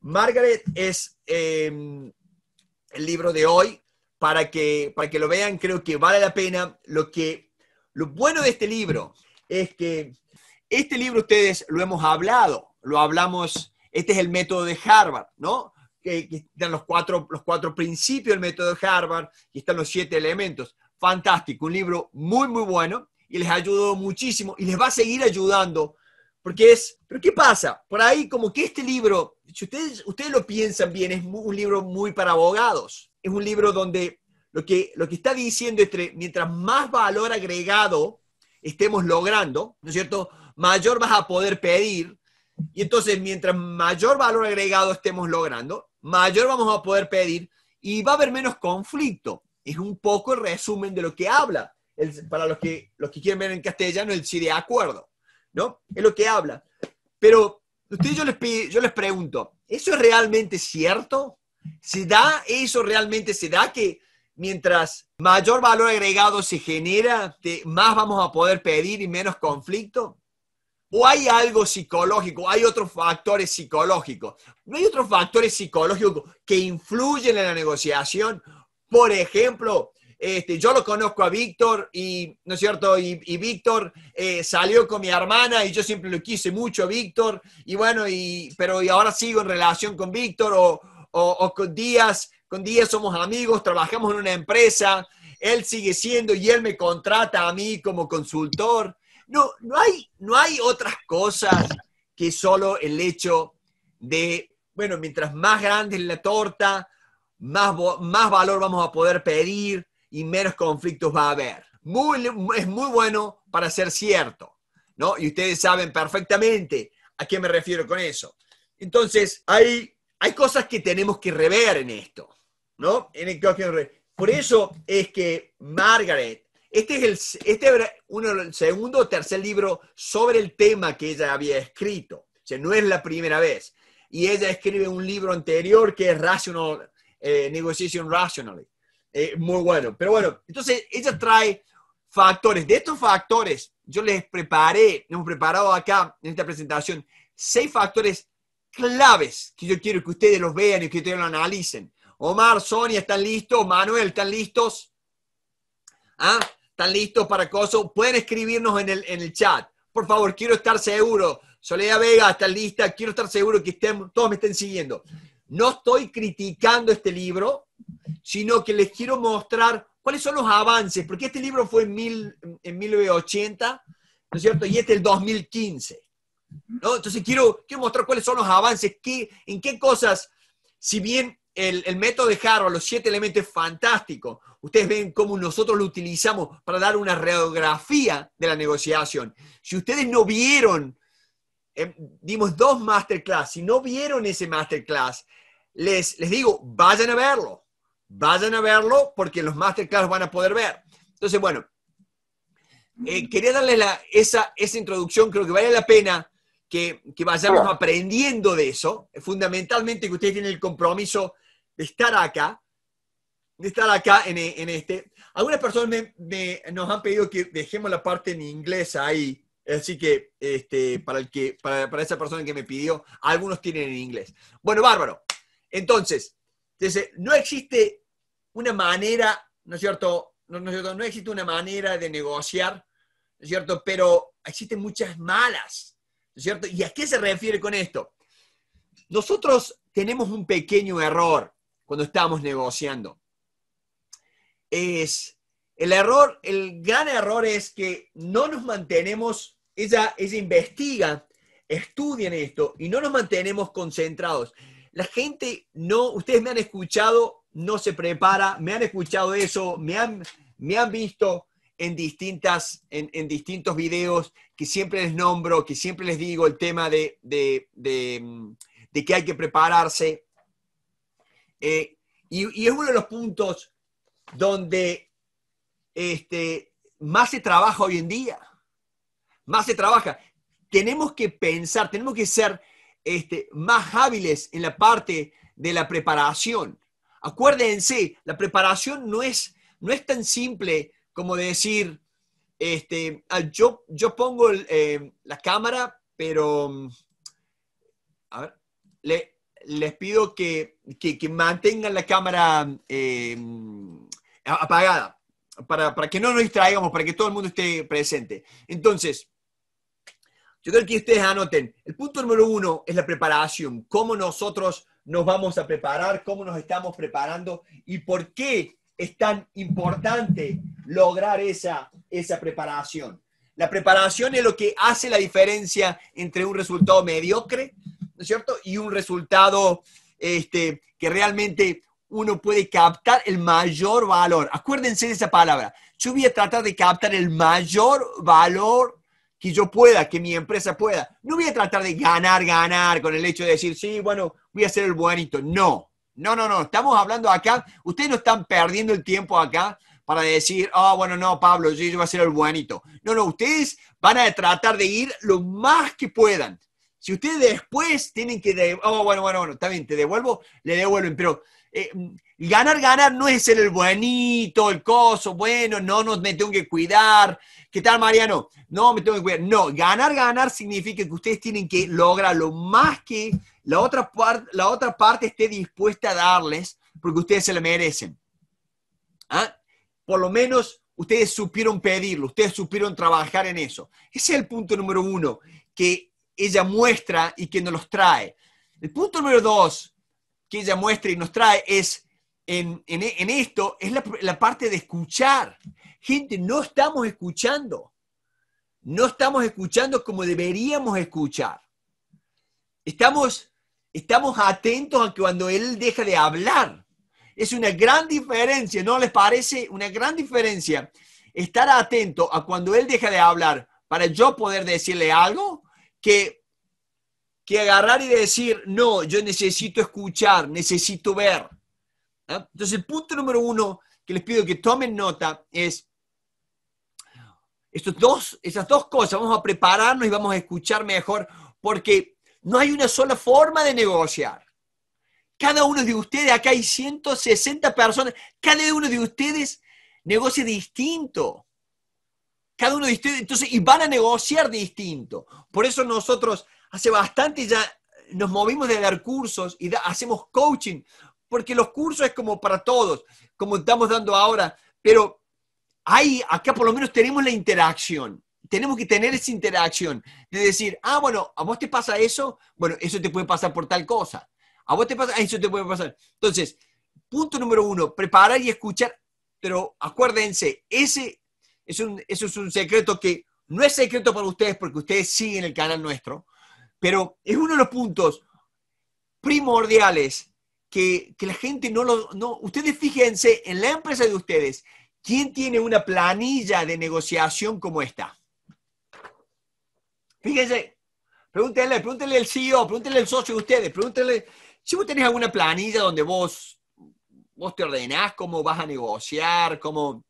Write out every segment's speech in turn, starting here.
Margaret es em, el libro de hoy. Para que, para que lo vean, creo que vale la pena. Lo, que, lo bueno de este libro es que este libro ustedes lo hemos hablado, lo hablamos, este es el método de Harvard, ¿no? Que, están los cuatro, los cuatro principios del método de Harvard y están los siete elementos. Fantástico, un libro muy, muy bueno y les ayudó muchísimo y les va a seguir ayudando porque es, pero ¿qué pasa? Por ahí como que este libro, si ustedes, ustedes lo piensan bien, es un libro muy para abogados. Es un libro donde lo que, lo que está diciendo es que mientras más valor agregado estemos logrando, ¿no es cierto? Mayor vas a poder pedir. Y entonces, mientras mayor valor agregado estemos logrando, mayor vamos a poder pedir y va a haber menos conflicto. Es un poco el resumen de lo que habla. para los que, los que quieren ver en castellano, el sí de acuerdo. ¿No? Es lo que habla. Pero ustedes yo les, yo les pregunto, ¿eso es realmente cierto? ¿Se da eso realmente? ¿Se da que mientras mayor valor agregado se genera, más vamos a poder pedir y menos conflicto? ¿O hay algo psicológico? ¿Hay otros factores psicológicos? ¿No hay otros factores psicológicos que influyen en la negociación? Por ejemplo, este, yo lo conozco a Víctor y, ¿no es cierto? Y, Víctor eh, salió con mi hermana y yo siempre lo quise mucho, Víctor, y bueno, y, pero y ahora sigo en relación con Víctor o, con Díaz, con Díaz somos amigos, trabajamos en una empresa, él sigue siendo y él me contrata a mí como consultor. No, no hay, no hay otras cosas que solo el hecho de, bueno, mientras más grande es la torta, más, más valor vamos a poder pedir, y menos conflictos va a haber. Es muy bueno para ser cierto, ¿no? Y ustedes saben perfectamente a qué me refiero con eso. Entonces, hay, hay cosas que tenemos que rever en esto, ¿no? En el, por eso es que Margaret, este es el, este uno, segundo o tercer libro sobre el tema que ella había escrito. O no es la primera vez. Y ella escribe un libro anterior que es Rational, eh, Negotiation Rationally. Eh, muy bueno. Pero bueno, entonces ella trae factores. De estos factores, yo les preparé, hemos preparado acá en esta presentación, seis factores claves que yo quiero que ustedes los vean y que ustedes lo analicen. Omar, Sonia, ¿están listos? Manuel, ¿están listos? ¿Ah? ¿Están listos para coso? Pueden escribirnos en el, en el chat. Por favor, quiero estar seguro. Soledad Vega, ¿está lista? Quiero estar seguro que estén, todos me estén siguiendo. No estoy criticando este libro, sino que les quiero mostrar cuáles son los avances, porque este libro fue en, mil, en 1980, ¿no es cierto? Y este es el 2015. ¿no? Entonces quiero, quiero mostrar cuáles son los avances, qué, en qué cosas, si bien el, el, método de Harvard, los siete elementos es fantástico, ustedes ven cómo nosotros lo utilizamos para dar una radiografía de la negociación. Si ustedes no vieron, eh, dimos dos masterclass, si no vieron ese masterclass, les, les digo, vayan a verlo vayan a verlo porque los masterclass van a poder ver. Entonces, bueno, eh, quería darles la, esa, esa introducción, creo que vale la pena que, que vayamos aprendiendo de eso, fundamentalmente que ustedes tienen el compromiso de estar acá, de estar acá en, en este. Algunas personas me, nos han pedido que dejemos la parte en inglés ahí, así que este, para, el que, para, para esa persona que me pidió, algunos tienen en inglés. Bueno, bárbaro. Entonces, entonces, no existe una manera, ¿no es cierto? No, ¿no, es cierto? no existe una manera de negociar, ¿no es cierto? Pero existen muchas malas, ¿no es cierto? ¿Y a qué se refiere con esto? Nosotros tenemos un pequeño error cuando estamos negociando. Es el error, el gran error es que no nos mantenemos, ella, ella investiga, estudia en esto y no nos mantenemos concentrados. La gente no, ustedes me han escuchado no se prepara. Me han escuchado eso, me han, me han visto en, distintas, en, distintos videos que siempre les nombro, que siempre les digo el tema de, que hay que prepararse. Eh, y, es uno de los puntos donde este, más se trabaja hoy en día. Más se trabaja. Tenemos que pensar, tenemos que ser este, más hábiles en la parte de la preparación. Acuérdense, la preparación no es, no es tan simple como decir, este, ah, yo, yo pongo eh, la cámara, pero, a ver, les pido que, mantengan la cámara eh, apagada para, para, que no nos distraigamos, para que todo el mundo esté presente. Entonces, yo creo que ustedes anoten, el punto número uno es la preparación, cómo nosotros nos vamos a preparar, cómo nos estamos preparando y por qué es tan importante lograr esa, esa preparación. La preparación es lo que hace la diferencia entre un resultado mediocre, ¿no es cierto? Y un resultado este, que realmente uno puede captar el mayor valor. Acuérdense de esa palabra. Yo voy a tratar de captar el mayor valor que yo pueda, que mi empresa pueda. No voy a tratar de ganar, ganar con el hecho de decir, sí, bueno, voy a ser el buenito. No, no, no, no. Estamos hablando acá, ustedes no están perdiendo el tiempo acá para decir, oh, bueno, no, Pablo, yo, voy a ser el buenito. No, no, ustedes van a tratar de ir lo más que puedan. Si ustedes después tienen que, oh, bueno, bueno, bueno, está bien, te devuelvo, le devuelven, pero eh, ganar, ganar no es ser el buenito, el coso, bueno, no nos me tengo que cuidar, ¿Qué tal, Mariano? No, me tengo que cuidar. No, ganar, ganar significa que ustedes tienen que lograr lo más que la otra, la otra parte esté dispuesta a darles, porque ustedes se lo merecen. ¿Ah? Por lo menos ustedes supieron pedirlo, ustedes supieron trabajar en eso. Ese es el punto número uno que ella muestra y que nos los trae. El punto número dos que ella muestra y nos trae es en, esto, es la, la parte de escuchar. Gente, no estamos escuchando. No estamos escuchando como deberíamos escuchar. Estamos, estamos atentos a cuando Él deja de hablar. Es una gran diferencia, ¿no les parece? Una gran diferencia estar atento a cuando Él deja de hablar para yo poder decirle algo que, que agarrar y decir, no, yo necesito escuchar, necesito ver. ¿Ah? Entonces, el punto número uno que les pido que tomen nota es estos dos, esas dos cosas, vamos a prepararnos y vamos a escuchar mejor, porque no hay una sola forma de negociar. Cada uno de ustedes, acá hay 160 personas, cada uno de ustedes negocia distinto. Cada uno de ustedes, entonces, y van a negociar distinto. Por eso nosotros hace bastante ya nos movimos de dar cursos y hacemos coaching, porque los cursos es como para todos, como estamos dando ahora, pero hay, acá por lo menos tenemos la interacción. Tenemos que tener esa interacción de decir, ah, bueno, a vos te pasa eso, bueno, eso te puede pasar por tal cosa. A vos te pasa, eso te puede pasar. Entonces, punto número uno, preparar y escuchar, pero acuérdense, ese es un, eso es un secreto que no es secreto para ustedes porque ustedes siguen el canal nuestro, pero es uno de los puntos primordiales que, que la gente no lo... No, ustedes fíjense en la empresa de ustedes, ¿Quién tiene una planilla de negociación como esta? Fíjense, pregúntenle, pregúntenle al CEO, pregúntenle al socio de ustedes, pregúntenle si vos tenés alguna planilla donde vos, vos te ordenás cómo vas a negociar, cómo,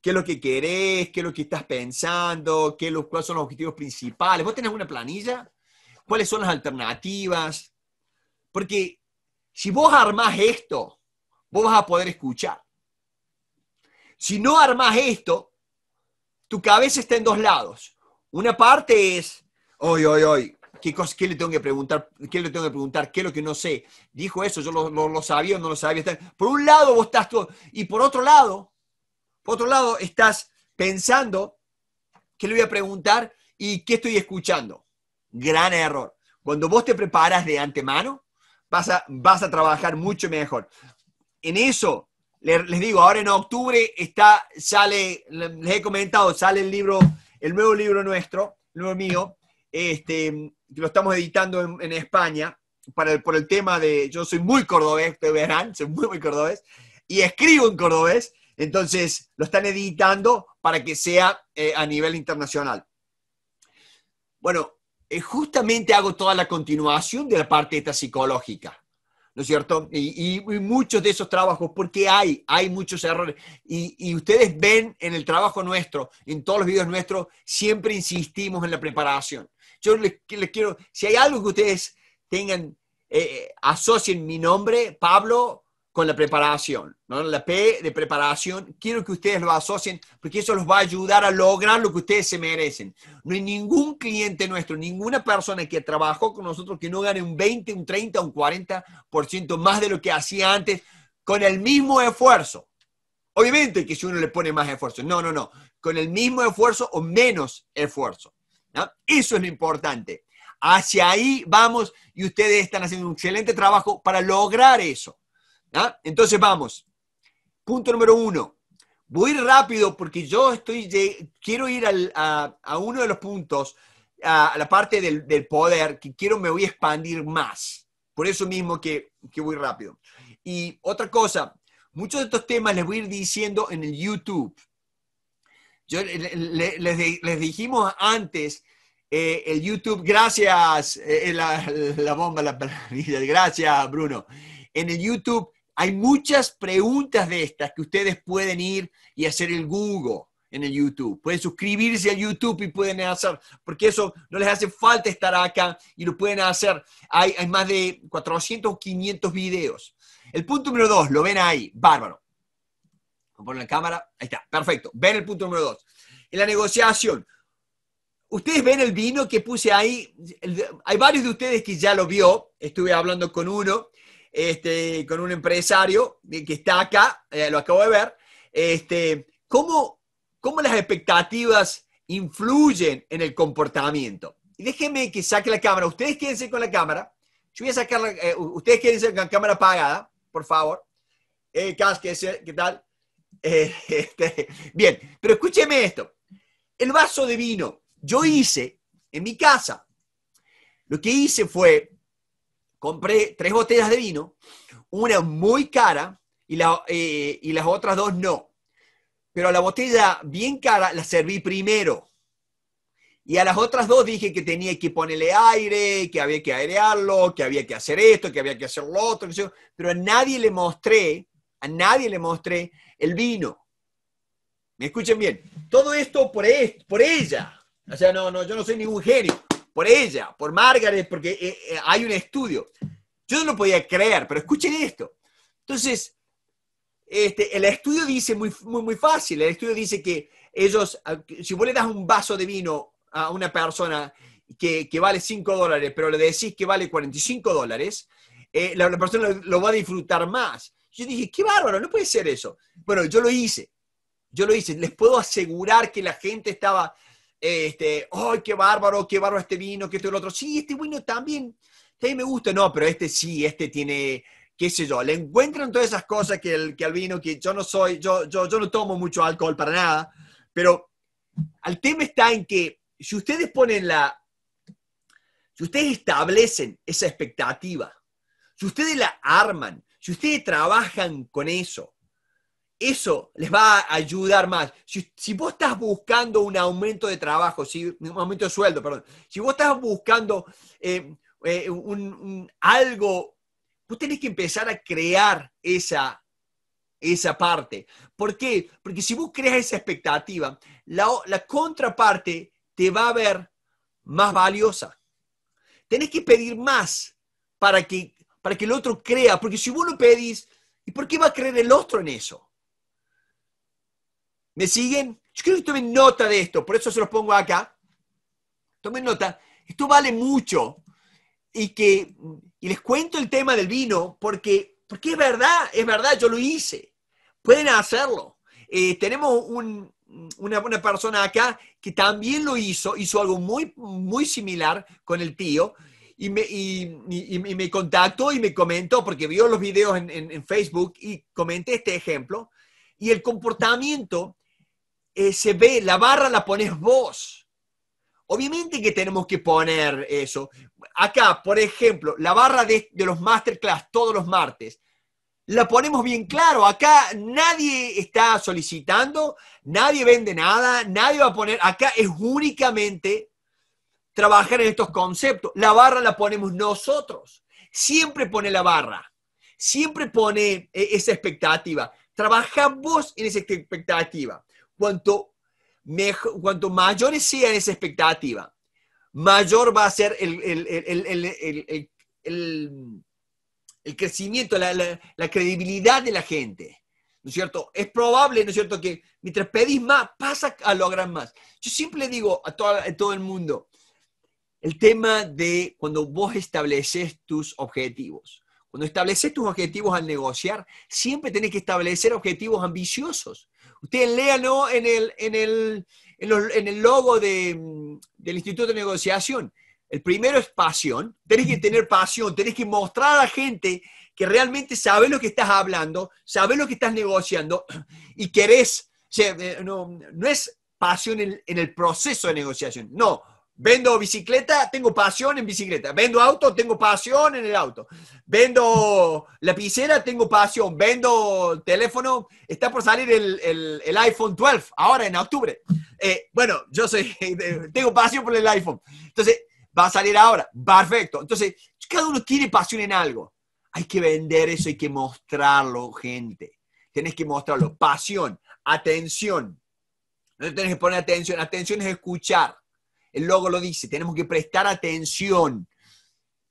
qué es lo que querés, qué es lo que estás pensando, qué los, cuáles son los objetivos principales. ¿Vos tenés una planilla? ¿Cuáles son las alternativas? Porque si vos armás esto, vos vas a poder escuchar. Si no armas esto, tu cabeza está en dos lados. Una parte es, hoy, hoy, hoy, ¿qué, ¿qué, le tengo que preguntar? ¿Qué le tengo que preguntar? ¿Qué es lo que no sé? Dijo eso, yo lo, lo, sabía o no lo sabía. Por un lado vos estás todo, y por otro lado, por otro lado estás pensando, ¿qué le voy a preguntar? ¿Y qué estoy escuchando? Gran error. Cuando vos te preparas de antemano, vas a trabajar mucho mejor. En eso les, digo, ahora en octubre está, sale, les he comentado, sale el libro, el nuevo libro nuestro, el nuevo mío, este, lo estamos editando en, España para el, por el tema de, yo soy muy cordobés, ustedes verán, soy muy, muy cordobés, y escribo en cordobés, entonces lo están editando para que sea eh, a nivel internacional. Bueno, eh, justamente hago toda la continuación de la parte esta psicológica. ¿No es cierto? Y, muchos de esos trabajos, porque hay, hay muchos errores. Y, ustedes ven en el trabajo nuestro, en todos los videos nuestros, siempre insistimos en la preparación. Yo les, quiero, si hay algo que ustedes tengan, eh, asocien mi nombre, Pablo, con la preparación. ¿no? La P de preparación, quiero que ustedes lo asocien porque eso los va a ayudar a lograr lo que ustedes se merecen. No hay ningún cliente nuestro, ninguna persona que trabajó con nosotros que no gane un 20, un 30, un 40% más de lo que hacía antes con el mismo esfuerzo. Obviamente que si uno le pone más esfuerzo, no, no, no, con el mismo esfuerzo o menos esfuerzo. Eso es lo importante. Hacia ahí vamos y ustedes están haciendo un excelente trabajo para lograr eso. Entonces vamos. Punto número uno. Voy rápido porque yo estoy, quiero ir a, uno de los puntos, a, la parte del, poder, que quiero, me voy a expandir más. Por eso mismo que, voy rápido. Y otra cosa, muchos de estos temas les voy a ir diciendo en el YouTube. Yo, les, dijimos antes, eh, el YouTube, gracias, eh, la, la, bomba, la gracias Bruno. En el YouTube hay muchas preguntas de estas que ustedes pueden ir y hacer el Google en el YouTube. Pueden suscribirse al YouTube y pueden hacer, porque eso no les hace falta estar acá y lo pueden hacer. Hay, más de 400 o 500 videos. El punto número dos, lo ven ahí, bárbaro. Poner la cámara, ahí está, perfecto. Ven el punto número dos. En la negociación, ustedes ven el vino que puse ahí. Hay varios de ustedes que ya lo vio. Estuve hablando con uno, este, con un empresario que está acá, eh, lo acabo de ver. Este, ¿cómo, ¿Cómo las expectativas influyen en el comportamiento? Y déjenme que saque la cámara. Ustedes quédense con la cámara. Yo voy a sacar, eh, ustedes quédense con la cámara apagada por favor. Eh, ¿qué tal? Este, bien, pero escúcheme esto. El vaso de vino, yo hice en mi casa, lo que hice fue, compré tres botellas de vino, una muy cara y, eh, las otras dos no. Pero la botella bien cara la serví primero. Y a las otras dos dije que tenía que ponerle aire, que había que airearlo, que había que hacer esto, que había que hacer lo otro, pero a nadie le mostré, a nadie le mostré el vino. ¿Me escuchen bien? Todo esto por, por ella. O sea, no, no, yo no soy ningún genio. Por ella, por Margaret, porque eh, eh, hay un estudio. Yo no lo podía creer, pero escuchen esto. Entonces, este, el estudio dice muy, muy, fácil. El estudio dice que ellos, si vos le das un vaso de vino a una persona que, vale 5 dólares, pero le decís que vale 45 dólares, eh, la, persona lo, va a disfrutar más. Yo dije, qué bárbaro, no puede ser eso. Bueno, yo lo hice, yo lo hice. Les puedo asegurar que la gente estaba, este, ¡ay, qué bárbaro, qué bárbaro este vino, que esto y lo otro! Sí, este vino también, también me gusta. No, pero este sí, este tiene, qué sé yo, le encuentran todas esas cosas que, el, que vino, que yo no soy, yo, yo, yo no tomo mucho alcohol para nada, pero el tema está en que si ustedes ponen la, si ustedes establecen esa expectativa, si ustedes la arman, si ustedes trabajan con eso, eso les va a ayudar más. Si, vos estás buscando un aumento de trabajo, si, un aumento de sueldo, perdón, si vos estás buscando eh, eh, un, algo, vos tenés que empezar a crear esa, esa parte. ¿Por qué? Porque si vos creas esa expectativa, la, la contraparte te va a ver más valiosa. Tenés que pedir más para que, para que el otro crea, porque si vos lo pedís, ¿y por qué va a creer el otro en eso? ¿Me siguen? Yo quiero que tomen nota de esto, por eso se los pongo acá. Tomen nota, esto vale mucho. Y que y les cuento el tema del vino porque, porque es verdad, es verdad, yo lo hice. Pueden hacerlo. Eh, tenemos un, una, buena persona acá que también lo hizo, hizo algo muy, muy similar con el tío y me, y, me contactó y me comentó, porque vio los videos en, en, Facebook y comenté este ejemplo, y el comportamiento eh, se ve, la barra la pones vos. Obviamente que tenemos que poner eso. Acá, por ejemplo, la barra de, de los masterclass todos los martes la ponemos bien claro. Acá nadie está solicitando, nadie vende nada, nadie va a poner. Acá es únicamente trabajar en estos conceptos. La barra la ponemos nosotros. Siempre pone la barra. Siempre pone eh, esa expectativa. Trabajamos en esa expectativa. Cuanto, mejor, cuanto mayor sea esa expectativa, mayor va a ser el, el el crecimiento, la, credibilidad de la gente. ¿No es cierto? Es probable, ¿no es cierto?, que mientras pedís más, pasa a lograr más. Yo siempre digo a, a todo el mundo, el tema de cuando vos estableces tus objetivos. Cuando estableces tus objetivos al negociar, siempre tenés que establecer objetivos ambiciosos. Ustedes léanlo en el, en el, en, el logo del Instituto de Negociación. El primero es pasión. Tenés que tener pasión, tenés que mostrar a la gente que realmente sabes lo que estás hablando, sabes lo que estás negociando y querés, eh, no, no es pasión en, en, el proceso de negociación, no, Vendo bicicleta, tengo pasión en bicicleta. Vendo auto, tengo pasión en el auto. Vendo lapicera, tengo pasión. Vendo teléfono, está por salir el, iPhone 12, ahora en octubre. Eh, bueno, yo soy, tengo pasión por el iPhone. Entonces, va a salir ahora. Perfecto. Entonces, cada uno tiene pasión en algo. Hay que vender eso, hay que mostrarlo, gente. Tienes que mostrarlo. Pasión, atención. No tienes que poner atención. Atención es escuchar el logo lo dice, tenemos que prestar atención.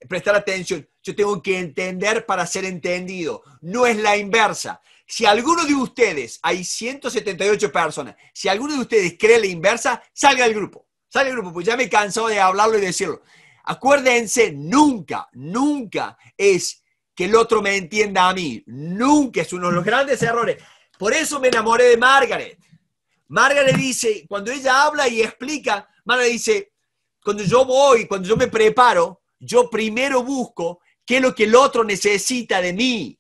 Prestar atención. Yo tengo que entender para ser entendido. No es la inversa. Si alguno de ustedes, hay 178 personas, si alguno de ustedes cree la inversa, salga del grupo. Salga del grupo, pues ya me cansado de hablarlo y decirlo. Acuérdense, nunca, nunca es que el otro me entienda a mí. Nunca es uno de los grandes errores. Por eso me enamoré de Margaret. Margaret dice, cuando ella habla y explica, Mara dice, cuando yo voy, cuando yo me preparo, yo primero busco qué es lo que el otro necesita de mí.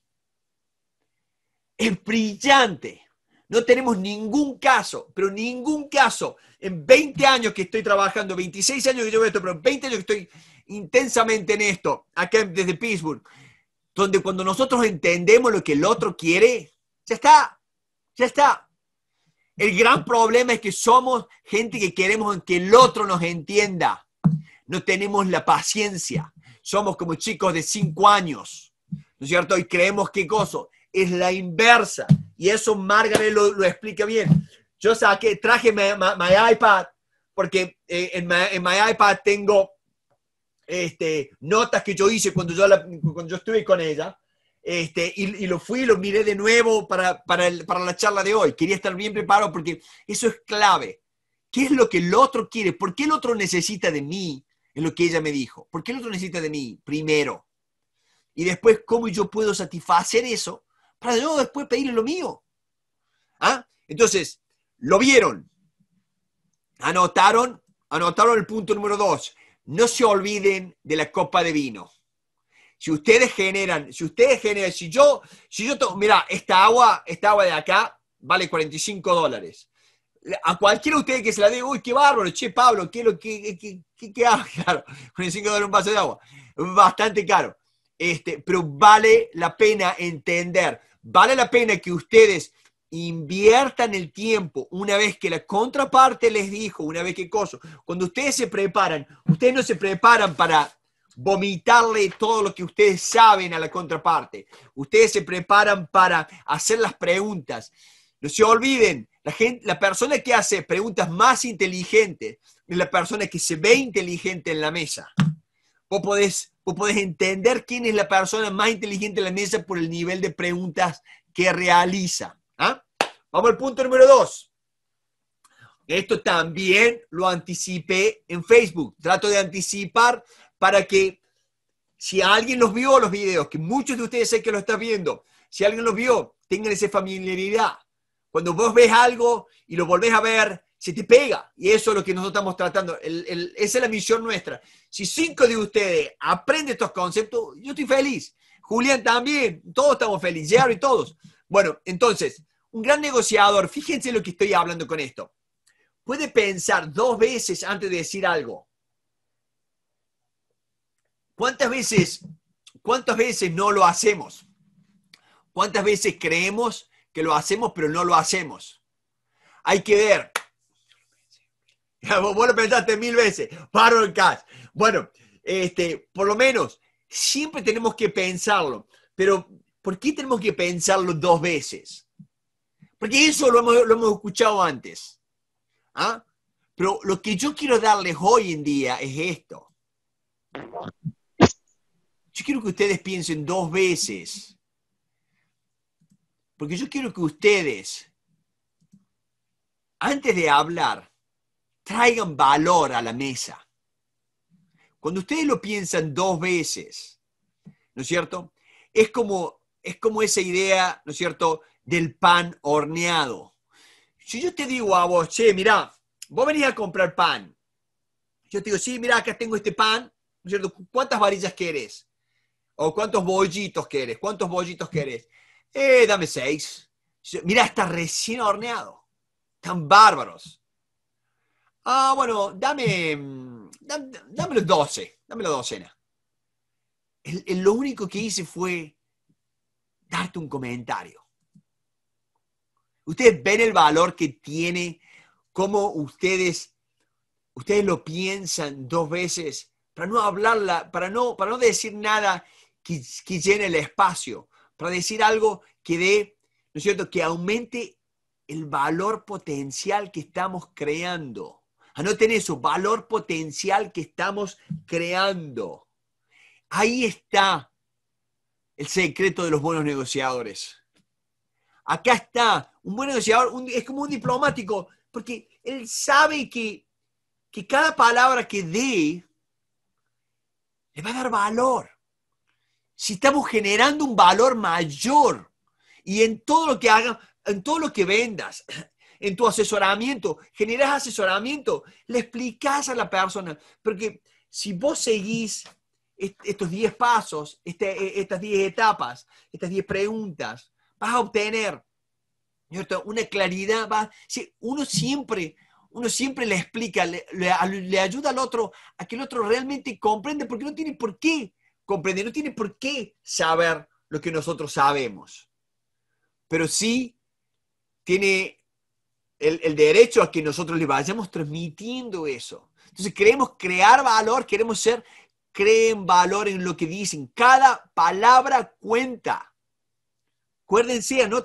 Es brillante. No tenemos ningún caso, pero ningún caso en 20 años que estoy trabajando, 26 años que veo esto, pero 20 años que estoy intensamente en esto, acá desde Pittsburgh, donde cuando nosotros entendemos lo que el otro quiere, ya está, ya está. El gran problema es que somos gente que queremos que el otro nos entienda. No tenemos la paciencia. Somos como chicos de cinco años. ¿No es cierto? Y creemos que cosa es la inversa. Y eso Margaret lo, explica bien. Yo saqué, traje mi, iPad porque eh, en, mi, iPad tengo este, notas que yo hice cuando yo, cuando yo estuve con ella este, y, lo fui y lo miré de nuevo para, para, la charla de hoy. Quería estar bien preparado porque eso es clave. ¿Qué es lo que el otro quiere? ¿Por qué el otro necesita de mí? Es lo que ella me dijo. ¿Por qué el otro necesita de mí? Primero. Y después, ¿cómo yo puedo satisfacer eso para yo después pedirle lo mío? ¿Ah? Entonces, lo vieron. Anotaron, anotaron el punto número dos. No se olviden de la copa de vino si ustedes generan, si ustedes generan, si yo, si yo mira, esta agua, esta agua de acá vale 45 dólares. A cualquiera de ustedes que se la diga, uy, qué bárbaro, che, Pablo, ¿qué, lo, qué, qué, qué hago? Claro, 45 dólares un vaso de agua. Bastante caro. Este, pero vale la pena entender, vale la pena que ustedes inviertan el tiempo una vez que la contraparte les dijo, una vez que coso. Cuando ustedes se preparan, ustedes no se preparan para vomitarle todo lo que ustedes saben a la contraparte. Ustedes se preparan para hacer las preguntas. No se olviden, la, gente, la persona que hace preguntas más inteligentes es la persona que se ve inteligente en la mesa. Vos podés, vos podés entender quién es la persona más inteligente en la mesa por el nivel de preguntas que realiza. ¿ah? Vamos al punto número dos. Esto también lo anticipé en Facebook. Trato de anticipar para que si alguien los vio los videos, que muchos de ustedes sé que lo están viendo, si alguien los vio, tengan esa familiaridad. Cuando vos ves algo y lo volvés a ver, se te pega. Y eso es lo que nosotros estamos tratando. esa es la misión nuestra. Si cinco de ustedes aprenden estos conceptos, yo estoy feliz. Julián también, todos estamos felices, y todos. Bueno, entonces, un gran negociador, fíjense lo que estoy hablando con esto. Puede pensar dos veces antes de decir algo. ¿Cuántas veces, cuántas veces no lo hacemos? ¿Cuántas veces creemos que lo hacemos pero no lo hacemos? Hay que ver. Vos lo pensaste mil veces. Paro el cash. Bueno, este, por lo menos, siempre tenemos que pensarlo. Pero, ¿por qué tenemos que pensarlo dos veces? Porque eso lo hemos, escuchado antes. ¿Ah? Pero lo que yo quiero darles hoy en día es esto quiero que ustedes piensen dos veces. Porque yo quiero que ustedes, antes de hablar, traigan valor a la mesa. Cuando ustedes lo piensan dos veces, ¿no es cierto? Es como, es como esa idea, ¿no es cierto?, del pan horneado. Si yo te digo a vos, che, mira, vos venís a comprar pan. Yo te digo, sí, mira, acá tengo este pan, ¿no es cierto? ¿Cuántas varillas querés? ¿O cuántos bollitos querés? ¿Cuántos bollitos querés? Eh, dame seis. Mira, está recién horneado. Están bárbaros. Ah, bueno, dame, dame, los doce. Dame la docena. lo único que hice fue darte un comentario. Ustedes ven el valor que tiene, cómo ustedes, ustedes lo piensan dos veces para no hablarla, para no, para no decir nada que, que llene el espacio, para decir algo que dé, ¿no es cierto?, que aumente el valor potencial que estamos creando. Anoten eso, valor potencial que estamos creando. Ahí está el secreto de los buenos negociadores. Acá está, un buen negociador es como un diplomático, porque él sabe que, que cada palabra que dé le va a dar valor si estamos generando un valor mayor y en todo lo que hagas, en todo lo que vendas, en tu asesoramiento, generas asesoramiento, le explicas a la persona, porque si vos seguís estos 10 pasos, este, e, estas 10 etapas, estas 10 preguntas, vas a obtener una claridad, va, uno siempre, uno siempre le explica, le, le, ayuda al otro a que el otro realmente comprende, porque no tiene por qué comprender, no tiene por qué saber lo que nosotros sabemos, pero sí tiene el, derecho a que nosotros le vayamos transmitiendo eso. Entonces queremos crear valor, queremos ser, creen valor en lo que dicen. Cada palabra cuenta. Acuérdense, no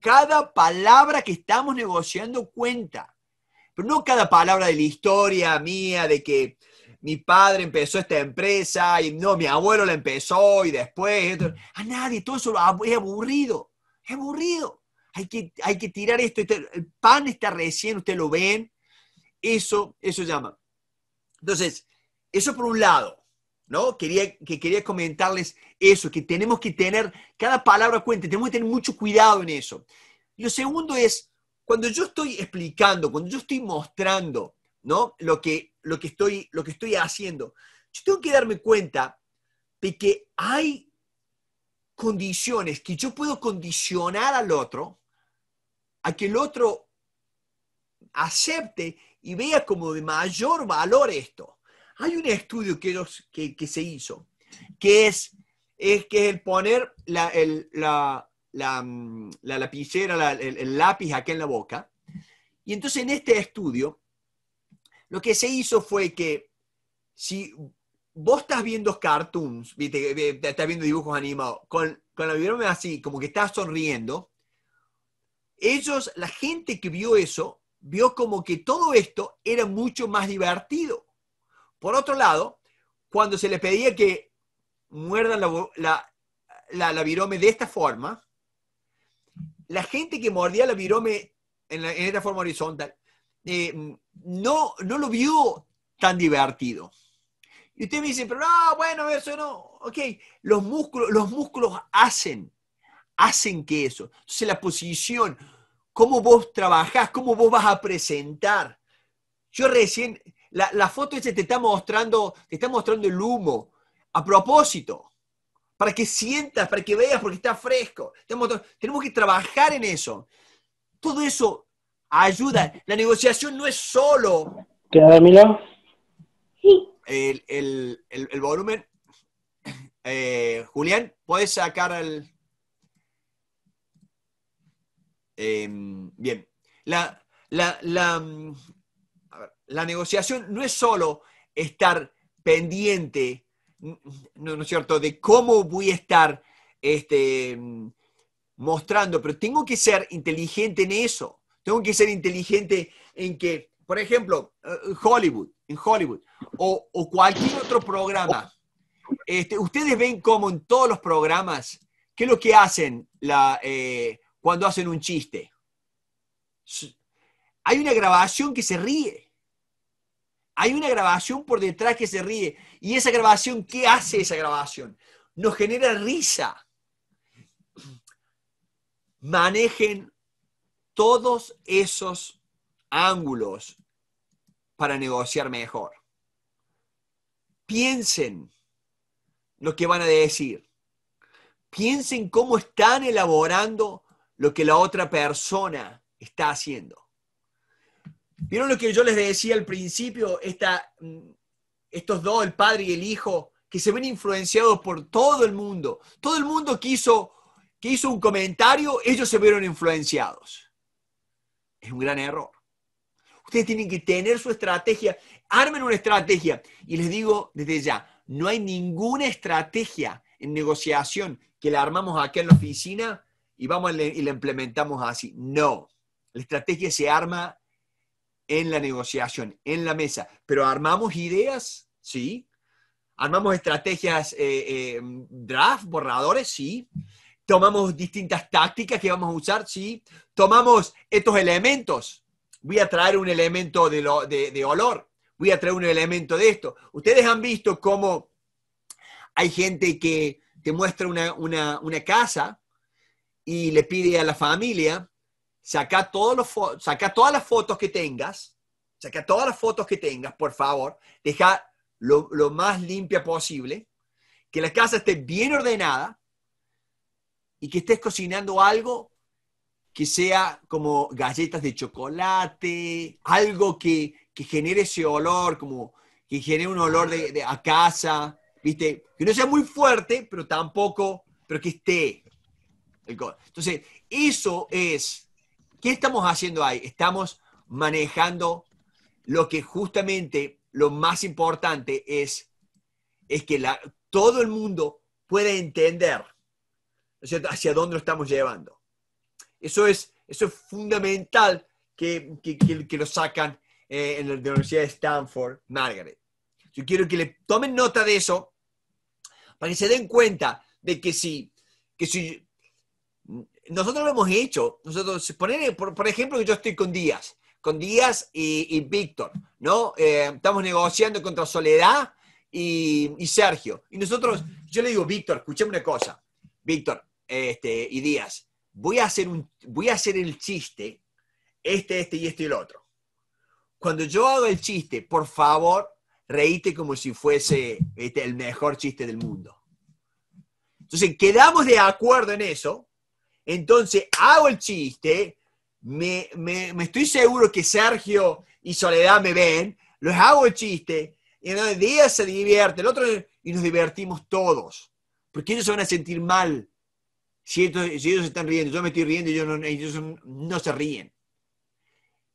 cada palabra que estamos negociando cuenta. Pero no cada palabra de la historia mía, de que mi padre empezó esta empresa y no, mi abuelo la empezó y después, a nadie, todo eso es aburrido, es aburrido. Hay que, hay que tirar esto, este, el pan está recién, ustedes lo ven, eso, eso llama. Entonces, eso por un lado, ¿no? Quería, que quería comentarles eso, que tenemos que tener, cada palabra cuenta, tenemos que tener mucho cuidado en eso. lo segundo es, cuando yo estoy explicando, cuando yo estoy mostrando, ¿no? Lo que, lo que, estoy, lo que estoy haciendo. Yo tengo que darme cuenta de que hay condiciones que yo puedo condicionar al otro a que el otro acepte y vea como de mayor valor esto. Hay un estudio que, que, se hizo, que es, es que el poner la, la, la, la lapicera, el lápiz acá en la boca. Y entonces en este estudio lo que se hizo fue que si vos estás viendo cartoons, estás viendo dibujos animados, con, con la virome así, como que estás sonriendo, ellos, la gente que vio eso, vio como que todo esto era mucho más divertido. Por otro lado, cuando se le pedía que muerdan la, la, virome de esta forma, la gente que mordía la virome en, en esta forma horizontal eh, no, no lo vio tan divertido. Y usted me dice, pero no, bueno, eso no, ok, los músculos, los músculos hacen, hacen que eso. Entonces la posición, cómo vos trabajás, cómo vos vas a presentar. Yo recién, la, foto esa te está mostrando, te está mostrando el humo, a propósito, para que sientas, para que veas, porque está fresco. Tenemos que trabajar en eso. Todo eso ayuda. La negociación no es solo... ¿Queda Milo? Sí. El, el, volumen. Eh, Julián, ¿puedes sacar el... Em, bien. La, la, la, la, negociación no es solo estar pendiente, ¿no, es cierto?, de cómo voy a estar este, mostrando, pero tengo que ser inteligente en eso. Tengo que ser inteligente en que, por ejemplo, eh, Hollywood, en Hollywood, o, cualquier otro programa, este, ustedes ven cómo en todos los programas, ¿qué es lo que hacen eh, cuando hacen un chiste? Hay una grabación que se ríe. Hay una grabación por detrás que se ríe. Y esa grabación, ¿qué hace esa grabación? Nos genera risa. Manejen todos esos ángulos para negociar mejor. Piensen lo que van a decir. Piensen cómo están elaborando lo que la otra persona está haciendo. ¿Vieron lo que yo les decía al principio? Mm, estos dos, el padre y el hijo, que se ven influenciados por todo el mundo. Todo el mundo que hizo, que hizo un comentario, ellos se vieron influenciados. Es un gran error. Ustedes tienen que tener su estrategia, armen una estrategia. Y les digo desde ya, no hay ninguna estrategia en negociación que la armamos aquí en la oficina y vamos y la implementamos así. No, la estrategia se arma en la negociación, en la mesa. Pero armamos ideas, sí. Armamos estrategias, eh, eh, draft, borradores, sí. Tomamos distintas tácticas que vamos a usar, sí. Tomamos estos elementos. Voy a traer un elemento de, olor. Voy a traer un elemento de esto. Ustedes han visto cómo hay gente que te muestra una, una casa y le pide a la familia saca, todos los saca todas las fotos que tengas, saca todas las fotos que tengas, por favor, deja lo, más limpia posible, que la casa esté bien ordenada y que estés cocinando algo que sea como galletas de chocolate, algo que, genere ese olor, como que genere un olor de, a casa, ¿viste? Que no sea muy fuerte, pero tampoco, pero que esté. Entonces, eso es ¿Qué estamos haciendo ahí? Estamos manejando lo que justamente lo más importante es, es que la, todo el mundo pueda entender hacia dónde lo estamos llevando. Eso es, eso es fundamental que, que, lo sacan eh, en la Universidad de Stanford, Margaret. Yo quiero que le tomen nota de eso para que se den cuenta de que si, que si nosotros lo hemos hecho. Nosotros, poner, por, ejemplo, que yo estoy con Díaz, con Díaz y, Víctor, ¿no? Eh, estamos negociando contra Soledad y, Sergio. Y nosotros, yo le digo, Víctor, escuchame una cosa. Víctor este, y Díaz, voy a, hacer un, voy a hacer el chiste, este, este y este y el otro. Cuando yo hago el chiste, por favor, reíte como si fuese este, el mejor chiste del mundo. Entonces, quedamos de acuerdo en eso entonces hago el chiste, me, estoy seguro que Sergio y Soledad me ven, los hago el chiste, y día se divierte, el otro, y nos divertimos todos. Porque ellos se van a sentir mal si, ellos están riendo. Yo me estoy riendo ellos no, no se ríen.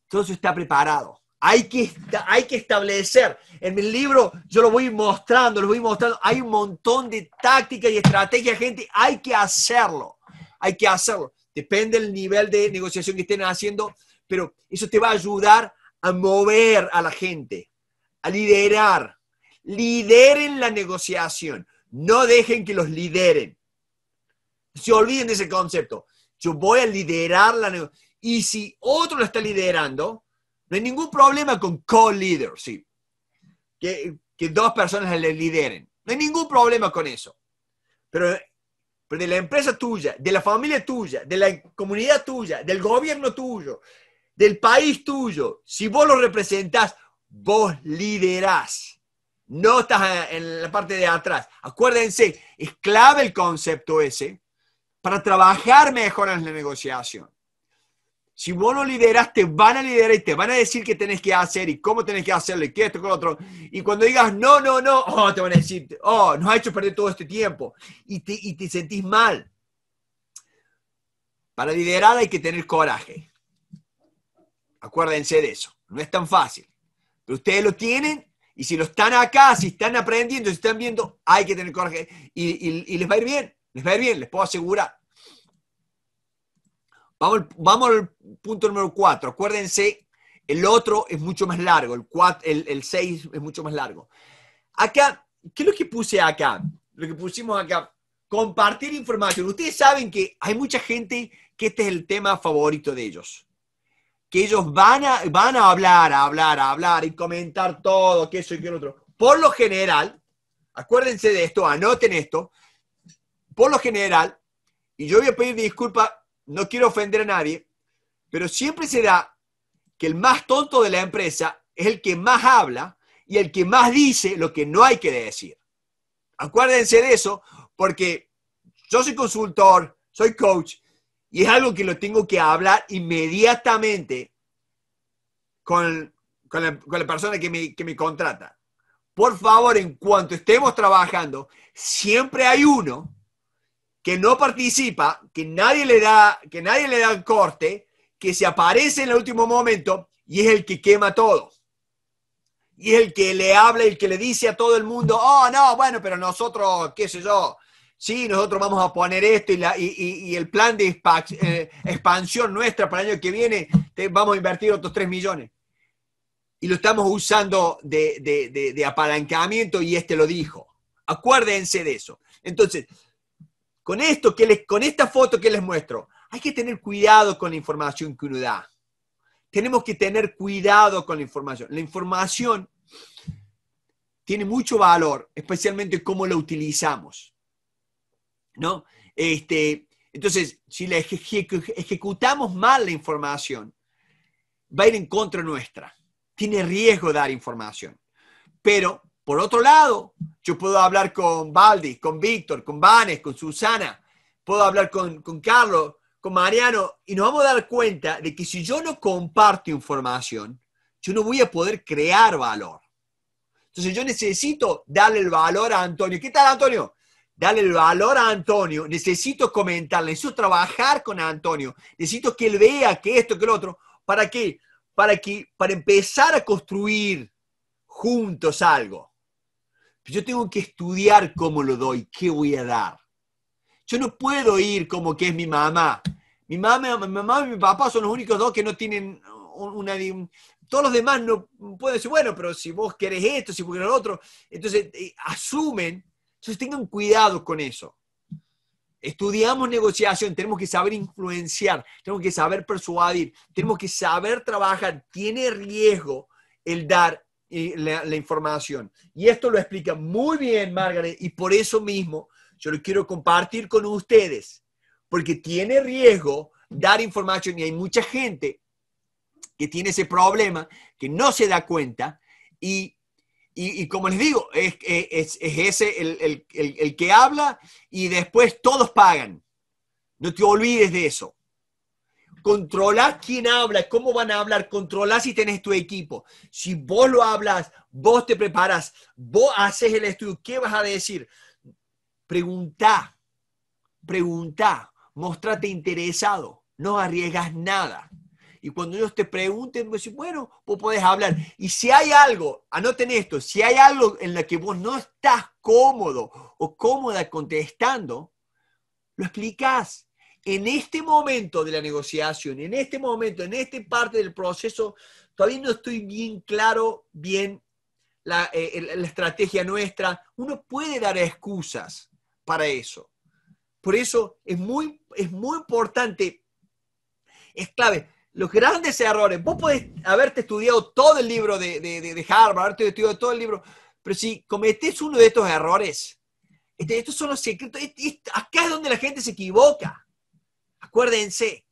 Todo eso está preparado. Hay que, hay que establecer. En mi libro yo lo voy mostrando, lo voy mostrando. Hay un montón de tácticas y estrategias, gente. Hay que hacerlo hay que hacerlo. Depende del nivel de negociación que estén haciendo, pero eso te va a ayudar a mover a la gente, a liderar. Lideren la negociación. No dejen que los lideren. Se olviden de ese concepto. Yo voy a liderar la negociación. Y si otro lo está liderando, no hay ningún problema con co-leader, sí. Que, que dos personas le lideren. No hay ningún problema con eso. Pero de la empresa tuya, de la familia tuya, de la comunidad tuya, del gobierno tuyo, del país tuyo, si vos lo representás, vos liderás. No estás en la parte de atrás. Acuérdense, es clave el concepto ese para trabajar mejor en la negociación. Si vos no lideras, te van a liderar y te van a decir qué tenés que hacer y cómo tenés que hacerlo y qué esto, con otro. Y cuando digas no, no, no, oh, te van a decir, oh, nos ha hecho perder todo este tiempo y te, y te sentís mal. Para liderar hay que tener coraje. Acuérdense de eso. No es tan fácil. Pero ustedes lo tienen y si lo están acá, si están aprendiendo, si están viendo, hay que tener coraje y, y les va a ir bien. Les va a ir bien, les puedo asegurar. Vamos, al punto número 4. Acuérdense, el otro es mucho más largo, el 6 el, es mucho más largo. Acá ¿qué es lo que puse acá? Lo que pusimos acá, compartir información. Ustedes saben que hay mucha gente que este es el tema favorito de ellos. Que ellos van a, van a hablar, a hablar, a hablar y comentar todo, que eso y que otro. Por lo general, acuérdense de esto, anoten esto, por lo general, y yo voy a pedir disculpas, no quiero ofender a nadie, pero siempre se da que el más tonto de la empresa es el que más habla y el que más dice lo que no hay que decir. Acuérdense de eso, porque yo soy consultor, soy coach, y es algo que lo tengo que hablar inmediatamente con, la, persona que me, que me contrata. Por favor, en cuanto estemos trabajando, siempre hay uno que no participa, que nadie le da, que nadie le da corte, que se aparece en el último momento y es el que quema todo. Y es el que le habla, el que le dice a todo el mundo, oh, no, bueno, pero nosotros, qué sé yo, sí, nosotros vamos a poner esto y, el plan de eh, expansión nuestra para el año que viene, vamos a invertir otros 3 millones. Y lo estamos usando de, de apalancamiento y este lo dijo. Acuérdense de eso. Entonces, con esto que con esta foto que les muestro, hay que tener cuidado con la información que uno da. Tenemos que tener cuidado con la información. La información tiene mucho valor, especialmente cómo la utilizamos. ¿No? Este, entonces, si la ejecutamos mal la información, va a ir en contra nuestra. Tiene riesgo dar información. Pero por otro lado, yo puedo hablar con Baldi, con Víctor, con Vanes, con Susana, puedo hablar con, con Carlos, con Mariano, y nos vamos a dar cuenta de que si yo no comparto información, yo no voy a poder crear valor. Entonces yo necesito darle el valor a Antonio. ¿Qué tal, Antonio? Darle el valor a Antonio. Necesito comentarle, necesito trabajar con Antonio. Necesito que él vea que esto, que lo otro. ¿Para qué? Para, que, para empezar a construir juntos algo. Yo tengo que estudiar cómo lo doy, qué voy a dar. Yo no puedo ir como que es mi mamá. Mi mamá, mi mamá y mi papá son los únicos dos que no tienen una... Todos los demás no pueden decir, bueno, pero si vos querés esto, si vos querés lo otro. Entonces, eh, asumen. Entonces, tengan cuidado con eso. Estudiamos negociación, tenemos que saber influenciar, tenemos que saber persuadir, tenemos que saber trabajar. Tiene riesgo el dar la, información. Y esto lo explica muy bien Margaret y por eso mismo yo lo quiero compartir con ustedes, porque tiene riesgo dar información y hay mucha gente que tiene ese problema, que no se da cuenta y, y, como les digo, es, es, es ese el, el, el que habla y después todos pagan. No te olvides de eso. Controla quién habla, cómo van a hablar, controla si tenés tu equipo. Si vos lo hablas, vos te preparas, vos haces el estudio, ¿qué vas a decir? Pregunta, pregunta, mostrate interesado, no arriesgas nada. Y cuando ellos te pregunten, pues, bueno, vos podés hablar. Y si hay algo, anoten esto, si hay algo en la que vos no estás cómodo o cómoda contestando, lo explicás en este momento de la negociación, en este momento, en esta parte del proceso, todavía no estoy bien claro, bien la, eh, estrategia nuestra. Uno puede dar excusas para eso. Por eso es muy, es muy importante, es clave. Los grandes errores, vos podés haberte estudiado todo el libro de, de, Harvard, haberte estudiado todo el libro, pero si cometés uno de estos errores, este, estos son los secretos, acá es donde la gente se equivoca Acuérdense,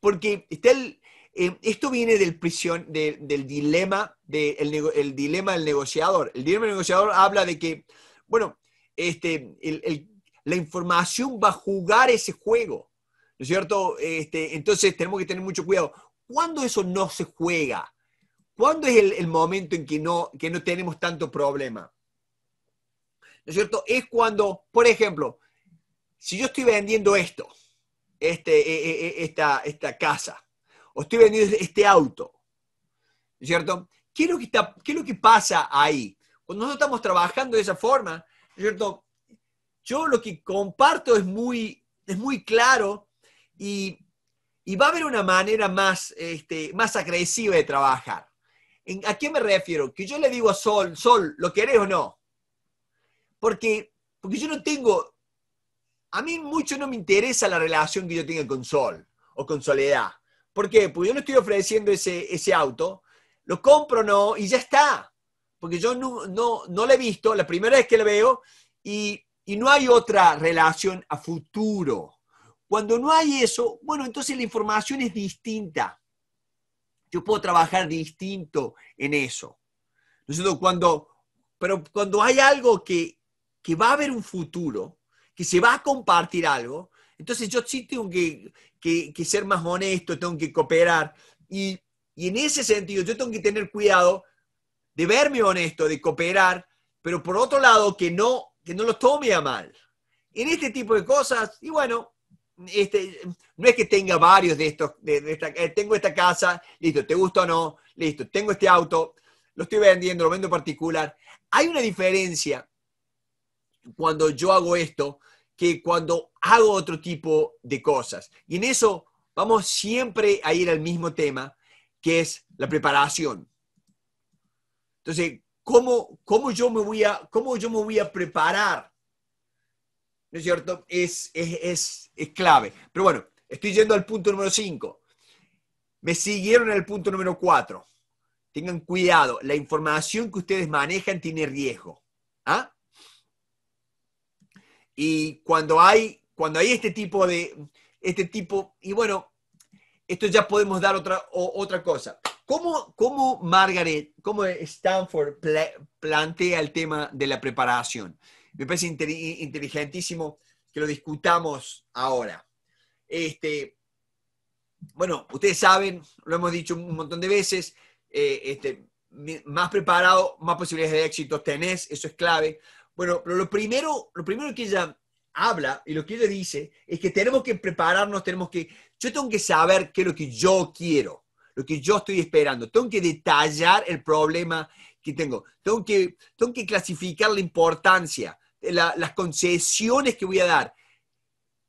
porque eh, esto viene del, prisión, del dilema, el, dilema del negociador. El dilema del negociador habla de que, bueno, este, la información va a jugar ese juego, ¿no es cierto? Este, entonces tenemos que tener mucho cuidado. ¿Cuándo eso no se juega? ¿Cuándo es el, momento en que no, que no tenemos tanto problema? ¿No es cierto? Es cuando, por ejemplo, si yo estoy vendiendo esto, este, e, e, e, esta, esta casa, o estoy vendiendo este auto, ¿cierto? ¿Qué es, lo que está, ¿Qué es lo que pasa ahí? Cuando nosotros estamos trabajando de esa forma, ¿cierto? Yo lo que comparto es muy, es muy claro y, y va a haber una manera más, este, más agresiva de trabajar. ¿A qué me refiero? Que yo le digo a Sol, Sol, ¿lo querés o no? Porque, porque yo no tengo, a mí mucho no me interesa la relación que yo tenga con Sol o con Soledad. ¿Por qué? Porque yo no estoy ofreciendo ese, ese auto, lo compro no y ya está. Porque yo no, no, no he visto, la primera vez que lo veo y, y no hay otra relación a futuro. Cuando no hay eso, bueno, entonces la información es distinta. Yo puedo trabajar distinto en eso. Cuando, pero cuando hay algo que, que va a haber un futuro, que se va a compartir algo, entonces yo sí tengo que, que, ser más honesto, tengo que cooperar. Y, y, en ese sentido yo tengo que tener cuidado de verme honesto, de cooperar, pero por otro lado que no, que no lo tome a mal. En este tipo de cosas, y bueno, este, no es que tenga varios de estos, eh, tengo esta casa, listo, ¿te gusta o no? Listo, tengo este auto, lo estoy vendiendo, lo vendo particular. Hay una diferencia cuando yo hago esto que cuando hago otro tipo de cosas. Y en eso vamos siempre a ir al mismo tema, que es la preparación. Entonces, ¿cómo, cómo, yo, me voy a, cómo yo me voy a preparar ¿no es cierto? Es, es, es, clave. Pero bueno, estoy yendo al punto número 5. Me siguieron el punto número 4. Tengan cuidado, la información que ustedes manejan tiene riesgo. ¿Ah? Y cuando hay, cuando hay este tipo de, este tipo, y bueno, esto ya podemos dar otra, otra cosa. ¿Cómo, ¿Cómo, Margaret, cómo Stanford plantea el tema de la preparación? me parece inteligentísimo que lo discutamos ahora. Este, bueno, ustedes saben, lo hemos dicho un montón de veces, eh, este, más preparado, más posibilidades de éxito tenés, eso es clave. Bueno, pero lo primero, lo primero que ella habla y lo que ella dice es que tenemos que prepararnos, tenemos que, yo tengo que saber qué es lo que yo quiero, lo que yo estoy esperando, tengo que detallar el problema que tengo, tengo que, tengo que clasificar la importancia, las concesiones que voy a dar,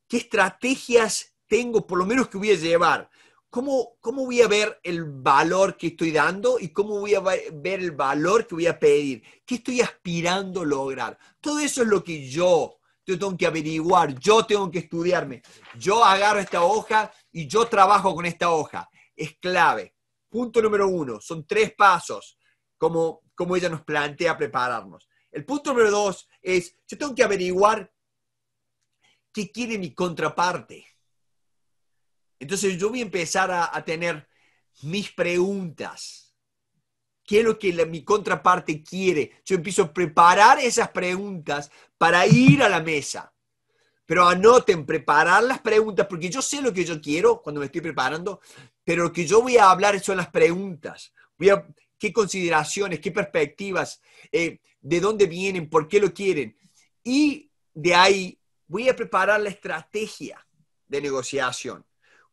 qué estrategias tengo, por lo menos que voy a llevar, cómo, cómo voy a ver el valor que estoy dando y cómo voy a ver el valor que voy a pedir, qué estoy aspirando a lograr. Todo eso es lo que yo, tengo que averiguar, yo tengo que estudiarme. Yo agarro esta hoja y yo trabajo con esta hoja. Es clave. Punto número uno, son tres pasos, como, como ella nos plantea prepararnos. El punto número dos es, yo tengo que averiguar qué quiere mi contraparte. Entonces yo voy a empezar a, tener mis preguntas. ¿Qué es lo que mi contraparte quiere? Yo empiezo a preparar esas preguntas para ir a la mesa. Pero anoten, preparar las preguntas, porque yo sé lo que yo quiero cuando me estoy preparando, pero lo que yo voy a hablar son las preguntas. A, qué consideraciones, qué perspectivas, eh, de dónde vienen, por qué lo quieren. Y de ahí voy a preparar la estrategia de negociación.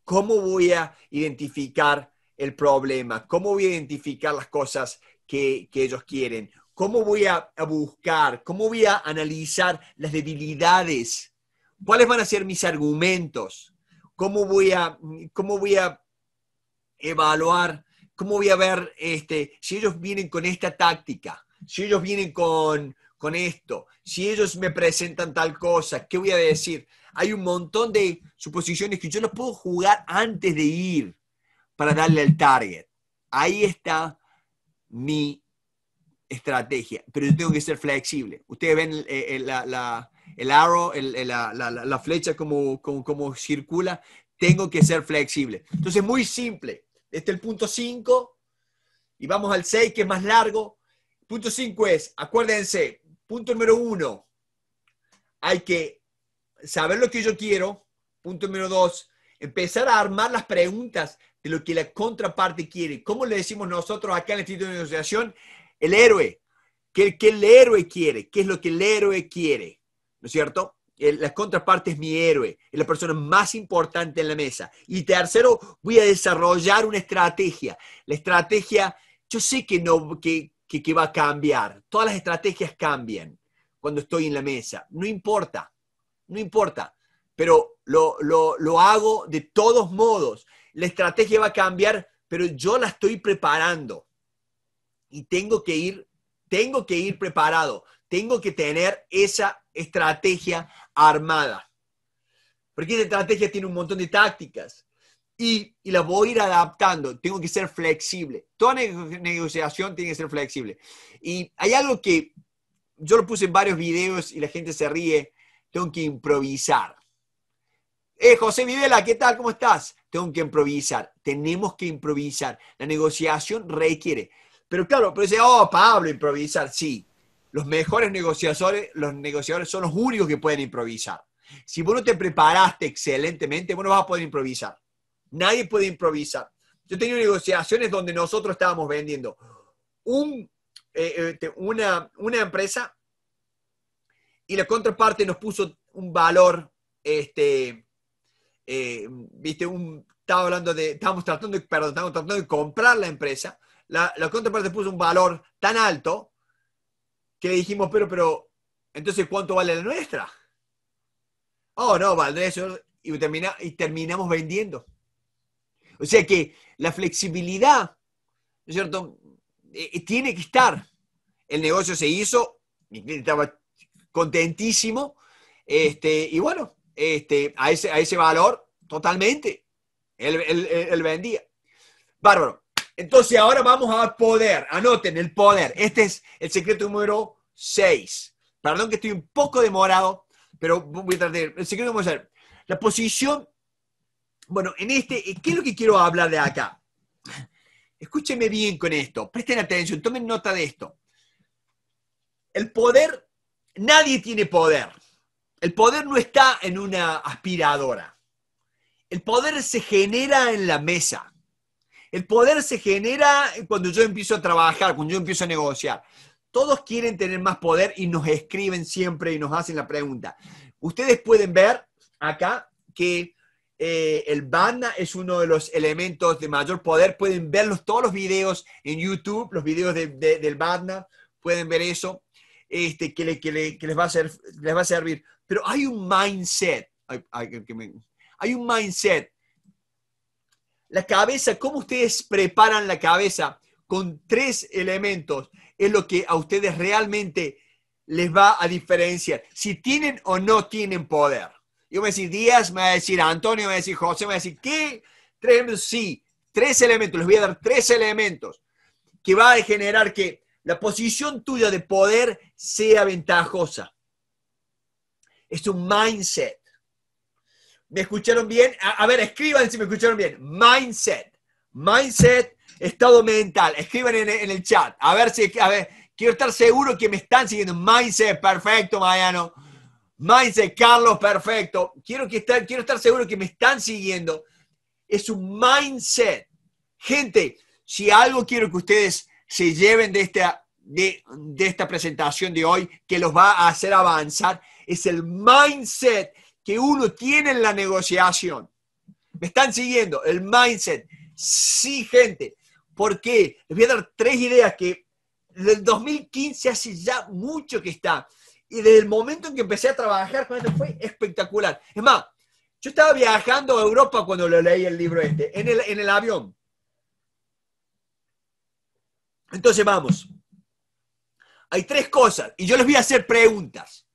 ¿Cómo voy a identificar el problema? ¿Cómo voy a identificar las cosas que, ellos quieren? ¿Cómo voy a, a, buscar? ¿Cómo voy a analizar las debilidades? ¿Cuáles van a ser mis argumentos? ¿Cómo voy a, cómo voy a evaluar ¿Cómo voy a ver este, si ellos vienen con esta táctica? Si ellos vienen con, con esto, si ellos me presentan tal cosa, ¿qué voy a decir? Hay un montón de suposiciones que yo no puedo jugar antes de ir para darle al target. Ahí está mi estrategia, pero yo tengo que ser flexible. Ustedes ven el, eh, el, el arrow, la, la, flecha como circula, tengo que ser flexible. Entonces, muy simple. Este es el punto 5 y vamos al 6 que es más largo. Punto 5 es, acuérdense, punto número 1, hay que saber lo que yo quiero. Punto número 2, empezar a armar las preguntas de lo que la contraparte quiere. ¿Cómo le decimos nosotros acá en el Instituto de Negociación? El héroe. ¿Qué, ¿Qué el héroe quiere? ¿Qué es lo que el héroe quiere? ¿No es cierto? la contraparte es mi héroe, es la persona más importante en la mesa. Y tercero, voy a desarrollar una estrategia. La estrategia, yo sé que, no, que, que, va a cambiar. Todas las estrategias cambian cuando estoy en la mesa. No importa, no importa. Pero lo, lo, lo hago de todos modos. La estrategia va a cambiar, pero yo la estoy preparando. y tengo que ir, tengo que ir preparado, tengo que tener esa estrategia armada. Porque esa estrategia tiene un montón de tácticas y, y la voy a ir adaptando. Tengo que ser flexible. Toda negociación tiene que ser flexible. Y hay algo que yo lo puse en varios videos y la gente se ríe. Tengo que improvisar. Eh, José Videla, ¿qué tal? ¿Cómo estás? Tengo que improvisar. Tenemos que improvisar. La negociación requiere. Pero claro, pero dice, oh, Pablo, improvisar. Sí, los mejores negociadores, los negociadores son los únicos que pueden improvisar. Si vos no te preparaste excelentemente, vos no vas a poder improvisar. Nadie puede improvisar. Yo he tenido negociaciones donde nosotros estábamos vendiendo un, eh, eh, una, una, empresa y la contraparte nos puso un valor, este, eh, viste, un, estaba hablando de, estábamos tratando de, perdón, estábamos tratando de comprar la empresa, la, la contraparte puso un valor tan alto que dijimos, pero, pero, entonces, ¿cuánto vale la nuestra? Oh, no, valdrá eso. Y, termina, y terminamos vendiendo. O sea que la flexibilidad, ¿no es cierto? Eh, eh, tiene que estar. El negocio se hizo, mi cliente estaba contentísimo, este, y bueno, este, a, ese, a ese valor, totalmente, él, vendía. Bárbaro. Entonces ahora vamos a poder, anoten el poder. Este es el secreto número 6. Perdón que estoy un poco demorado, pero voy a tratar. El secreto a ver. La posición bueno, en este, ¿qué es lo que quiero hablar de acá? Escúchenme bien con esto, presten atención, tomen nota de esto. El poder, nadie tiene poder. El poder no está en una aspiradora. El poder se genera en la mesa. El poder se genera cuando yo empiezo a trabajar, cuando yo empiezo a negociar. Todos quieren tener más poder y nos escriben siempre y nos hacen la pregunta. Ustedes pueden ver acá que eh, el BANA es uno de los elementos de mayor poder. Pueden verlos todos los videos en YouTube, los videos del BANA, pueden ver eso, este, que, les, va a ser, les va a servir. Pero hay un mindset, hay un mindset. La cabeza, ¿cómo ustedes preparan la cabeza con tres elementos? Es lo que a ustedes realmente les va a diferenciar si tienen o no tienen poder. Yo me decir Díaz, me va a decir Antonio, me va a decir José, me va a decir ¿qué? Tres sí, tres elementos, les voy a dar tres elementos que va a generar que la posición tuya de poder sea ventajosa. Es un mindset. ¿Me escucharon bien? A, ver, escriban si me escucharon bien. Mindset. Mindset, estado mental. Escriban en, el chat. A ver si, a ver, quiero estar seguro que me están siguiendo. Mindset, perfecto, Mariano. Mindset, Carlos, perfecto. Quiero, que estar, quiero estar seguro que me están siguiendo. Es un mindset. Gente, si algo quiero que ustedes se lleven de esta, de, de esta presentación de hoy, que los va a hacer avanzar, es el mindset que uno tiene en la negociación. ¿Me están siguiendo? El mindset. Sí, gente. ¿Por qué? Les voy a dar tres ideas que del 2015 hace ya mucho que está. Y desde el momento en que empecé a trabajar con esto fue espectacular. Es más, yo estaba viajando a Europa cuando lo leí el libro este, en el, en el avión. Entonces vamos. Hay tres cosas y yo les voy a hacer preguntas.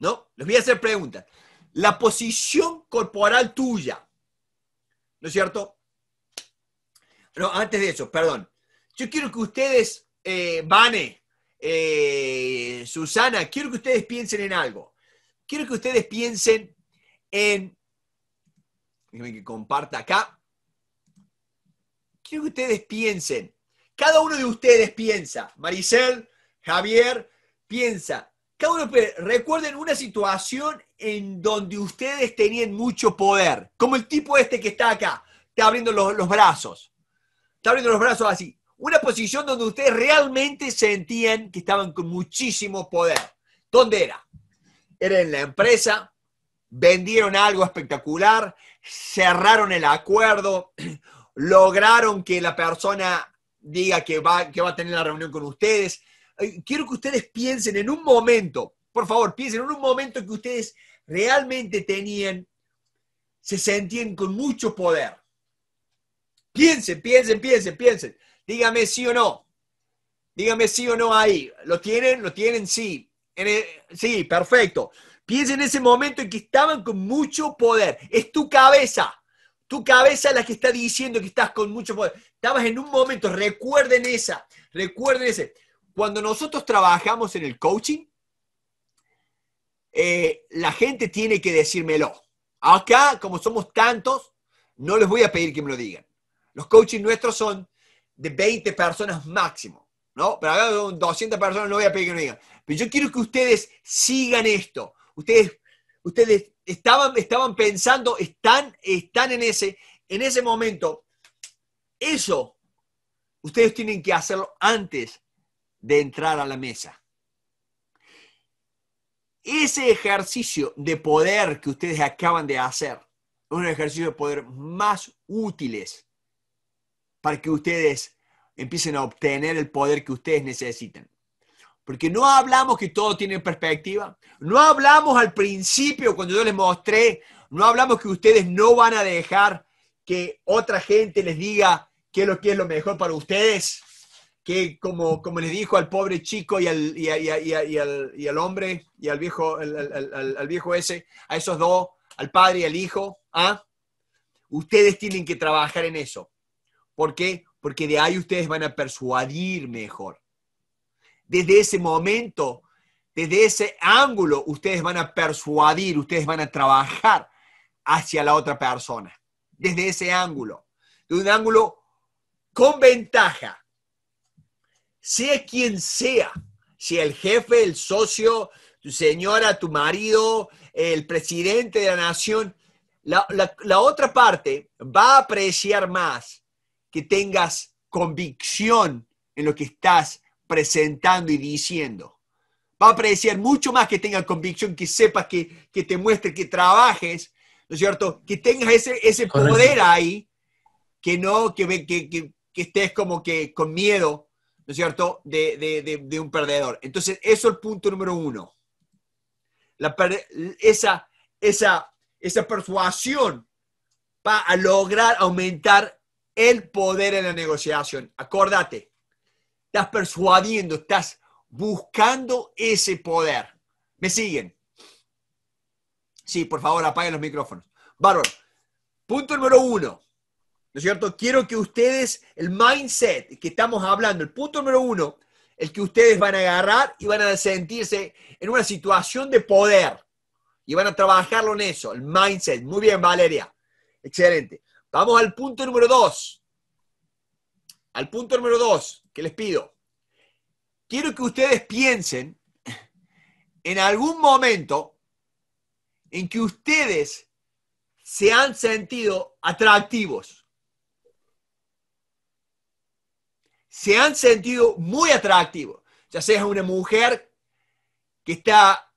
¿No? Les voy a hacer preguntas. La posición corporal tuya. ¿No es cierto? No, antes de eso, perdón. Yo quiero que ustedes, eh, Vane, eh, Susana, quiero que ustedes piensen en algo. Quiero que ustedes piensen en, déjenme que comparta acá. Quiero que ustedes piensen, cada uno de ustedes piensa, Maricel, Javier, piensa, cada uno recuerden una situación en donde ustedes tenían mucho poder, como el tipo este que está acá, está abriendo los, los brazos, está abriendo los brazos así una posición donde ustedes realmente sentían que estaban con muchísimo poder. ¿Dónde era? Era en la empresa, vendieron algo espectacular, cerraron el acuerdo, lograron que la persona diga que va, que va a tener la reunión con ustedes. Quiero que ustedes piensen en un momento, por favor, piensen en un momento que ustedes realmente tenían, se sentían con mucho poder. Piensen, piensen, piensen, piensen. Dígame sí o no. Dígame sí o no ahí. ¿Lo tienen? ¿Lo tienen? Sí. sí, perfecto. Piensa en ese momento en que estaban con mucho poder. Es tu cabeza. Tu cabeza la que está diciendo que estás con mucho poder. Estabas en un momento, recuerden esa, recuerden ese. Cuando nosotros trabajamos en el coaching, eh, la gente tiene que decírmelo. Acá, como somos tantos, no les voy a pedir que me lo digan. Los coaching nuestros son de 20 personas máximo, ¿no? Pero acá son 200 personas, no voy a pedir que me lo digan. Pero yo quiero que ustedes sigan esto. Ustedes, ustedes estaban, estaban pensando, están, están en, ese, en ese momento. Eso, ustedes tienen que hacerlo antes de entrar a la mesa. Ese ejercicio de poder que ustedes acaban de hacer un ejercicio de poder más útiles para que ustedes empiecen a obtener el poder que ustedes necesitan. Porque no hablamos que todo tiene perspectiva. No hablamos al principio, cuando yo les mostré, no hablamos que ustedes no van a dejar que otra gente les diga qué es lo que es lo mejor para ustedes que como, como les dijo al pobre chico y al, y, al, hombre y al viejo, al, viejo ese, a esos dos, al padre y al hijo, ¿ah? ustedes tienen que trabajar en eso. ¿Por qué? Porque de ahí ustedes van a persuadir mejor. Desde ese momento, desde ese ángulo, ustedes van a persuadir, ustedes van a trabajar hacia la otra persona. Desde ese ángulo. De un ángulo con ventaja sea quien sea, si el jefe, el socio, tu señora, tu marido, el presidente de la nación, la, otra parte va a apreciar más que tengas convicción en lo que estás presentando y diciendo. Va a apreciar mucho más que tengas convicción, que sepas que, te muestre, que trabajes, ¿no es cierto? Que tengas ese, ese poder ahí, que no, que, que, que, que estés como que con miedo ¿no es cierto?, de, un perdedor. Entonces, eso es el punto número uno. Esa, esa, esa persuasión para lograr aumentar el poder en la negociación. Acordate, estás persuadiendo, estás buscando ese poder. ¿Me siguen? Sí, por favor, apaguen los micrófonos. Bárbaro. Punto número uno. ¿No es cierto? Quiero que ustedes, el mindset que estamos hablando, el punto número uno, el que ustedes van a agarrar y van a sentirse en una situación de poder y van a trabajarlo en eso, el mindset. Muy bien, Valeria. Excelente. Vamos al punto número dos. Al punto número dos que les pido. Quiero que ustedes piensen en algún momento en que ustedes se han sentido atractivos se han sentido muy atractivos, ya sea una mujer que está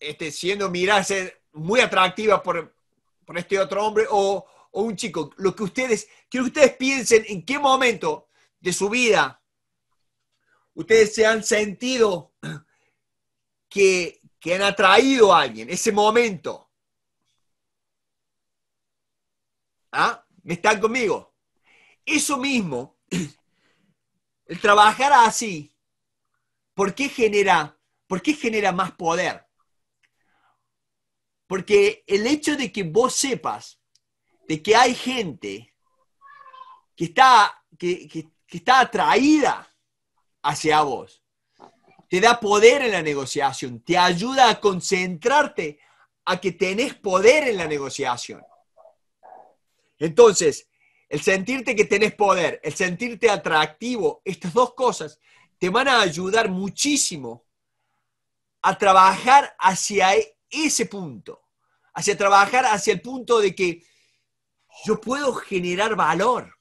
este, siendo mirada muy atractiva por, este otro hombre o, un chico. Lo que ustedes, quiero que ustedes piensen en qué momento de su vida ustedes se han sentido que, que han atraído a alguien, ese momento. ¿Ah? ¿Me están conmigo? Eso mismo el trabajar así, ¿por qué genera, por qué genera más poder? Porque el hecho de que vos sepas de que hay gente que está, que, está atraída hacia vos, te da poder en la negociación, te ayuda a concentrarte a que tenés poder en la negociación. Entonces, el sentirte que tenés poder, el sentirte atractivo, estas dos cosas te van a ayudar muchísimo a trabajar hacia ese punto, hacia trabajar hacia el punto de que yo puedo generar valor.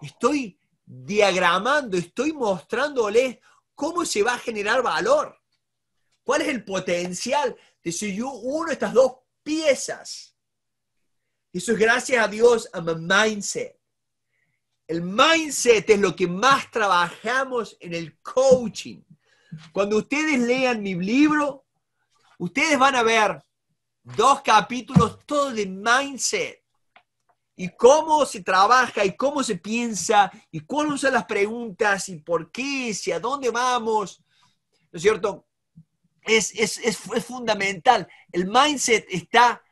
Estoy diagramando, estoy mostrándoles cómo se va a generar valor. ¿Cuál es el potencial de si yo uno estas dos piezas? Eso es gracias a Dios a mi mindset. El mindset es lo que más trabajamos en el coaching. Cuando ustedes lean mi libro, ustedes van a ver dos capítulos todos de mindset. y cómo se trabaja y cómo se piensa y cuáles son las preguntas y por qué, y a dónde vamos, ¿no es cierto? Es, es, fundamental. El mindset está...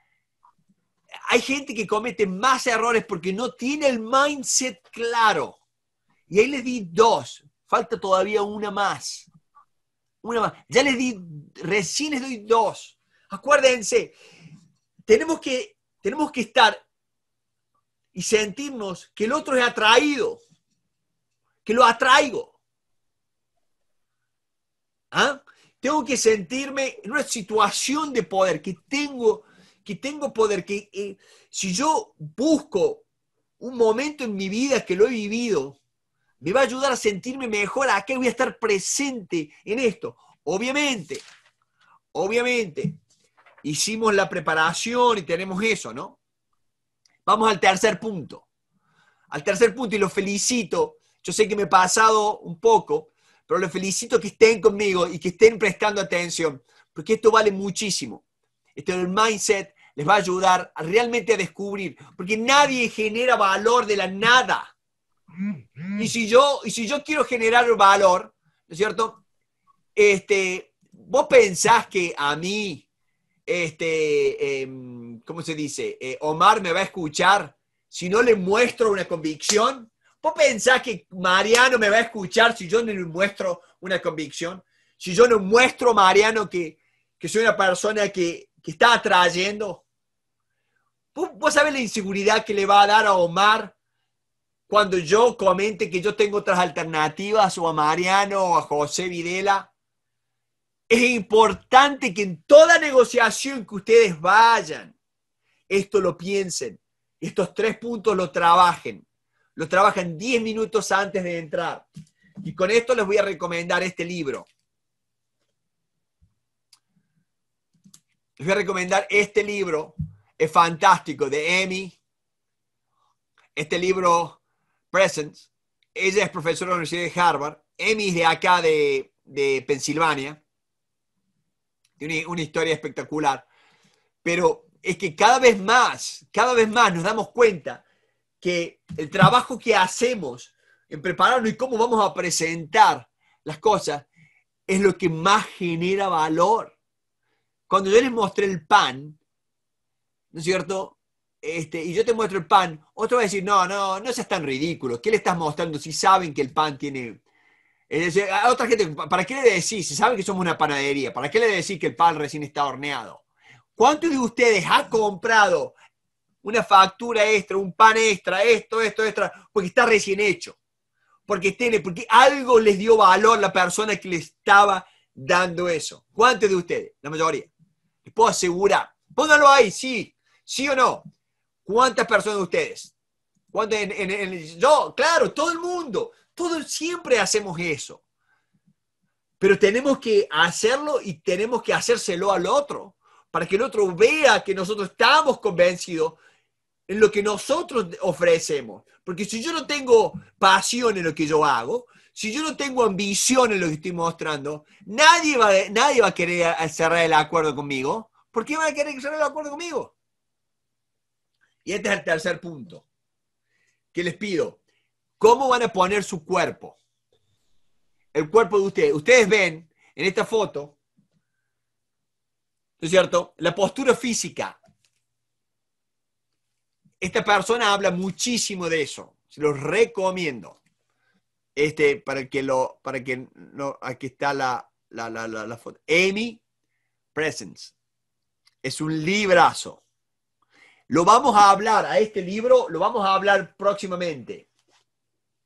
Hay gente que comete más errores porque no tiene el mindset claro. Y ahí les di dos. Falta todavía una más. Una más. Ya les di, recién les doy dos. Acuérdense, tenemos que, tenemos que estar y sentirnos que el otro es atraído, que lo atraigo. ¿Ah? Tengo que sentirme en una situación de poder, que tengo, que tengo poder, que eh, si yo busco un momento en mi vida que lo he vivido, me va a ayudar a sentirme mejor, a que voy a estar presente en esto. Obviamente, obviamente, hicimos la preparación y tenemos eso, ¿no? Vamos al tercer punto. Al tercer punto, y lo felicito. Yo sé que me he pasado un poco, pero lo felicito que estén conmigo y que estén prestando atención, porque esto vale muchísimo. Esto del mindset les va a ayudar a realmente a descubrir, porque nadie genera valor de la nada. Y si yo, y si yo quiero generar valor, ¿no es cierto? Este, vos pensás que a mí, este, em, ¿cómo se dice? Eh, Omar me va a escuchar si no le muestro una convicción. ¿Vos pensás que Mariano me va a escuchar si yo no le muestro una convicción? Si yo no muestro a Mariano que, soy una persona que, está atrayendo. ¿Vos, ¿Vos sabés la inseguridad que le va a dar a Omar cuando yo comente que yo tengo otras alternativas o a Mariano o a José Videla? Es importante que en toda negociación que ustedes vayan, esto lo piensen, estos tres puntos lo trabajen, lo trabajan 10 minutos antes de entrar. Y con esto les voy a recomendar este libro. Les voy a recomendar este libro, fantástico, de Amy. Este libro, Presence. Ella es profesora de la Universidad de Harvard. Amy es de acá, de, de Pensilvania tiene una historia espectacular. Pero es que cada vez más, cada vez más nos damos cuenta que el trabajo que hacemos en prepararnos y cómo vamos a presentar las cosas es lo que más genera valor. Cuando yo les mostré el pan, ¿no es cierto? Este, y yo te muestro el pan, otro va a decir, no, no, no seas tan ridículo. ¿Qué le estás mostrando si saben que el pan tiene es decir, a otra gente, ¿para qué le decís? Si saben que somos una panadería, ¿para qué le decís que el pan recién está horneado? ¿Cuántos de ustedes ha comprado una factura extra, un pan extra, esto, esto, extra, porque está recién hecho? Porque tiene, porque algo les dio valor la persona que le estaba dando eso. ¿Cuántos de ustedes? La mayoría. Les puedo asegurar. Pónganlo ahí, sí, sí o no. ¿Cuántas personas de ustedes? ¿Cuántas yo, claro, todo el mundo. Todos siempre hacemos eso. Pero tenemos que hacerlo y tenemos que hacérselo al otro para que el otro vea que nosotros estamos convencidos en lo que nosotros ofrecemos. Porque si yo no tengo pasión en lo que yo hago, si yo no tengo ambición en lo que estoy mostrando, nadie va, nadie va a querer cerrar el acuerdo conmigo. ¿Por qué van a querer cerrar el acuerdo conmigo? Y este es el tercer punto que les pido. ¿Cómo van a poner su cuerpo? El cuerpo de ustedes. Ustedes ven en esta foto, ¿no es cierto? La postura física. Esta persona habla muchísimo de eso. Se los recomiendo. Este, para que lo, para que no, aquí está la, la, la, la foto. Amy Presence. Es un librazo. Lo vamos a hablar, a este libro lo vamos a hablar próximamente.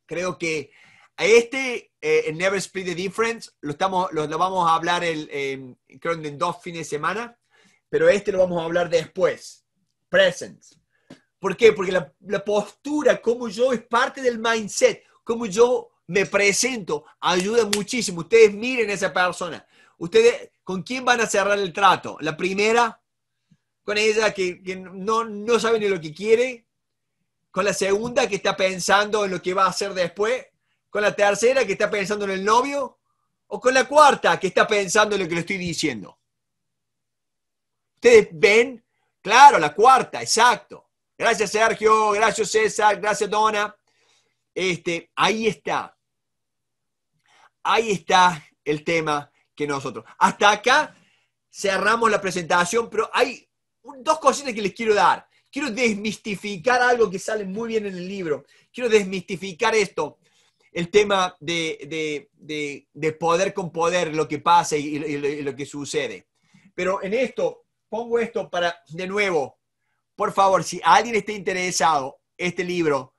Creo que a este, eh, Never Split the Difference, lo, estamos, lo, vamos a hablar el, creo en dos fines de semana, pero este lo vamos a hablar después. Presence. ¿Por qué? Porque la, la postura, como yo, es parte del mindset, como yo me presento, ayuda muchísimo. Ustedes miren a esa persona. Ustedes, ¿con quién van a cerrar el trato? La primera, con ella que, no, no sabe ni lo que quiere, con la segunda que está pensando en lo que va a hacer después, con la tercera que está pensando en el novio, o con la cuarta que está pensando en lo que le estoy diciendo. Ustedes ven, claro, la cuarta, exacto. Gracias, Sergio. Gracias, César. Gracias, Dona. Este, ahí está. Ahí está el tema que nosotros. Hasta acá cerramos la presentación, pero hay dos cositas que les quiero dar. Quiero desmistificar algo que sale muy bien en el libro. Quiero desmistificar esto, el tema de, poder con poder, lo que pasa y, lo que sucede. Pero en esto, pongo esto para, de nuevo, por favor, si alguien está interesado, este libro,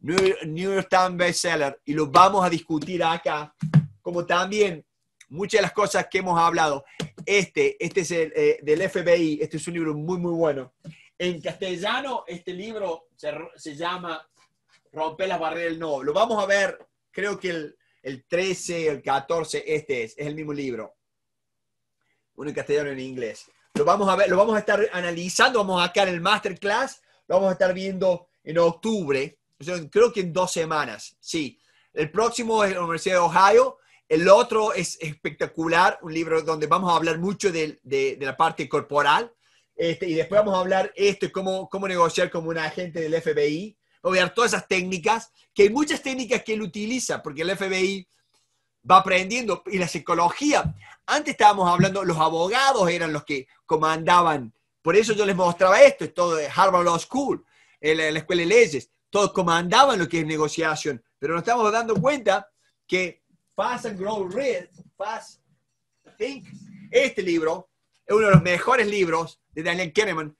New York Times Bestseller, y lo vamos a discutir acá, como también muchas de las cosas que hemos hablado. Este, este es el, eh, del FBI, este es un libro muy, muy bueno. En castellano, este libro se, llama Romper las barreras del no. Lo vamos a ver, creo que el, el 13, el 14, este es, es el mismo libro. Uno en castellano y en inglés. Lo vamos a ver, lo vamos a estar analizando, vamos acá en el masterclass, lo vamos a estar viendo en octubre, creo que en dos semanas, sí. El próximo es la Universidad de Ohio, el otro es espectacular, un libro donde vamos a hablar mucho de, la parte corporal. Este, y después vamos a hablar esto, cómo, cómo negociar como un agente del FBI. Vamos a ver todas esas técnicas, que hay muchas técnicas que él utiliza, porque el FBI va aprendiendo. Y la psicología, antes estábamos hablando, los abogados eran los que comandaban. Por eso yo les mostraba esto, es todo de Harvard Law School, la, la escuela de leyes. Todos comandaban lo que es negociación. Pero nos estamos dando cuenta que Fast and Grow Rich, Fast Think. Este libro es uno de los mejores libros de Daniel Kahneman.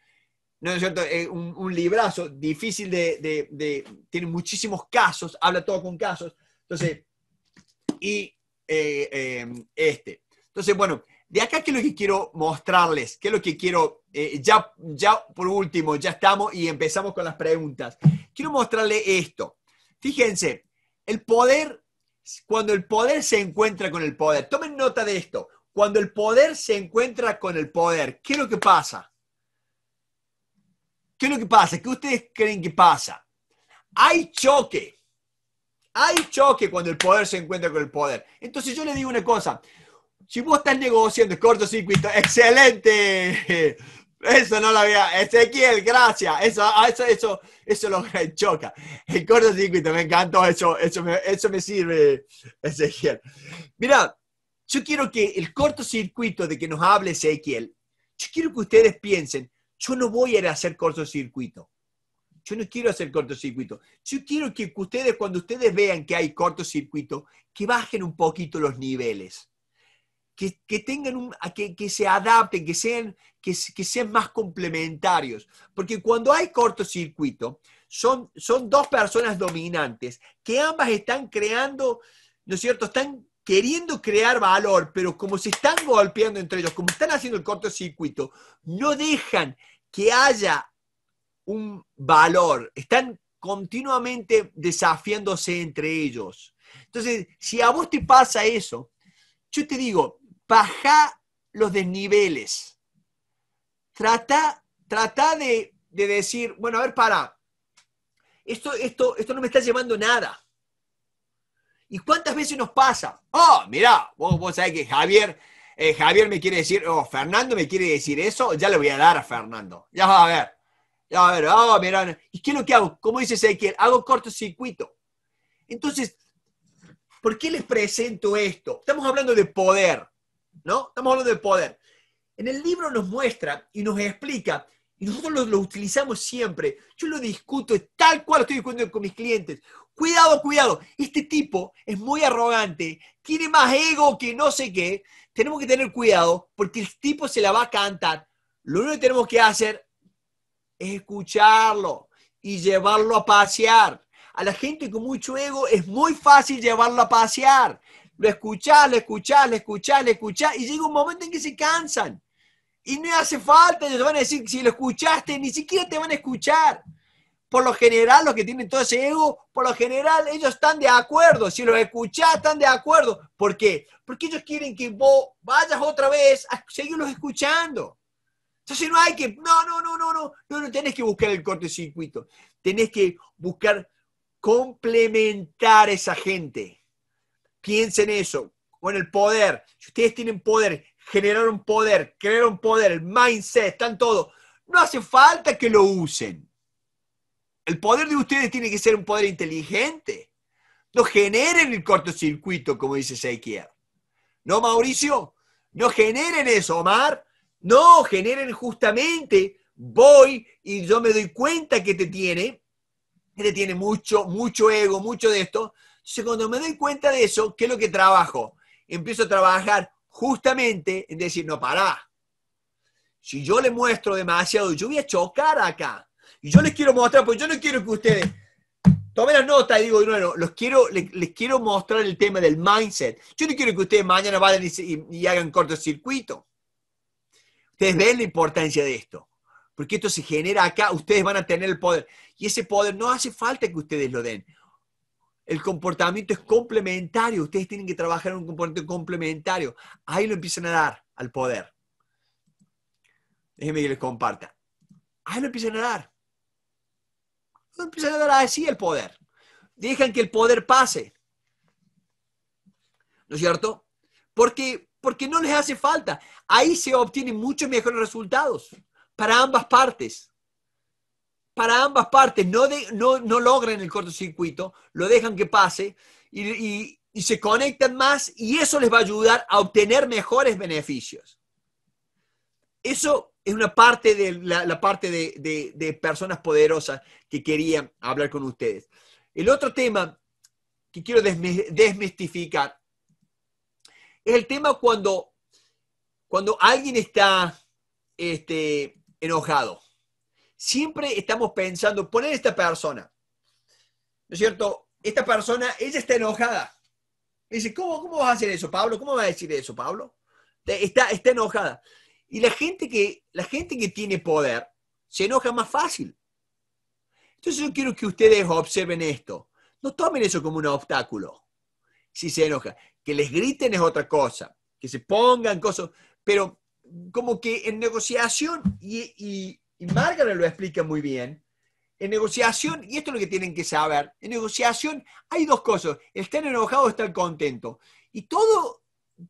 ¿no es cierto? Es un, librazo difícil de, Tiene muchísimos casos, habla todo con casos. Entonces, y eh, eh, este. Entonces, bueno, de acá, ¿qué es lo que quiero mostrarles? ¿Qué es lo que quiero? Eh, ya, ya por último, ya estamos y empezamos con las preguntas. Quiero mostrarle esto. Fíjense, el poder cuando el poder se encuentra con el poder. Tomen nota de esto. Cuando el poder se encuentra con el poder, ¿qué es lo que pasa? ¿Qué es lo que pasa? ¿Qué ustedes creen que pasa? Hay choque. Hay choque cuando el poder se encuentra con el poder. Entonces yo le digo una cosa. Si vos estás negociando cortocircuito, excelente. Eso no lo había. Ezequiel, gracias. Eso, ah, eso, eso, eso lo choca. El cortocircuito, me encantó. Eso, eso, me, eso me sirve, Ezequiel. Mira, yo quiero que el cortocircuito de que nos hable Ezequiel, yo quiero que ustedes piensen, yo no voy a ir a hacer cortocircuito. Yo no quiero hacer cortocircuito. Yo quiero que ustedes, cuando ustedes vean que hay cortocircuito, que bajen un poquito los niveles que, tengan un, que, que, se adapten, que sean, que, que, sean más complementarios. Porque cuando hay cortocircuito, son, son dos personas dominantes que ambas están creando, ¿no es cierto? Están queriendo crear valor, pero como se están golpeando entre ellos, como están haciendo el cortocircuito, no dejan que haya un valor, están continuamente desafiándose entre ellos. Entonces, si a vos te pasa eso, yo te digo, baja los desniveles. Trata, trata de, decir, bueno, a ver, para, esto, esto, esto no me está llevando nada. ¿Y cuántas veces nos pasa? Oh, mira, vos, vos sabés que Javier, eh, Javier me quiere decir, oh, Fernando me quiere decir eso, ya le voy a dar a Fernando. Ya va a ver. Ya va a ver, oh, mira. ¿Y qué es lo que hago? Como dice Ezequiel, hago cortocircuito. Entonces, ¿por qué les presento esto? Estamos hablando de poder. ¿No? Estamos hablando de poder. En el libro nos muestra y nos explica, y nosotros lo, utilizamos siempre. Yo lo discuto tal cual estoy discutiendo con mis clientes. Cuidado, cuidado. Este tipo es muy arrogante, tiene más ego que no sé qué. Tenemos que tener cuidado porque el tipo se la va a cantar. Lo único que tenemos que hacer es escucharlo y llevarlo a pasear. A la gente con mucho ego es muy fácil llevarlo a pasear lo escuchás, lo escuchás, lo escuchás, lo escuchás, y llega un momento en que se cansan. Y no hace falta, ellos van a decir, si lo escuchaste, ni siquiera te van a escuchar. Por lo general, los que tienen todo ese ego, por lo general, ellos están de acuerdo. Si los escuchás, están de acuerdo. ¿Por qué? Porque ellos quieren que vos vayas otra vez a seguirlos escuchando. Entonces no hay que, no, no, no, no, no, no, no tenés que buscar el cortocircuito. Tenés que buscar complementar a esa gente. Piensen eso, con el poder. Si ustedes tienen poder, generaron poder, crearon poder, el mindset, están todo. No hace falta que lo usen. El poder de ustedes tiene que ser un poder inteligente. No generen el cortocircuito, como dice Ezequiel. ¿No, Mauricio? No generen eso, Omar. No, generen justamente, voy y yo me doy cuenta que te tiene, que te tiene mucho, mucho ego, mucho de esto. Entonces, cuando me doy cuenta de eso, ¿qué es lo que trabajo? Empiezo a trabajar justamente en decir, no, pará. Si yo le muestro demasiado, yo voy a chocar acá. Y yo les quiero mostrar, pues yo no quiero que ustedes tomen las notas y digo, bueno, los quiero, les, quiero mostrar el tema del mindset. Yo no quiero que ustedes mañana vayan y, y hagan cortocircuito. Ustedes ven la importancia de esto. Porque esto se genera acá, ustedes van a tener el poder. Y ese poder no hace falta que ustedes lo den. El comportamiento es complementario. Ustedes tienen que trabajar en un comportamiento complementario. Ahí lo empiezan a dar al poder. Déjenme que les comparta. Ahí lo empiezan a dar. Lo empiezan a dar así el poder. Dejan que el poder pase. ¿No es cierto? Porque, porque no les hace falta. Ahí se obtienen muchos mejores resultados para ambas partes para ambas partes, no, no, logran el cortocircuito, lo dejan que pase y, se conectan más y eso les va a ayudar a obtener mejores beneficios. Eso es una parte de la, parte de, personas poderosas que quería hablar con ustedes. El otro tema que quiero desmistificar es el tema cuando, cuando alguien está este, enojado siempre estamos pensando, poner esta persona, ¿no es cierto? Esta persona, ella está enojada. dice, ¿cómo, ¿cómo vas a hacer eso, Pablo? ¿Cómo vas a decir eso, Pablo? Está, está enojada. Y la gente, que, la gente que tiene poder se enoja más fácil. Entonces yo quiero que ustedes observen esto. No tomen eso como un obstáculo. Si se enoja. Que les griten es otra cosa. Que se pongan cosas. Pero como que en negociación y, y Margaret lo explica muy bien, en negociación, y esto es lo que tienen que saber, en negociación hay dos cosas, estar enojado o estar contento. Y todo,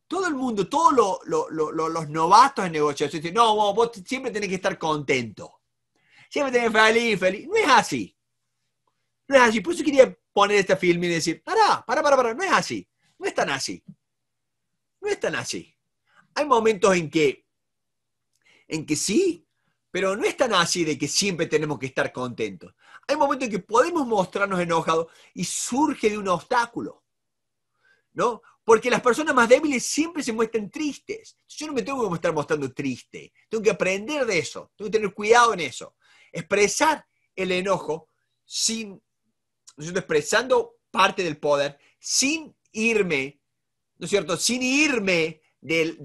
todo el mundo, todos los novatos en negociación dicen, no, vos, siempre tenés que estar contento. Siempre tenés feliz, feliz. No es así. No es así. Por eso quería poner este film y decir, pará, pará, pará, pará, no es así. No es tan así. No es tan así. Hay momentos en que, en que sí, pero no es tan así de que siempre tenemos que estar contentos. Hay momentos en que podemos mostrarnos enojados y surge de un obstáculo. ¿No? Porque las personas más débiles siempre se muestran tristes. Yo no me tengo que estar mostrando triste. Tengo que aprender de eso. Tengo que tener cuidado en eso. Expresar el enojo sin, ¿no es expresando parte del poder, sin irme, ¿no es cierto? Sin irme de,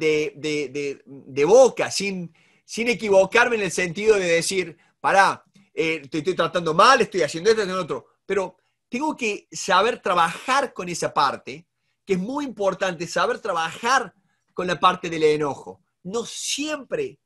de boca, sin, sin equivocarme en el sentido de decir, pará, eh, te estoy tratando mal, estoy haciendo esto, haciendo otro. Pero tengo que saber trabajar con esa parte, que es muy importante, saber trabajar con la parte del enojo. No siempre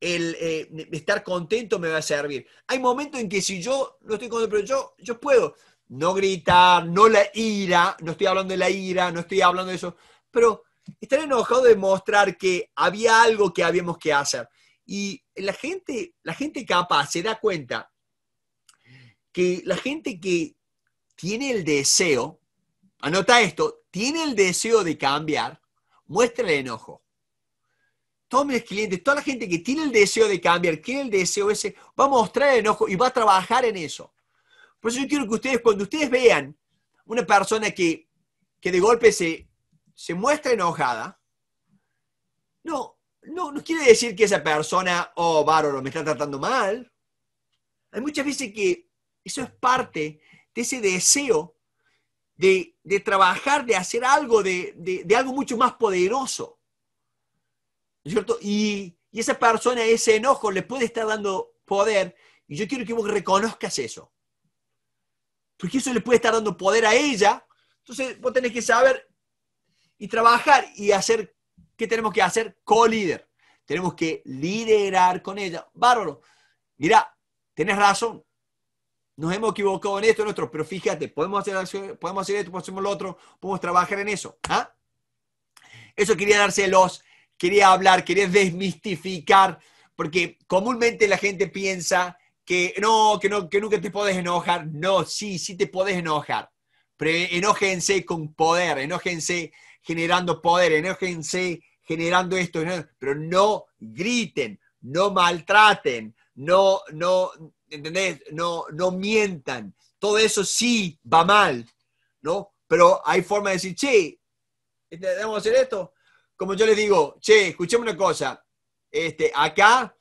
el eh, estar contento me va a servir. Hay momentos en que si yo no estoy contento, pero yo, yo puedo no gritar, no la ira, no estoy hablando de la ira, no estoy hablando de eso, pero estar enojado de mostrar que había algo que habíamos que hacer. Y la gente, la gente capaz se da cuenta que la gente que tiene el deseo, anota esto, tiene el deseo de cambiar, muestra el enojo. Todos mis clientes, toda la gente que tiene el deseo de cambiar, tiene el deseo ese, va a mostrar el enojo y va a trabajar en eso. Por eso yo quiero que ustedes, cuando ustedes vean una persona que, que de golpe se, se muestra enojada, no, no, no quiere decir que esa persona, oh, bárbaro, me está tratando mal. Hay muchas veces que eso es parte de ese deseo de, trabajar, de hacer algo, de, algo mucho más poderoso. cierto? Y, y esa persona, ese enojo, le puede estar dando poder. Y yo quiero que vos reconozcas eso. Porque eso le puede estar dando poder a ella. Entonces vos tenés que saber y trabajar y hacer, ¿qué tenemos que hacer? Co-líder. Tenemos que liderar con ella. Bárbaro. Mira, tienes razón. Nos hemos equivocado en esto, en otro, pero fíjate, podemos hacer, podemos hacer esto, podemos hacer lo otro, podemos trabajar en eso. ¿ah? Eso quería dárselos, quería hablar, quería desmistificar, porque comúnmente la gente piensa que no, que no, que nunca te puedes enojar. No, sí, sí te puedes enojar. Pero enójense con poder, enójense generando poder, enójense generando esto, pero no griten, no maltraten, no, no, ¿entendés? No, no mientan. Todo eso sí va mal, ¿no? Pero hay forma de decir, che, ¿debemos hacer esto? Como yo les digo, che, escuchemos una cosa, este, acá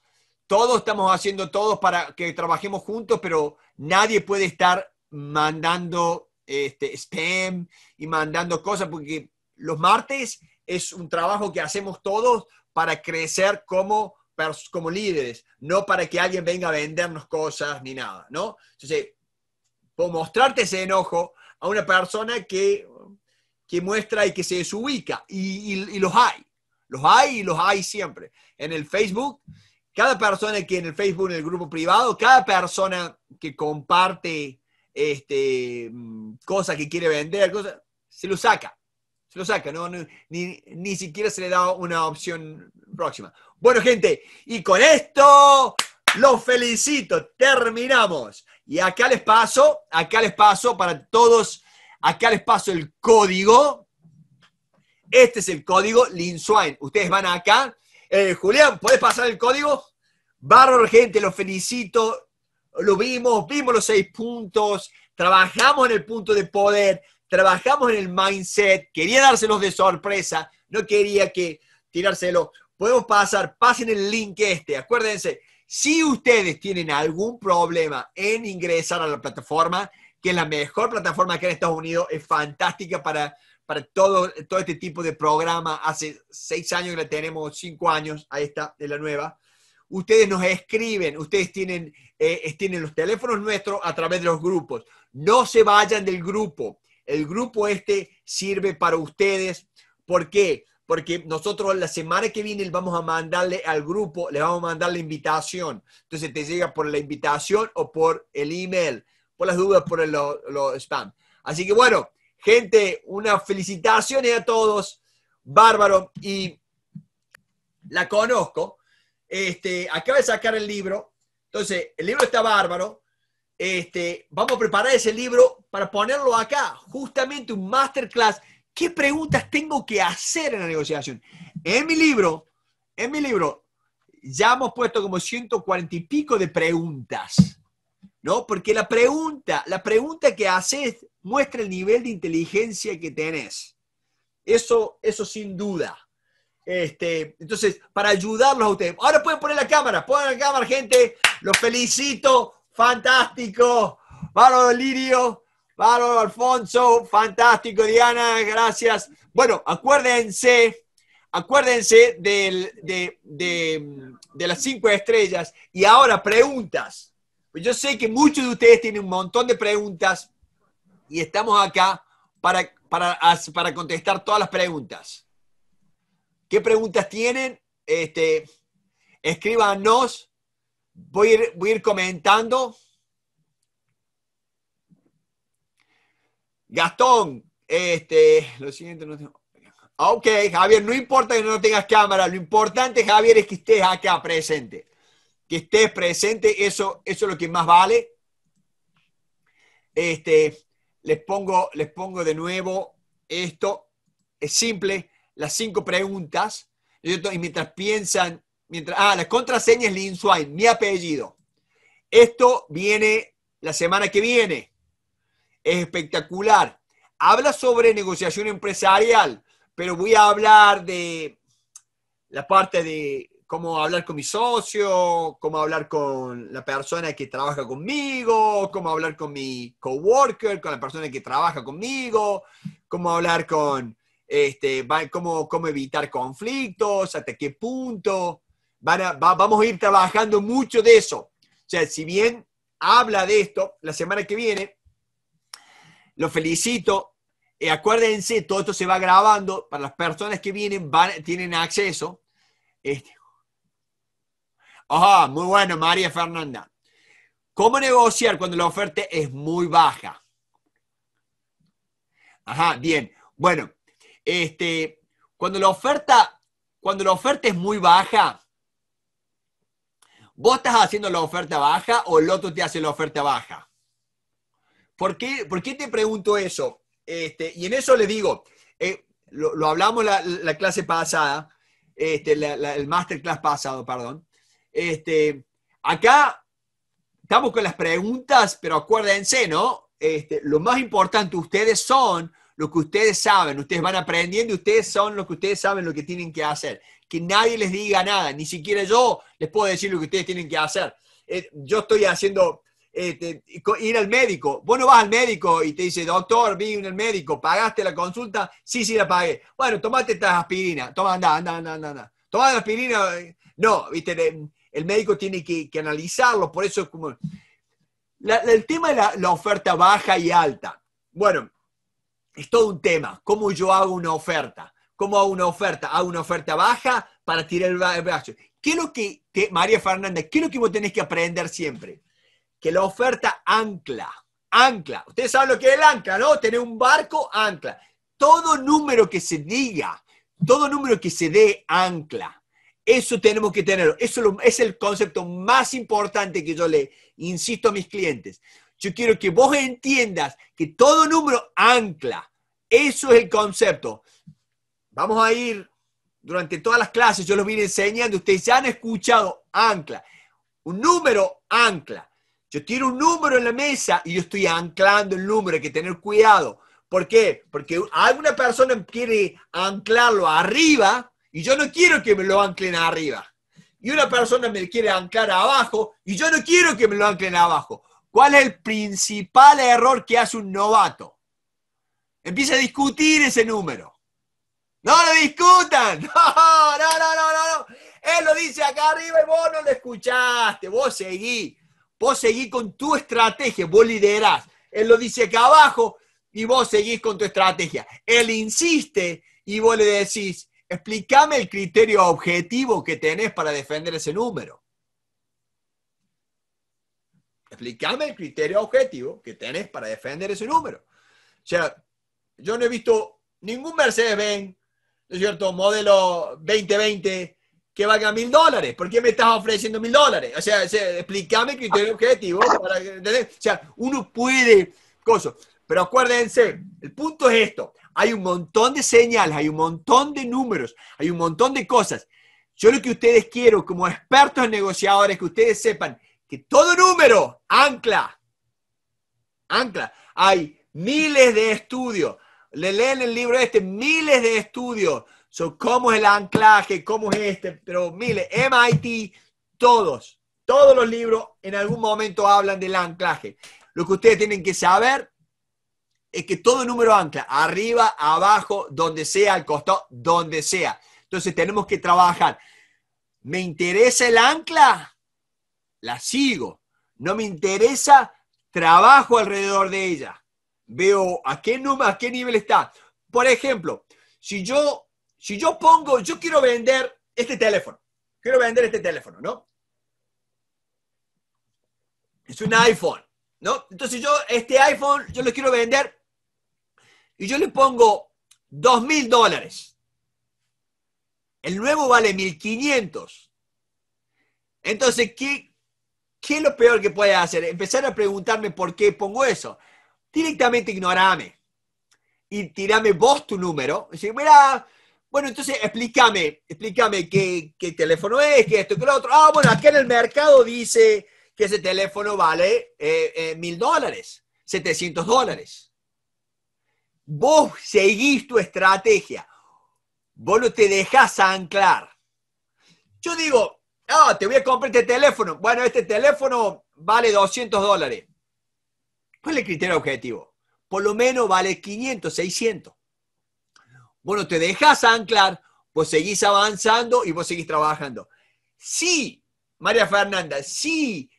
todos estamos haciendo todo para que trabajemos juntos, pero nadie puede estar mandando este, spam y mandando cosas, porque los martes es un trabajo que hacemos todos para crecer como, como líderes, no para que alguien venga a vendernos cosas ni nada, ¿no? Entonces, puedo mostrarte ese enojo a una persona que, que muestra y que se desubica, y, y los hay, los hay y los hay siempre. En el Facebook, cada persona que en el Facebook, en el grupo privado, cada persona que comparte este, mm, cosas que quiere vender, cosas, se lo saca se lo saca, ¿no? ni, siquiera se le da una opción próxima. Bueno, gente, y con esto los felicito, terminamos. Y acá les paso, acá les paso para todos, acá les paso el código. Este es el código Linswine. Ustedes van acá. Eh, Julián, ¿puedes pasar el código? Bárbaro, gente, los felicito. Lo vimos, vimos los seis puntos, trabajamos en el punto de poder, trabajamos en el mindset, quería dárselos de sorpresa, no quería que tirárselo. Podemos pasar, pasen el link este, acuérdense, si ustedes tienen algún problema en ingresar a la plataforma, que es la mejor plataforma que en Estados Unidos, es fantástica para, para todo, todo este tipo de programa. Hace seis años que la tenemos, cinco años, ahí está, de la nueva. Ustedes nos escriben, ustedes tienen, eh, tienen los teléfonos nuestros a través de los grupos. No se vayan del grupo el grupo este sirve para ustedes. ¿Por qué? Porque nosotros la semana que viene vamos a mandarle al grupo, le vamos a mandar la invitación. Entonces te llega por la invitación o por el email. Por las dudas, por el spam. Así que bueno, gente, una felicitaciones a todos. Bárbaro. Y la conozco. Este, acaba de sacar el libro. Entonces, el libro está bárbaro. Este, vamos a preparar ese libro para ponerlo acá, justamente un masterclass. ¿Qué preguntas tengo que hacer en la negociación? En mi libro, en mi libro, ya hemos puesto como 140 y pico de preguntas, ¿no? Porque la pregunta, la pregunta que haces muestra el nivel de inteligencia que tenés. Eso, eso sin duda. Este, entonces, para ayudarlos a ustedes. Ahora pueden poner la cámara, ponen la cámara, gente. Los felicito fantástico. Pablo Lirio, Pablo Alfonso, fantástico, Diana, gracias. Bueno, acuérdense, acuérdense de, de, las cinco estrellas. Y ahora, preguntas. Pues yo sé que muchos de ustedes tienen un montón de preguntas y estamos acá para, para, para contestar todas las preguntas. ¿Qué preguntas tienen? Este, escríbanos voy a ir, comentando. Gastón, este, lo siguiente no tengo. Ok, Javier, no importa que no tengas cámara, lo importante, Javier, es que estés acá presente. Que estés presente, eso, eso es lo que más vale. Este, les pongo, les pongo de nuevo esto. Es simple, las cinco preguntas. Y mientras piensan mientras, ah, la contraseña es Lin Swine, mi apellido. Esto viene la semana que viene. Es espectacular. Habla sobre negociación empresarial, pero voy a hablar de la parte de cómo hablar con mi socio, cómo hablar con la persona que trabaja conmigo, cómo hablar con mi coworker, con la persona que trabaja conmigo, cómo hablar con, este, cómo, cómo evitar conflictos, hasta qué punto vamos a ir trabajando mucho de eso. O sea, si bien habla de esto la semana que viene, lo felicito. Eh, acuérdense, todo esto se va grabando. Para las personas que vienen, tienen acceso. Este. Ajá, muy bueno, María Fernanda. ¿Cómo negociar cuando la oferta es muy baja? Ajá, bien. Bueno, este, cuando la oferta, cuando la oferta es muy baja, ¿Vos estás haciendo la oferta baja o el otro te hace la oferta baja? ¿Por qué, por qué te pregunto eso? Este, y en eso le digo, eh, lo, hablamos la, la, clase pasada, este, el masterclass pasado, perdón. Este, acá estamos con las preguntas, pero acuérdense, ¿no? Este, lo más importante, ustedes son lo que ustedes saben, ustedes van aprendiendo ustedes son lo que ustedes saben lo que tienen que hacer. Que nadie les diga nada, ni siquiera yo les puedo decir lo que ustedes tienen que hacer. Eh, yo estoy haciendo este, ir al médico. Vos no vas al médico y te dice, doctor, vine al médico, ¿pagaste la consulta? Sí, sí, la pagué. Bueno, tomate esta aspirina. Toma, anda, anda, anda, anda. Toma la aspirina. No, viste, el médico tiene que, analizarlo, por eso es como... el tema de la oferta baja y alta. Bueno, es todo un tema. ¿Cómo yo hago una oferta? ¿Cómo hago una oferta? Hago una oferta baja para tirar el brazo. ¿Qué es lo que, María Fernanda, qué es lo que vos tenés que aprender siempre? Que la oferta ancla, ancla. Ustedes saben lo que es el ancla, ¿no? Tener un barco, ancla. Todo número que se diga, todo número que se dé, ancla. Eso tenemos que tenerlo. Eso es el concepto más importante que yo le insisto a mis clientes. Yo quiero que vos entiendas que todo número ancla. Eso es el concepto. Vamos a ir durante todas las clases, yo los vine enseñando, ustedes ya han escuchado ancla. Un número ancla. Yo tiro un número en la mesa y yo estoy anclando el número, hay que tener cuidado. ¿Por qué? Porque alguna persona quiere anclarlo arriba y yo no quiero que me lo anclen arriba. Y una persona me quiere anclar abajo y yo no quiero que me lo anclen abajo. ¿Cuál es el principal error que hace un novato? Empieza a discutir ese número. No lo discutan. No, no, no, no, no. Él lo dice acá arriba y vos no lo escuchaste. Vos seguí. Vos seguís con tu estrategia. Vos liderás. Él lo dice acá abajo y vos seguís con tu estrategia. Él insiste y vos le decís, explícame el criterio objetivo que tenés para defender ese número. Explícame el criterio objetivo que tenés para defender ese número. O sea, yo no he visto ningún Mercedes-Benz, ¿no es cierto?, modelo 2020 que valga mil dólares. ¿Por qué me estás ofreciendo mil dólares? O sea, explícame criterio objetivo. Para, o sea, uno puede, cosas. Pero acuérdense, el punto es esto. Hay un montón de señales, hay un montón de números, hay un montón de cosas. Yo lo que ustedes quiero como expertos en negociadores, que ustedes sepan que todo número ancla, ancla. Hay miles de estudios. Le leen el libro este, miles de estudios sobre cómo es el anclaje, cómo es este, pero miles, MIT, todos, todos los libros en algún momento hablan del anclaje. Lo que ustedes tienen que saber es que todo número ancla, arriba, abajo, donde sea, al costado, donde sea. Entonces tenemos que trabajar. ¿Me interesa el ancla? la sigo. No me interesa, trabajo alrededor de ella. Veo a qué, número, a qué nivel está. Por ejemplo, si yo, si yo pongo, yo quiero vender este teléfono. Quiero vender este teléfono, ¿no? Es un iPhone, ¿no? Entonces yo, este iPhone, yo lo quiero vender y yo le pongo dos mil dólares. El nuevo vale 1500. Entonces, ¿qué, ¿Qué es lo peor que puede hacer? Empezar a preguntarme por qué pongo eso. Directamente ignorame. Y tirame vos tu número. Decir, mira, bueno, entonces explícame, explícame qué, teléfono es, qué esto, qué lo otro. Ah, bueno, aquí en el mercado dice que ese teléfono vale eh, eh, mil dólares, 700 dólares. Vos seguís tu estrategia. Vos no te dejas anclar. Yo digo, Ah, te voy a comprar este teléfono. Bueno, este teléfono vale 200 dólares. ¿Cuál es el criterio objetivo? Por lo menos vale 500, 600. Bueno, te dejas anclar, pues seguís avanzando y vos seguís trabajando. Sí, María Fernanda, sí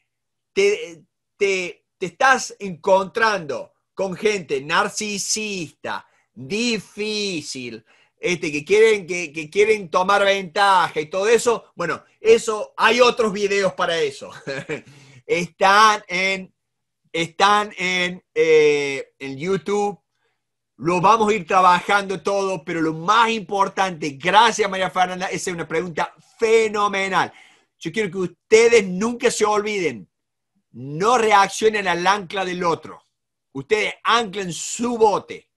te, te, te estás encontrando con gente narcisista, difícil, este, que, quieren, que, quieren tomar ventaja y todo eso, bueno, eso, hay otros videos para eso. están en, están en, eh, en YouTube, lo vamos a ir trabajando todo, pero lo más importante, gracias María Fernanda, esa es una pregunta fenomenal. yo quiero que ustedes nunca se olviden, no reaccionen al ancla del otro. Ustedes anclen su bote.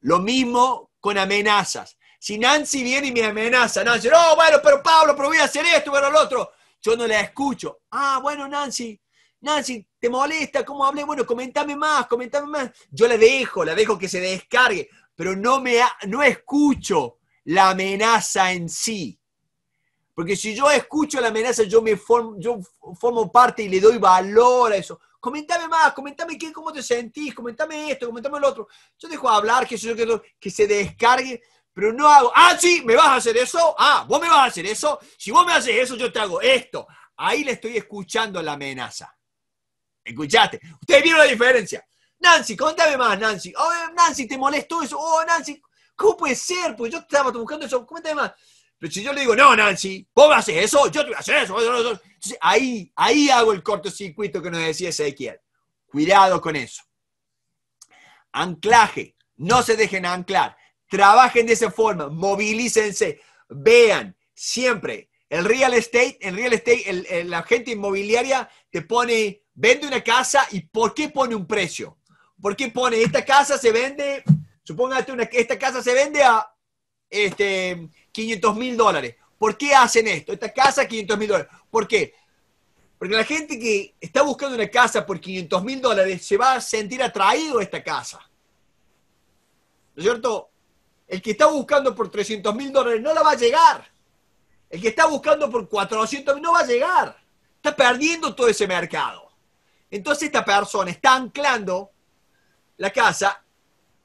Lo mismo con amenazas. Si Nancy viene y me amenaza, Nancy, no, bueno, pero Pablo, pero voy a hacer esto, pero lo otro, yo no la escucho. Ah, bueno, Nancy, Nancy, ¿te molesta cómo hablé? Bueno, comentame más, comentame más. Yo la dejo, la dejo que se descargue, pero no, me, no escucho la amenaza en sí. Porque si yo escucho la amenaza, yo, me yo formo parte y le doy valor a eso. Comentame más, comentame qué, cómo te sentís, comentame esto, comentame lo otro. Yo dejo hablar, que, yo, que, que se descargue, pero no hago, ah, sí, me vas a hacer eso, ah, vos me vas a hacer eso, si vos me haces eso, yo te hago esto. Ahí le estoy escuchando la amenaza. ¿Escuchaste? Ustedes vieron la diferencia. Nancy, contame más, Nancy. Oh, Nancy, ¿te molestó eso? Oh, Nancy, ¿cómo puede ser? Pues yo estaba buscando eso, coméntame más. Pero si yo le digo, no, Nancy, vos me haces eso, yo te voy a hacer eso. Entonces, ahí, ahí hago el cortocircuito que nos decía Ezequiel. Cuidado con eso. Anclaje. No se dejen anclar. Trabajen de esa forma. Movilícense. Vean siempre. El real estate, el real estate, el, la gente inmobiliaria te pone, vende una casa y ¿por qué pone un precio? ¿Por qué pone esta casa se vende, supóngate una, esta casa se vende a este, 500 mil dólares. ¿Por qué hacen esto? Esta casa, 500 mil dólares. ¿Por qué? Porque la gente que está buscando una casa por 500 mil dólares se va a sentir atraído a esta casa. ¿No es cierto? El que está buscando por 300 mil dólares no la va a llegar. El que está buscando por 400 mil no va a llegar. Está perdiendo todo ese mercado. Entonces esta persona está anclando la casa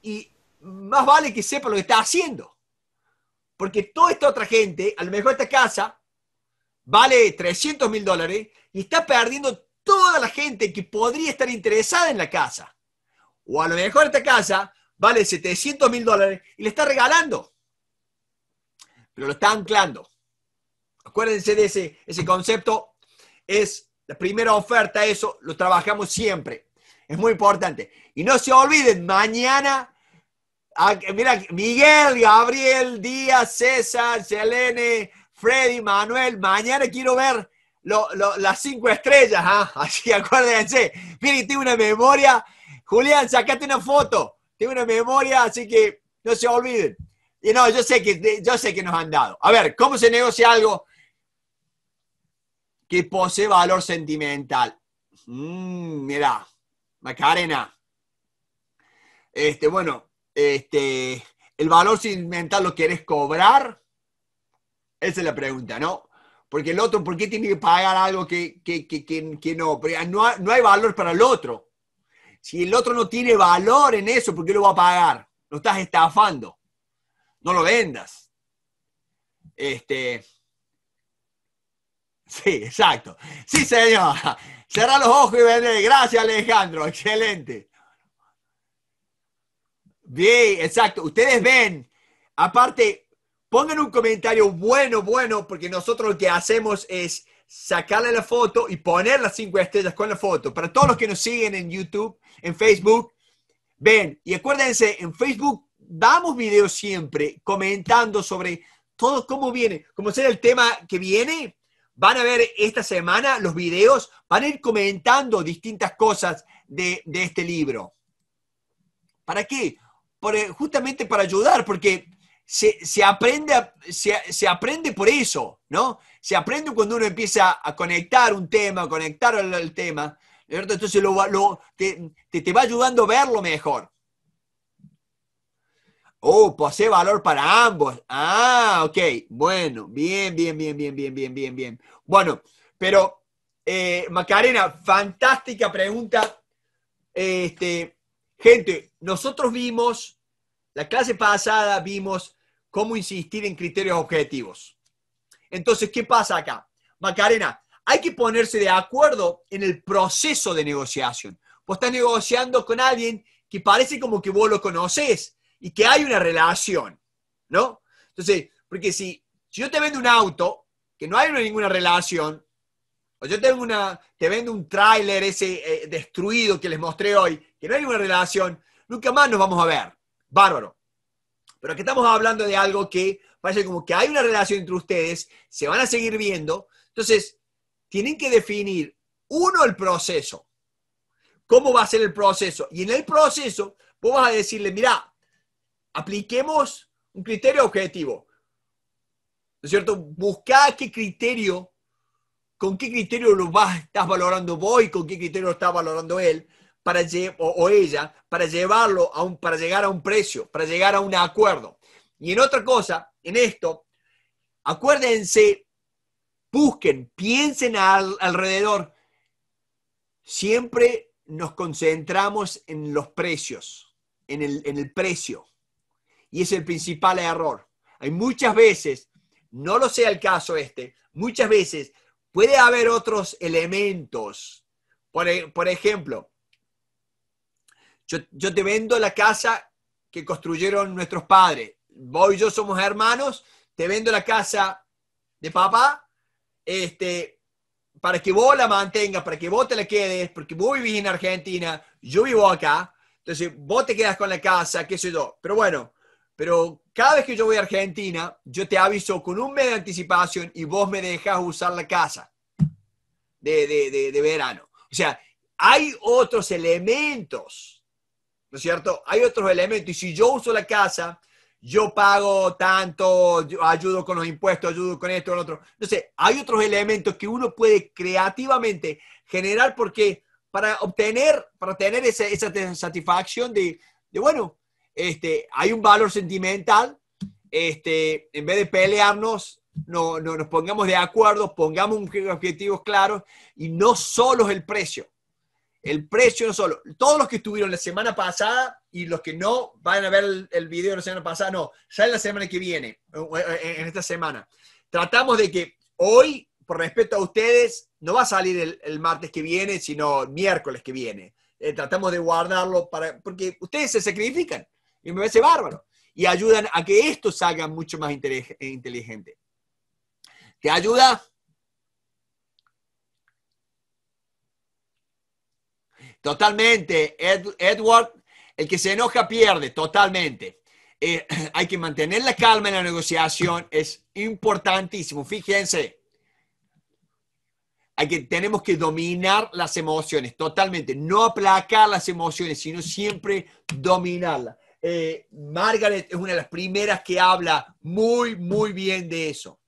y más vale que sepa lo que está haciendo. Porque toda esta otra gente, a lo mejor esta casa vale 300 mil dólares y está perdiendo toda la gente que podría estar interesada en la casa. O a lo mejor esta casa vale 700 mil dólares y le está regalando. Pero lo está anclando. Acuérdense de ese, ese concepto. Es la primera oferta, eso lo trabajamos siempre. Es muy importante. Y no se olviden, mañana Ah, mira, Miguel, Gabriel, Díaz, César, Selene, Freddy, Manuel. Mañana quiero ver las cinco estrellas, ¿ah? Así acuérdense. Miren, tengo una memoria. Julián, sacate una foto. Tengo una memoria, así que no se olviden. Y no, yo sé que, yo sé que nos han dado. A ver, ¿cómo se negocia algo que posee valor sentimental? Mm, mira, Macarena. Este, bueno, este, el valor sentimental lo quieres cobrar? Esa es la pregunta, ¿no? Porque el otro, ¿por qué tiene que pagar algo que, que, no? Pero no, no hay valor para el otro. Si el otro no tiene valor en eso, ¿por qué lo va a pagar? Lo estás estafando. No lo vendas. Este. Sí, exacto. Sí, señor. Cerra los ojos y vende. Gracias, Alejandro. Excelente. Bien, exacto. Ustedes ven, aparte, pongan un comentario bueno, bueno, porque nosotros lo que hacemos es sacarle la foto y poner las cinco estrellas con la foto. Para todos los que nos siguen en YouTube, en Facebook, ven, y acuérdense, en Facebook damos videos siempre comentando sobre todo cómo viene, como sea el tema que viene. Van a ver esta semana los videos, van a ir comentando distintas cosas de, de este libro. ¿Para qué? Eh, justamente para ayudar, porque se, aprende, se, aprende por eso, ¿no? Se aprende cuando uno empieza a conectar un tema, a conectar el, tema, Entonces lo, te, te, va ayudando a verlo mejor. Oh, posee valor para ambos. Ah, ok. Bueno, bien, bien, bien, bien, bien, bien, bien, bien. Bueno, pero eh, Macarena, fantástica pregunta. Este, Gente, nosotros vimos, la clase pasada vimos cómo insistir en criterios objetivos. Entonces, ¿qué pasa acá? Macarena, hay que ponerse de acuerdo en el proceso de negociación. Vos estás negociando con alguien que parece como que vos lo conoces y que hay una relación, ¿no? Entonces, porque si, yo te vendo un auto, que no hay ninguna relación, o yo tengo una, te vendo un tráiler ese eh, destruido que les mostré hoy, que no hay una relación, nunca más nos vamos a ver. Bárbaro. Pero aquí estamos hablando de algo que parece como que hay una relación entre ustedes, se van a seguir viendo, Entonces, tienen que definir, uno, el proceso. ¿Cómo va a ser el proceso? Y en el proceso, vos vas a decirle, mira, apliquemos un criterio objetivo. ¿No es cierto? Busca qué criterio, con qué criterio lo estás valorando vos y con qué criterio lo está valorando él para, o, ella para llevarlo a un, para llegar a un precio, para llegar a un acuerdo. Y en otra cosa, en esto, acuérdense, busquen, piensen alrededor. Siempre nos concentramos en los precios, en el, en el precio. Y es el principal error. Hay muchas veces, no lo sea el caso este, muchas veces puede haber otros elementos. Por, e, por ejemplo, yo, te vendo la casa que construyeron nuestros padres. Vos y yo somos hermanos, te vendo la casa de papá, este, para que vos la mantengas, para que vos te la quedes, porque vos vivís en Argentina, yo vivo acá, entonces vos te quedas con la casa, qué sé yo. Pero bueno, pero cada vez que yo voy a Argentina, yo te aviso con un mes de anticipación y vos me dejas usar la casa de, de, de verano. O sea, hay otros elementos ¿no es cierto? Hay otros elementos y si yo uso la casa, yo pago tanto, ayudo con los impuestos, ayudo con esto, con lo otro. Entonces, hay otros elementos que uno puede creativamente generar porque para obtener, para tener esa, esa satisfacción de, de, bueno, este, hay un valor sentimental, este, en vez de pelearnos, no, no, nos pongamos de acuerdo, pongamos objetivos claros y no solo es el precio. El precio no solo, todos los que estuvieron la semana pasada y los que no van a ver el, video de la semana pasada, no, sale la semana que viene, en esta semana. Tratamos de que hoy, por respeto a ustedes, no va a salir el, martes que viene, sino el miércoles que viene. Eh, tratamos de guardarlo para, porque ustedes se sacrifican y me parece bárbaro y ayudan a que esto salga mucho más inteligente. ¿Te ayuda? Totalmente, Edward, el que se enoja pierde, totalmente. Eh, hay que mantener la calma en la negociación, es importantísimo. Fíjense, hay que, tenemos que dominar las emociones, totalmente. No aplacar las emociones, sino siempre dominarlas. Eh, Margaret es una de las primeras que habla muy, muy bien de eso.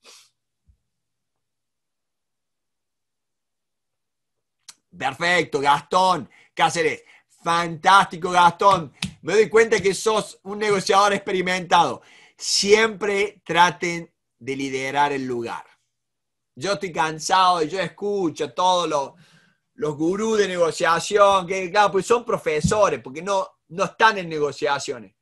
Perfecto, Gastón. Cáceres. Fantástico, Gastón. Me doy cuenta que sos un negociador experimentado. Siempre traten de liderar el lugar. Yo estoy cansado y yo escucho todos los, los gurús de negociación, que claro, pues son profesores, porque no, no están en negociaciones.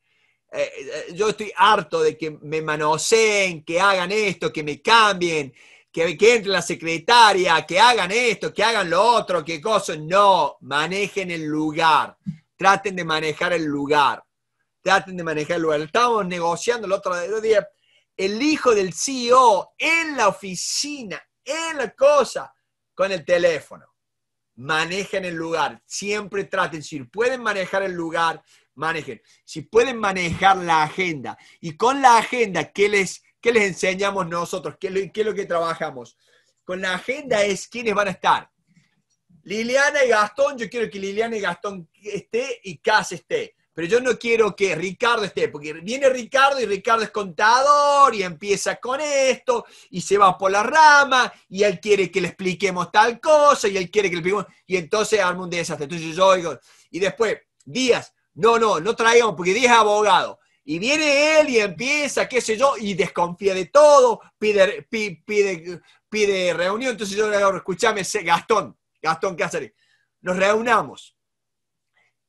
Eh, eh, yo estoy harto de que me manoseen, que hagan esto, que me cambien, que, que entre la secretaria, que hagan esto, que hagan lo otro, que cosas. No, manejen el lugar. Traten de manejar el lugar. Traten de manejar el lugar. Estábamos negociando el otro día. El hijo del CEO en la oficina, en la cosa, con el teléfono. Manejen el lugar. Siempre traten, si pueden manejar el lugar, manejen. Si pueden manejar la agenda. Y con la agenda, ¿qué les, ¿Qué les enseñamos nosotros? ¿Qué, es lo que trabajamos? Con la agenda es quiénes van a estar. Liliana y Gastón, yo quiero que Liliana y Gastón esté y Cas esté. Pero yo no quiero que Ricardo esté, porque viene Ricardo y Ricardo es contador y empieza con esto y se va por la rama y él quiere que le expliquemos tal cosa y él quiere que le expliquemos y entonces arma un desastre. Entonces yo oigo, y después, Díaz, no, no, no traigamos porque Díaz es abogado. Y viene él y empieza, qué sé yo, y desconfía de todo, pide, pide, pide, reunión. Entonces yo le digo, escúchame, Gastón, Gastón Cáceres, nos reunamos,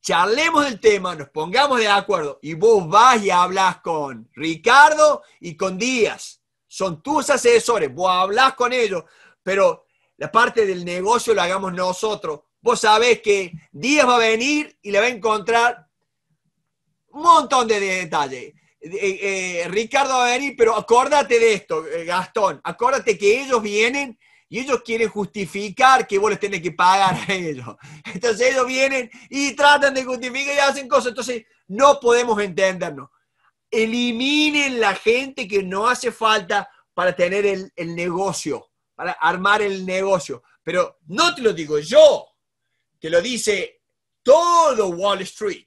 charlemos del tema, nos pongamos de acuerdo, y vos vas y hablas con Ricardo y con Díaz. Son tus asesores, vos hablas con ellos, pero la parte del negocio la hagamos nosotros. Vos sabés que Díaz va a venir y le va a encontrar un montón de detalles. Eh, eh, Ricardo va a venir, pero acordate de esto, eh, Gastón, acordate que ellos vienen y ellos quieren justificar que vos les tenés que pagar a ellos. Entonces ellos vienen y tratan de justificar y hacen cosas. Entonces no podemos entendernos. Eliminen la gente que no hace falta para tener el, el negocio, para armar el negocio. Pero no te lo digo yo, te lo dice todo Wall Street.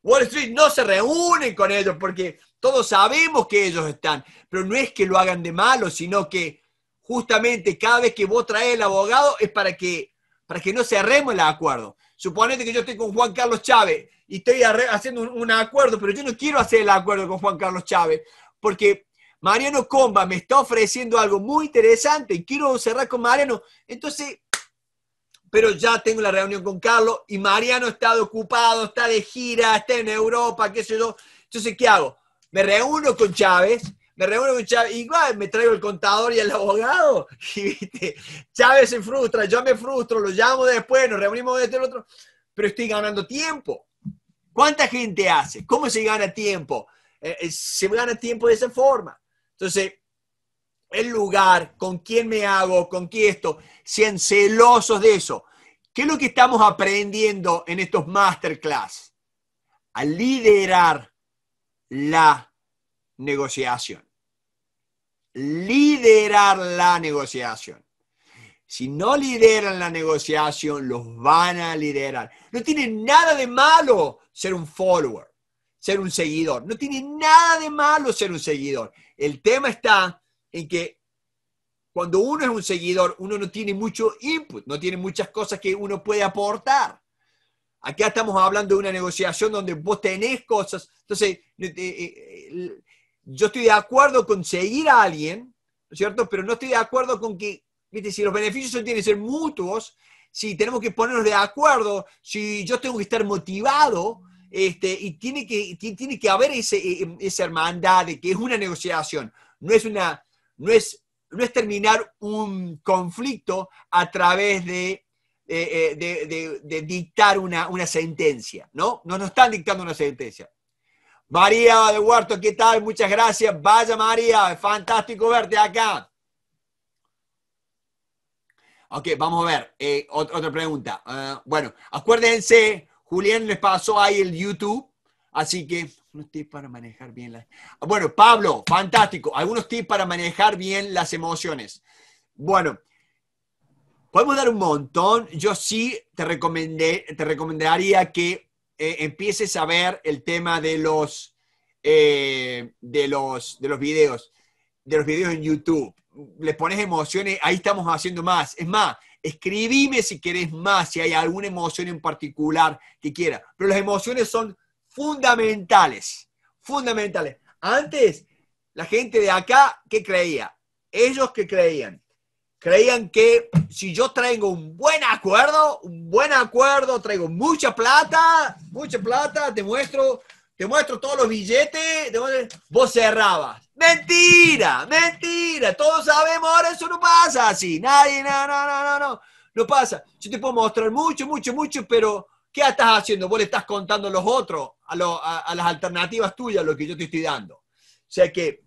Wall Street no se reúne con ellos porque todos sabemos que ellos están, pero no es que lo hagan de malo, sino que justamente cada vez que vos traes el abogado es para que, para que no cerremos el acuerdo. Suponete que yo estoy con Juan Carlos Chávez y estoy haciendo un, acuerdo, pero yo no quiero hacer el acuerdo con Juan Carlos Chávez, porque Mariano Comba me está ofreciendo algo muy interesante y quiero cerrar con Mariano. Entonces, pero ya tengo la reunión con Carlos y Mariano está ocupado, está de gira, está en Europa, qué sé yo. Entonces, ¿qué hago? Me reúno con Chávez, me reúno con Chávez, igual me traigo el contador y el abogado, y ¿viste? Chávez se frustra, yo me frustro, lo llamo después, nos reunimos de este el otro, pero estoy ganando tiempo. ¿Cuánta gente hace? ¿Cómo se gana tiempo? Eh, eh, se gana tiempo de esa forma. Entonces, el lugar, con quién me hago, con quién esto, sean celosos de eso. ¿Qué es lo que estamos aprendiendo en estos masterclass? A liderar la negociación. Liderar la negociación. Si no lideran la negociación, los van a liderar. No tiene nada de malo ser un follower, ser un seguidor. No tiene nada de malo ser un seguidor. El tema está en que cuando uno es un seguidor, uno no tiene mucho input, no tiene muchas cosas que uno puede aportar. Acá estamos hablando de una negociación donde vos tenés cosas. Entonces, eh, eh, yo estoy de acuerdo con seguir a alguien, ¿no es cierto? Pero no estoy de acuerdo con que, viste, si los beneficios tienen que ser mutuos, si tenemos que ponernos de acuerdo, si yo tengo que estar motivado, este, y tiene que, tiene que haber ese, eh, esa hermandad de que es una negociación, no es una, no es no es terminar un conflicto a través de, de, dictar una, sentencia, ¿no? No nos están dictando una sentencia. María de Huerto, ¿qué tal? Muchas gracias. Vaya María, fantástico verte acá. Ok, vamos a ver. Eh, otra pregunta. Ah, bueno, acuérdense, Julián les pasó ahí el YouTube, así que unos tips para manejar bien las... Bueno, Pablo, fantástico. Algunos tips para manejar bien las emociones. Bueno, podemos dar un montón. Yo sí te recomendaría que eh, empieces a ver el tema de los, eh, de, los, de los videos, de los videos en YouTube. Les pones emociones, ahí estamos haciendo más. Es más, escribime si querés más, si hay alguna emoción en particular que quiera. Pero las emociones son fundamentales, fundamentales. Antes, la gente de acá, ¿qué creía? Ellos que creían. Creían que si yo traigo un buen acuerdo, un buen acuerdo, traigo mucha plata, mucha plata, te muestro, te muestro todos los billetes, vos cerrabas. Mentira, mentira, todos sabemos, ahora eso no pasa así, nadie, no, no, no, no, no, no pasa. Yo te puedo mostrar mucho, mucho, mucho, pero ¿Qué estás haciendo? Vos le estás contando a los otros, a, las alternativas tuyas, lo que yo te estoy dando. O sea que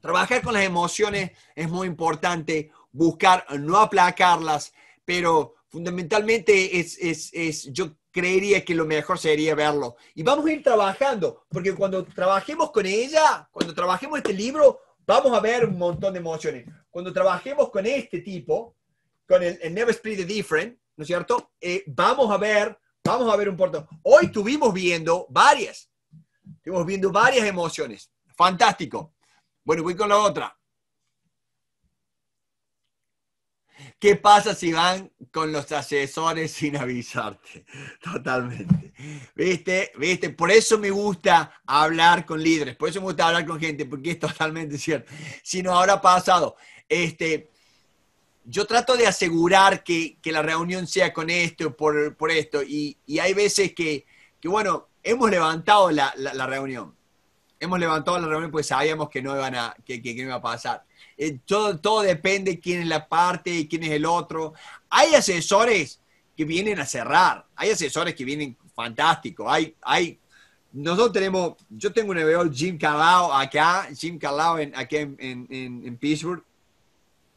trabajar con las emociones es muy importante, buscar no aplacarlas, pero fundamentalmente es, es, yo creería que lo mejor sería verlo. Y vamos a ir trabajando, porque cuando trabajemos con ella, cuando trabajemos este libro, vamos a ver un montón de emociones. Cuando trabajemos con este tipo, con el, Never Split the Different, ¿no es cierto? Eh, vamos a ver Vamos a ver un porto. Hoy estuvimos viendo varias. Estuvimos viendo varias emociones. Fantástico. Bueno, voy con la otra. ¿Qué pasa si van con los asesores sin avisarte? Totalmente. ¿Viste? ¿Viste? Por eso me gusta hablar con líderes, por eso me gusta hablar con gente, porque es totalmente cierto. Si no habrá pasado, este, yo trato de asegurar que, la reunión sea con esto, por, por esto, y, hay veces que, bueno, hemos levantado la, reunión. Hemos levantado la reunión porque sabíamos que no, iban a, que, que, no iba a pasar. Eh, todo, todo depende quién es la parte y quién es el otro. Hay asesores que vienen a cerrar, hay asesores que vienen fantásticos, hay, hay, nosotros tenemos, yo tengo un veo Jim Carlao acá, Jim Carlao en, aquí en, en, en Pittsburgh,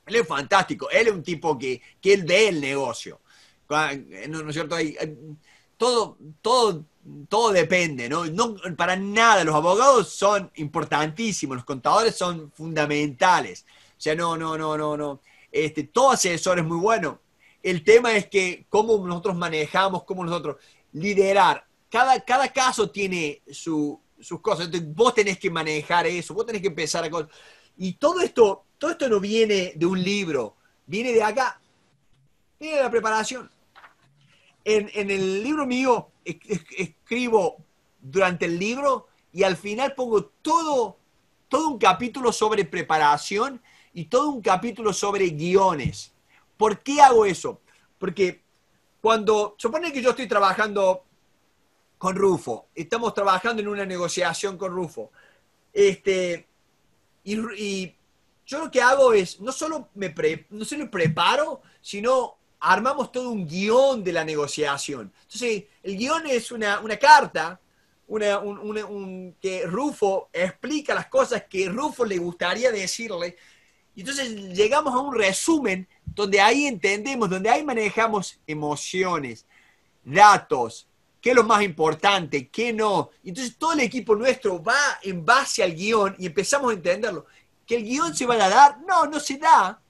él es fantástico, él es un tipo que, que él ve el negocio. ¿No, es cierto? todo, todo, todo depende, ¿no? ¿no? Para nada, los abogados son importantísimos, los contadores son fundamentales. O sea, no, no, no, no, no. este, todo asesor es muy bueno. El tema es que cómo nosotros manejamos, cómo nosotros liderar. Cada, cada caso tiene sus cosas. Entonces, vos tenés que manejar eso, vos tenés que empezar a... Y todo esto, todo esto no viene de un libro, viene de acá, viene de la preparación. En, en el libro mío escribo durante el libro y al final pongo todo, todo un capítulo sobre preparación y todo un capítulo sobre guiones. ¿Por qué hago eso? Porque cuando, supone que yo estoy trabajando con Rufo, estamos trabajando en una negociación con Rufo, este, y, yo lo que hago es, no solo me, no solo preparo, sino armamos todo un guion de la negociación. Entonces, el guion es una, una carta una, un, que Rufo explica las cosas que Rufo le gustaría decirle. Entonces llegamos a un resumen donde ahí entendemos, donde ahí manejamos emociones, datos, qué es lo más importante, qué no. Entonces todo el equipo nuestro va en base al guion y empezamos a entenderlo. ¿Que el guion se va a dar? No, no se da.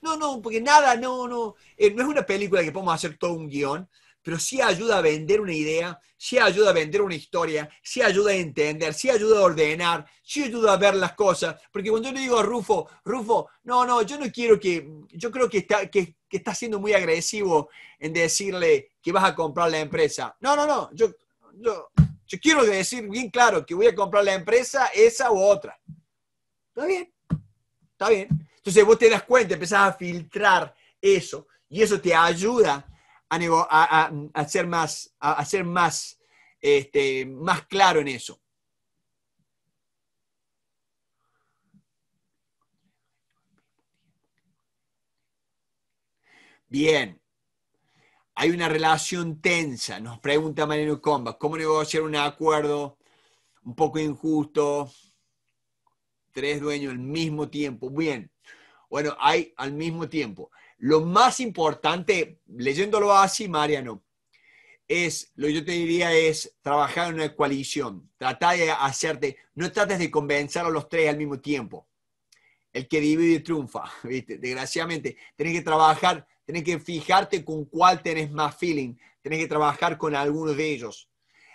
No, no, porque nada, no, no. Eh, no es una película que podemos hacer todo un guion pero sí ayuda a vender una idea, sí ayuda a vender una historia, sí ayuda a entender, sí ayuda a ordenar, sí ayuda a ver las cosas. Porque cuando yo le digo a Rufo, Rufo, no, no, yo no quiero que, yo creo que está, que, está siendo muy agresivo en decirle que vas a comprar la empresa. No, no, no, yo, yo, yo quiero decir bien claro que voy a comprar la empresa, esa u otra. Está bien, está bien. Entonces vos te das cuenta, empezás a filtrar eso y eso te ayuda a, a, ser más, a, ser más, este, más claro en eso. Bien. Hay una relación tensa, nos pregunta Mariano Comba, ¿cómo negociar un acuerdo un poco injusto? Tres dueños al mismo tiempo. Bien. Bueno, hay al mismo tiempo. Lo más importante, leyéndolo así, Mariano, es, lo que yo te diría es trabajar en una coalición. Tratar de hacerte, no trates de convencer a los tres al mismo tiempo. El que divide triunfa, ¿viste? Desgraciadamente, tenés que trabajar, tenés que fijarte con cuál tenés más feeling, tenés que trabajar con algunos de ellos.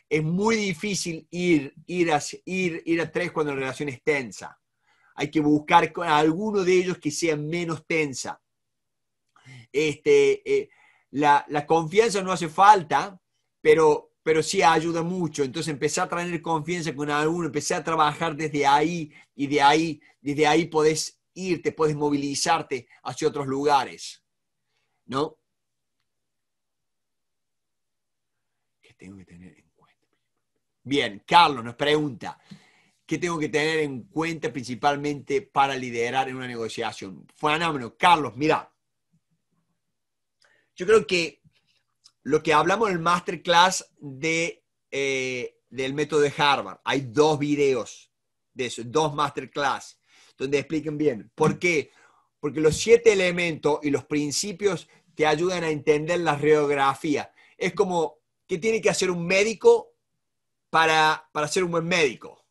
Es muy difícil ir, ir, a, ir, ir a tres cuando la relación es tensa. Hay que buscar con alguno de ellos que sea menos tensa este, eh, la, confianza no hace falta, pero, pero sí ayuda mucho. Entonces empecé a tener confianza con alguno, empecé a trabajar desde ahí y de ahí, desde ahí podés irte, puedes movilizarte hacia otros lugares. ¿No? ¿Qué tengo que tener en cuenta? Bien, Carlos nos pregunta, ¿qué tengo que tener en cuenta principalmente para liderar en una negociación? Fenómeno. Carlos, mira, yo creo que lo que hablamos en el masterclass de, eh, del método de Harvard, hay dos videos de eso, dos masterclass, donde expliquen bien. ¿Por qué? Porque los siete elementos y los principios te ayudan a entender la radiografía. Es como, ¿qué tiene que hacer un médico para, para ser un buen médico?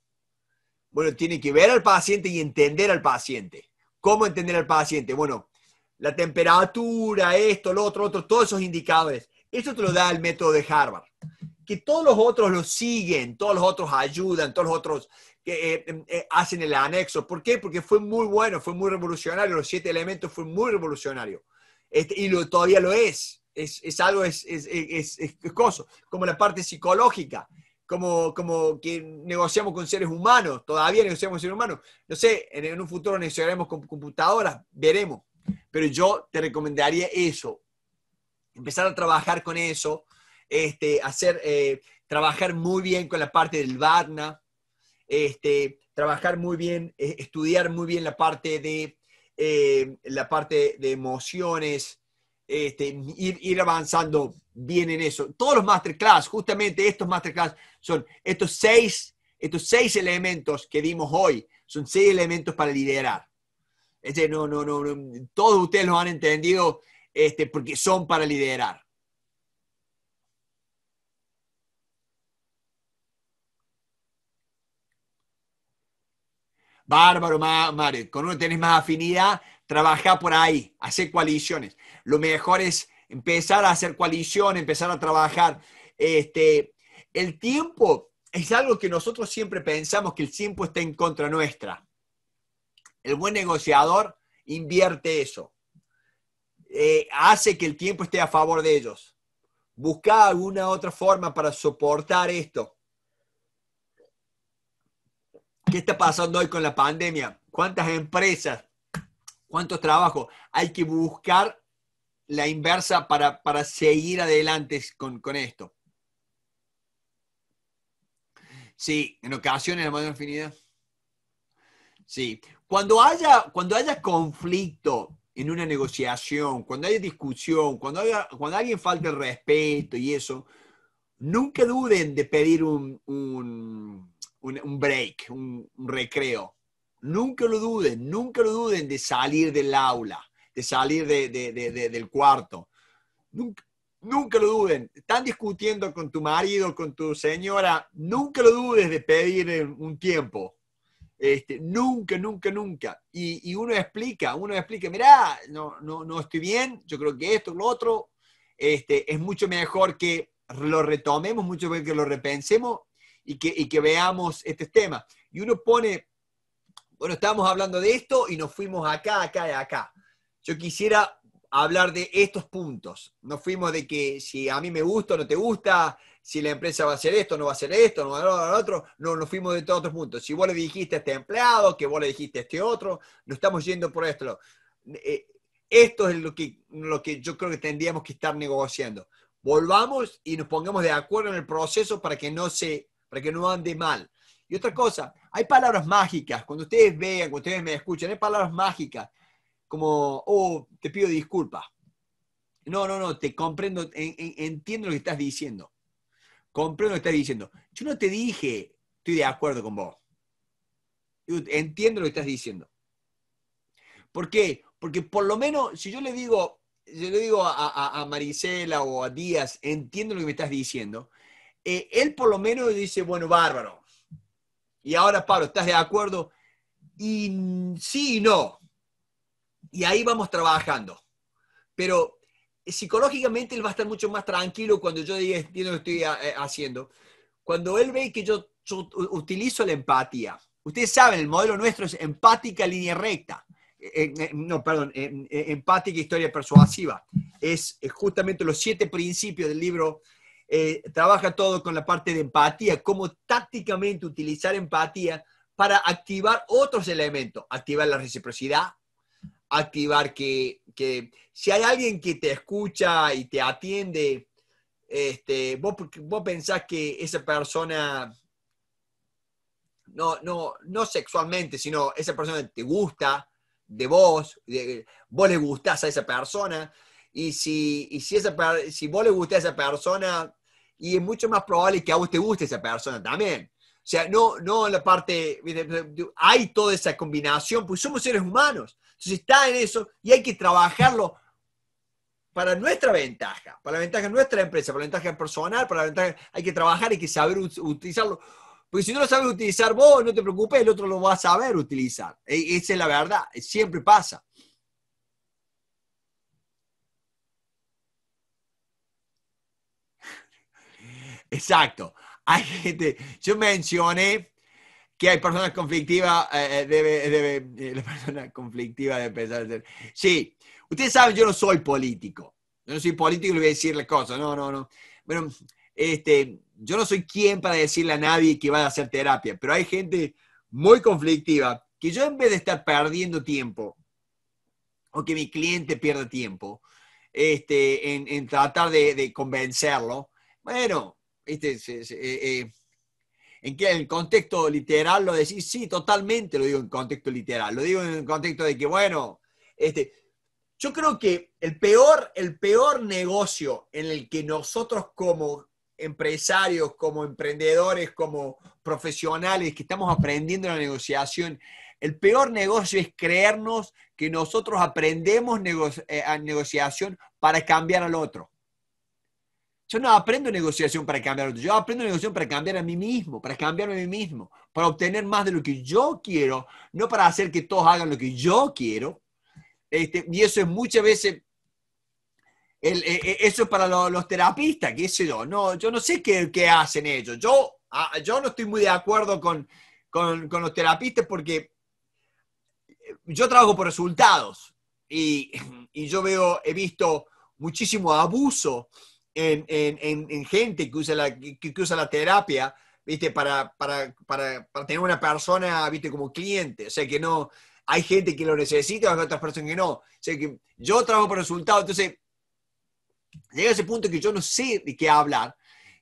Bueno, tiene que ver al paciente y entender al paciente. ¿Cómo entender al paciente? Bueno, la temperatura, esto, lo otro, otro, todos esos indicadores. Eso te lo da el método de Harvard. Que todos los otros lo siguen, todos los otros ayudan, todos los otros eh, em, eh, hacen el anexo. ¿Por qué? Porque fue muy bueno, fue muy revolucionario. Los siete elementos fue muy revolucionario. Este, y lo, todavía lo es. Es, es algo, es, es, es, es, como la parte psicológica como, como que negociamos con seres humanos, todavía negociamos con seres humanos. No sé, en, un futuro negociaremos con computadoras, veremos. Pero yo te recomendaría eso, empezar a trabajar con eso, este, hacer, eh, trabajar muy bien con la parte del Varna, este, trabajar muy bien, eh, estudiar muy bien la parte de, eh, la parte de emociones, este, ir, avanzando bien en eso. Todos los masterclass, justamente estos masterclass, son estos seis, estos seis elementos que dimos hoy, son seis elementos para liderar. Este, no, no, no, todos ustedes lo han entendido este, porque son para liderar. Bárbaro, Mario. Con uno tenés más afinidad, trabajar por ahí, hacer coaliciones. Lo mejor es empezar a hacer coalición, empezar a trabajar. Este, el tiempo es algo que nosotros siempre pensamos que el tiempo está en contra nuestra. El buen negociador invierte eso. Eh, hace que el tiempo esté a favor de ellos. Busca alguna otra forma para soportar esto. ¿Qué está pasando hoy con la pandemia? ¿Cuántas empresas? ¿Cuántos trabajos? Hay que buscar la inversa para, para seguir adelante con, con esto. Sí, en ocasiones la mayor infinidad. Sí. Cuando haya, cuando haya conflicto en una negociación, cuando haya discusión, cuando, haya, cuando alguien falte el respeto y eso, nunca duden de pedir un, un, un, break, un, recreo. Nunca lo duden, nunca lo duden de salir del aula, de salir de, de, de, del cuarto. Nunca, nunca lo duden. Están discutiendo con tu marido, con tu señora, nunca lo dudes de pedir un tiempo. Este, nunca, nunca, nunca. Y, y, uno explica, uno explica, mira, no, no, no estoy bien, yo creo que esto, lo otro, este, es mucho mejor que lo retomemos, mucho mejor que lo repensemos y que, y que veamos este tema. Y uno pone, bueno, estábamos hablando de esto y nos fuimos acá, acá y acá. Yo quisiera hablar de estos puntos. Nos fuimos de que si a mí me gusta o no te gusta, si la empresa va a hacer esto, no va a hacer esto, no va a hacer otro, no, nos fuimos de todos otros puntos. Si vos le dijiste a este empleado, que vos le dijiste a este otro, no estamos yendo por esto. Eh, esto es lo que, lo que yo creo que tendríamos que estar negociando. Volvamos y nos pongamos de acuerdo en el proceso para que no se para que no ande mal. Y otra cosa, hay palabras mágicas. Cuando ustedes vean, cuando ustedes me escuchan, hay palabras mágicas como, oh, te pido disculpas. No, no, no, te comprendo, entiendo lo que estás diciendo. Comprendo lo que estás diciendo. Yo no te dije, estoy de acuerdo con vos. Entiendo lo que estás diciendo. ¿Por qué? Porque por lo menos, si yo le digo, yo le digo a, a Marisela o a Díaz, entiendo lo que me estás diciendo, eh, él por lo menos dice, bueno, bárbaro. Y ahora, Pablo, ¿estás de acuerdo? Y sí y no. Y ahí vamos trabajando. Pero eh, psicológicamente él va a estar mucho más tranquilo cuando yo diga, entiendo lo que estoy eh, haciendo. Cuando él ve que yo, utilizo la empatía. Ustedes saben, el modelo nuestro es empática línea recta. no, perdón, empática historia persuasiva. Es, es justamente los siete principios del libro eh, trabaja todo con la parte de empatía, cómo tácticamente utilizar empatía para activar otros elementos, activar la reciprocidad, activar que, si hay alguien que te escucha y te atiende, este, vos, vos pensás que esa persona, no, no, no sexualmente, sino esa persona te gusta de vos, vos le gustás a esa persona, y si, y si, esa, si vos le gustás a esa persona, y es mucho más probable que a vos te guste esa persona también. O sea, no, no la parte, hay toda esa combinación, pues somos seres humanos. Entonces está en eso y hay que trabajarlo para nuestra ventaja, para la ventaja de nuestra empresa, para la ventaja personal, para la ventaja, hay que trabajar, hay que saber utilizarlo. Porque si no lo sabes utilizar vos, no te preocupes, el otro lo va a saber utilizar. E, esa es la verdad, siempre pasa. Exacto. Hay gente, yo mencioné que hay personas conflictivas, eh, eh, debe, debe, eh, la persona conflictiva debe pensar ser. Sí, ustedes saben, yo no soy político. Yo no soy político y le voy a decirle cosas. No, no, no. Bueno, este, yo no soy quien para decirle a nadie que va a hacer terapia, pero hay gente muy conflictiva que yo en vez de estar perdiendo tiempo o que mi cliente pierda tiempo este, en, tratar de, de convencerlo, bueno, este, en que el contexto literal lo decís, sí, totalmente lo digo en contexto literal, lo digo en el contexto de que, bueno, este, yo creo que el peor, el peor negocio en el que nosotros como empresarios, como emprendedores, como profesionales que estamos aprendiendo la negociación, el peor negocio es creernos que nosotros aprendemos eh, a negociación para cambiar al otro. Yo no aprendo negociación para cambiar a otro, yo aprendo negociación para cambiar a mí mismo, para cambiarme a mí mismo, para obtener más de lo que yo quiero, no para hacer que todos hagan lo que yo quiero. Este, y eso es muchas veces, el, e, e, eso es para los, terapistas, qué sé yo, no, yo no sé qué, qué hacen ellos. Yo, yo no estoy muy de acuerdo con, con, con los terapistas porque yo trabajo por resultados y, y, yo veo, he visto muchísimo abuso en, en, en gente que usa la, que, que usa la terapia ¿viste? Para, para, para, para, tener una persona, ¿viste? Como cliente. O sea, que no, hay gente que lo necesita, hay otras personas que no. O sea, que yo trabajo por resultados, entonces llega ese punto que yo no sé de qué hablar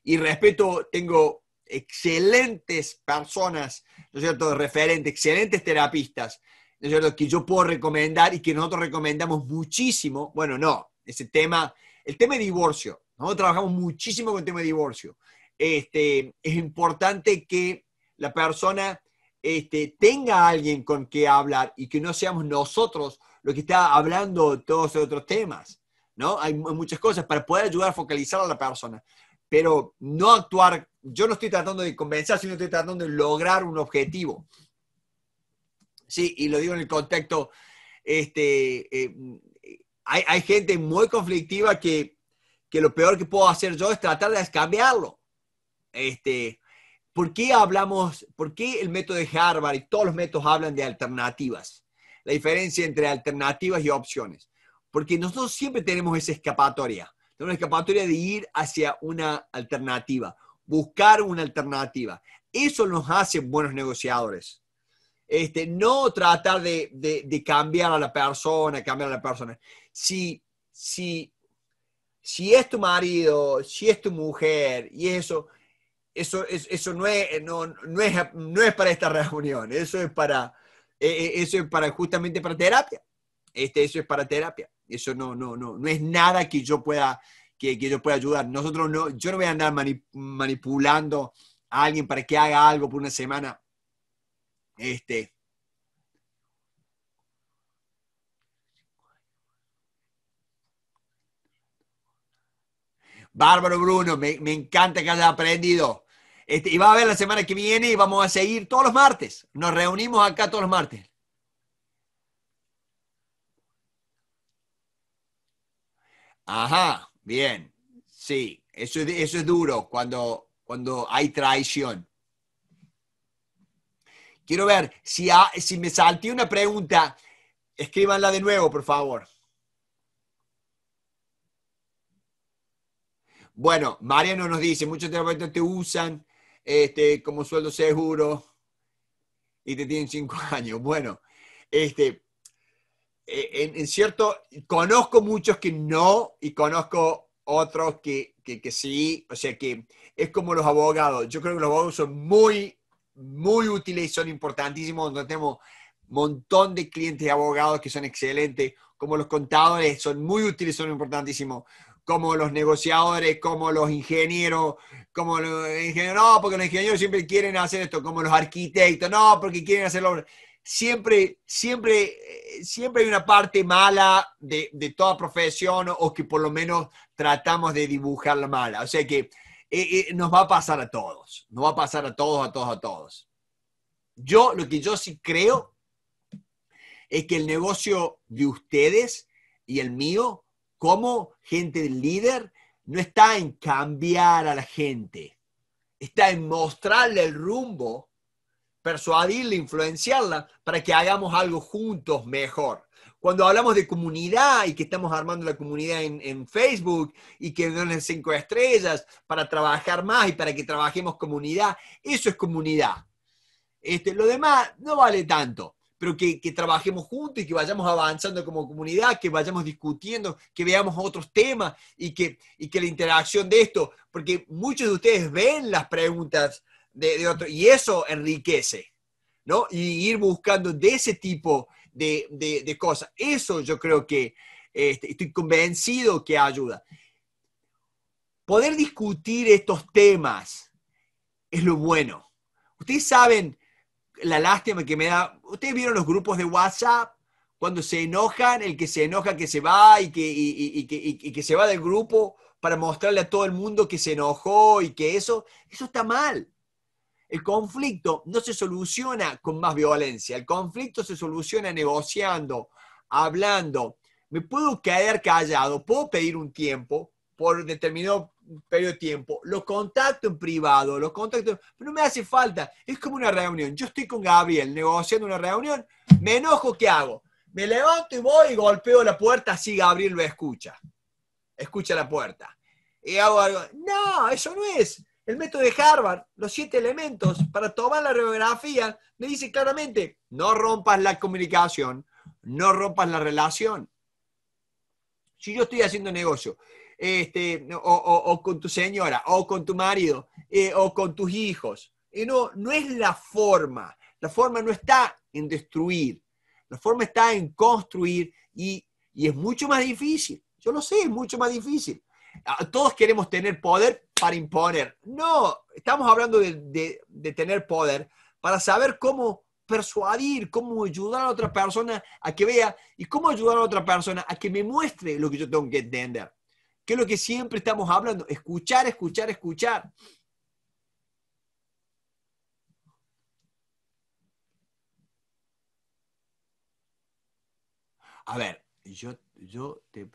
y respeto, tengo excelentes personas, ¿no es cierto?, referentes, excelentes terapistas, ¿no es cierto?, que yo puedo recomendar y que nosotros recomendamos muchísimo. Bueno, no, ese tema, el tema de divorcio. Nosotros trabajamos muchísimo con el tema de divorcio este, es importante que la persona este, tenga a alguien con que hablar y que no seamos nosotros los que está hablando todos los otros temas. ¿no? Hay muchas cosas para poder ayudar a focalizar a la persona, pero no actuar, yo no estoy tratando de convencer, sino estoy tratando de lograr un objetivo. Sí, y lo digo en el contexto, este, eh, hay, hay, gente muy conflictiva que, que lo peor que puedo hacer yo es tratar de cambiarlo. Este, ¿Por qué hablamos, por qué el método de Harvard y todos los métodos hablan de alternativas? La diferencia entre alternativas y opciones. Porque nosotros siempre tenemos esa escapatoria. Tenemos una escapatoria de ir hacia una alternativa, buscar una alternativa. Eso nos hace buenos negociadores. Este, no tratar de, de, cambiar a la persona, cambiar a la persona. Si, si, si es tu marido, si es tu mujer y eso, eso, eso no, es, no, no, es, no es para esta reunión, eso es para, eh, eh, eso es para justamente para terapia. Este, eso es para terapia. Eso no, no, no, no es nada que yo pueda, que, que yo pueda ayudar. Nosotros no, yo no voy a andar manipulando a alguien para que haga algo por una semana. Este, Bárbaro Bruno, me, encanta que hayas aprendido. Este, y va a ver la semana que viene y vamos a seguir todos los martes. Nos reunimos acá todos los martes. Ajá, bien. Sí, eso, eso es duro cuando, cuando hay traición. Quiero ver, si, si me salté una pregunta, escríbanla de nuevo, por favor. Bueno, Mariano nos dice, muchos terapeutas te usan este, como sueldo seguro y te tienen cinco años. Bueno, este, eh, en, cierto, conozco muchos que no y conozco otros que, que, sí, o sea que es como los abogados. Yo creo que los abogados son muy, muy útiles y son importantísimos. tenemos un montón de clientes de abogados que son excelentes, como los contadores, son muy útiles, son importantísimos como los negociadores, como los ingenieros, como los ingenieros, no, porque los ingenieros siempre quieren hacer esto, como los arquitectos, no, porque quieren hacerlo. Siempre, siempre, eh, siempre hay una parte mala de, de toda profesión o que por lo menos tratamos de dibujar la mala. O sea que eh, eh, nos va a pasar a todos, nos va a pasar a todos, a todos, a todos. Yo, lo que yo sí creo es que el negocio de ustedes y el mío como gente líder no está en cambiar a la gente, está en mostrarle el rumbo, persuadirle, influenciarla para que hagamos algo juntos mejor. Cuando hablamos de comunidad y que estamos armando la comunidad en, Facebook y que nos den cinco estrellas para trabajar más y para que trabajemos comunidad, eso es comunidad. Este, lo demás no vale tanto pero que, trabajemos juntos y que vayamos avanzando como comunidad, que vayamos discutiendo, que veamos otros temas y que, y que la interacción de esto, porque muchos de ustedes ven las preguntas de, de otros y eso enriquece, ¿no? Y ir buscando de ese tipo de, cosas. Eso yo creo que este, estoy convencido que ayuda. Poder discutir estos temas es lo bueno. Ustedes saben la lástima que me da. ¿Ustedes vieron los grupos de WhatsApp? Cuando se enojan, el que se enoja que se va y que, que se va del grupo para mostrarle a todo el mundo que se enojó y que eso, eso está mal. El conflicto no se soluciona con más violencia, el conflicto se soluciona negociando, hablando, me puedo quedar callado, puedo pedir un tiempo por determinado periodo de tiempo, lo contacto en privado, lo contacto, pero no me hace falta, es como una reunión. Yo estoy con Gabriel negociando una reunión, me enojo, ¿qué hago? Me levanto y voy y golpeo la puerta, así Gabriel lo escucha. Escucha la puerta. Y hago algo. No, eso no es. El método de Harvard, los siete elementos para tomar la radiografía, me dice claramente, no rompas la comunicación, no rompas la relación. Si yo estoy haciendo negocio, este, o, con tu señora, o con tu marido, eh, o con tus hijos, y no, no es la forma. La forma no está en destruir, la forma está en construir y, es mucho más difícil. Yo lo sé, es mucho más difícil. Ah, todos queremos tener poder para imponer. No, estamos hablando de, de, tener poder para saber cómo persuadir, cómo ayudar a otra persona a que vea y cómo ayudar a otra persona a que me muestre lo que yo tengo que entender. Que es lo que siempre estamos hablando, escuchar, escuchar, escuchar. A ver, yo, yo te...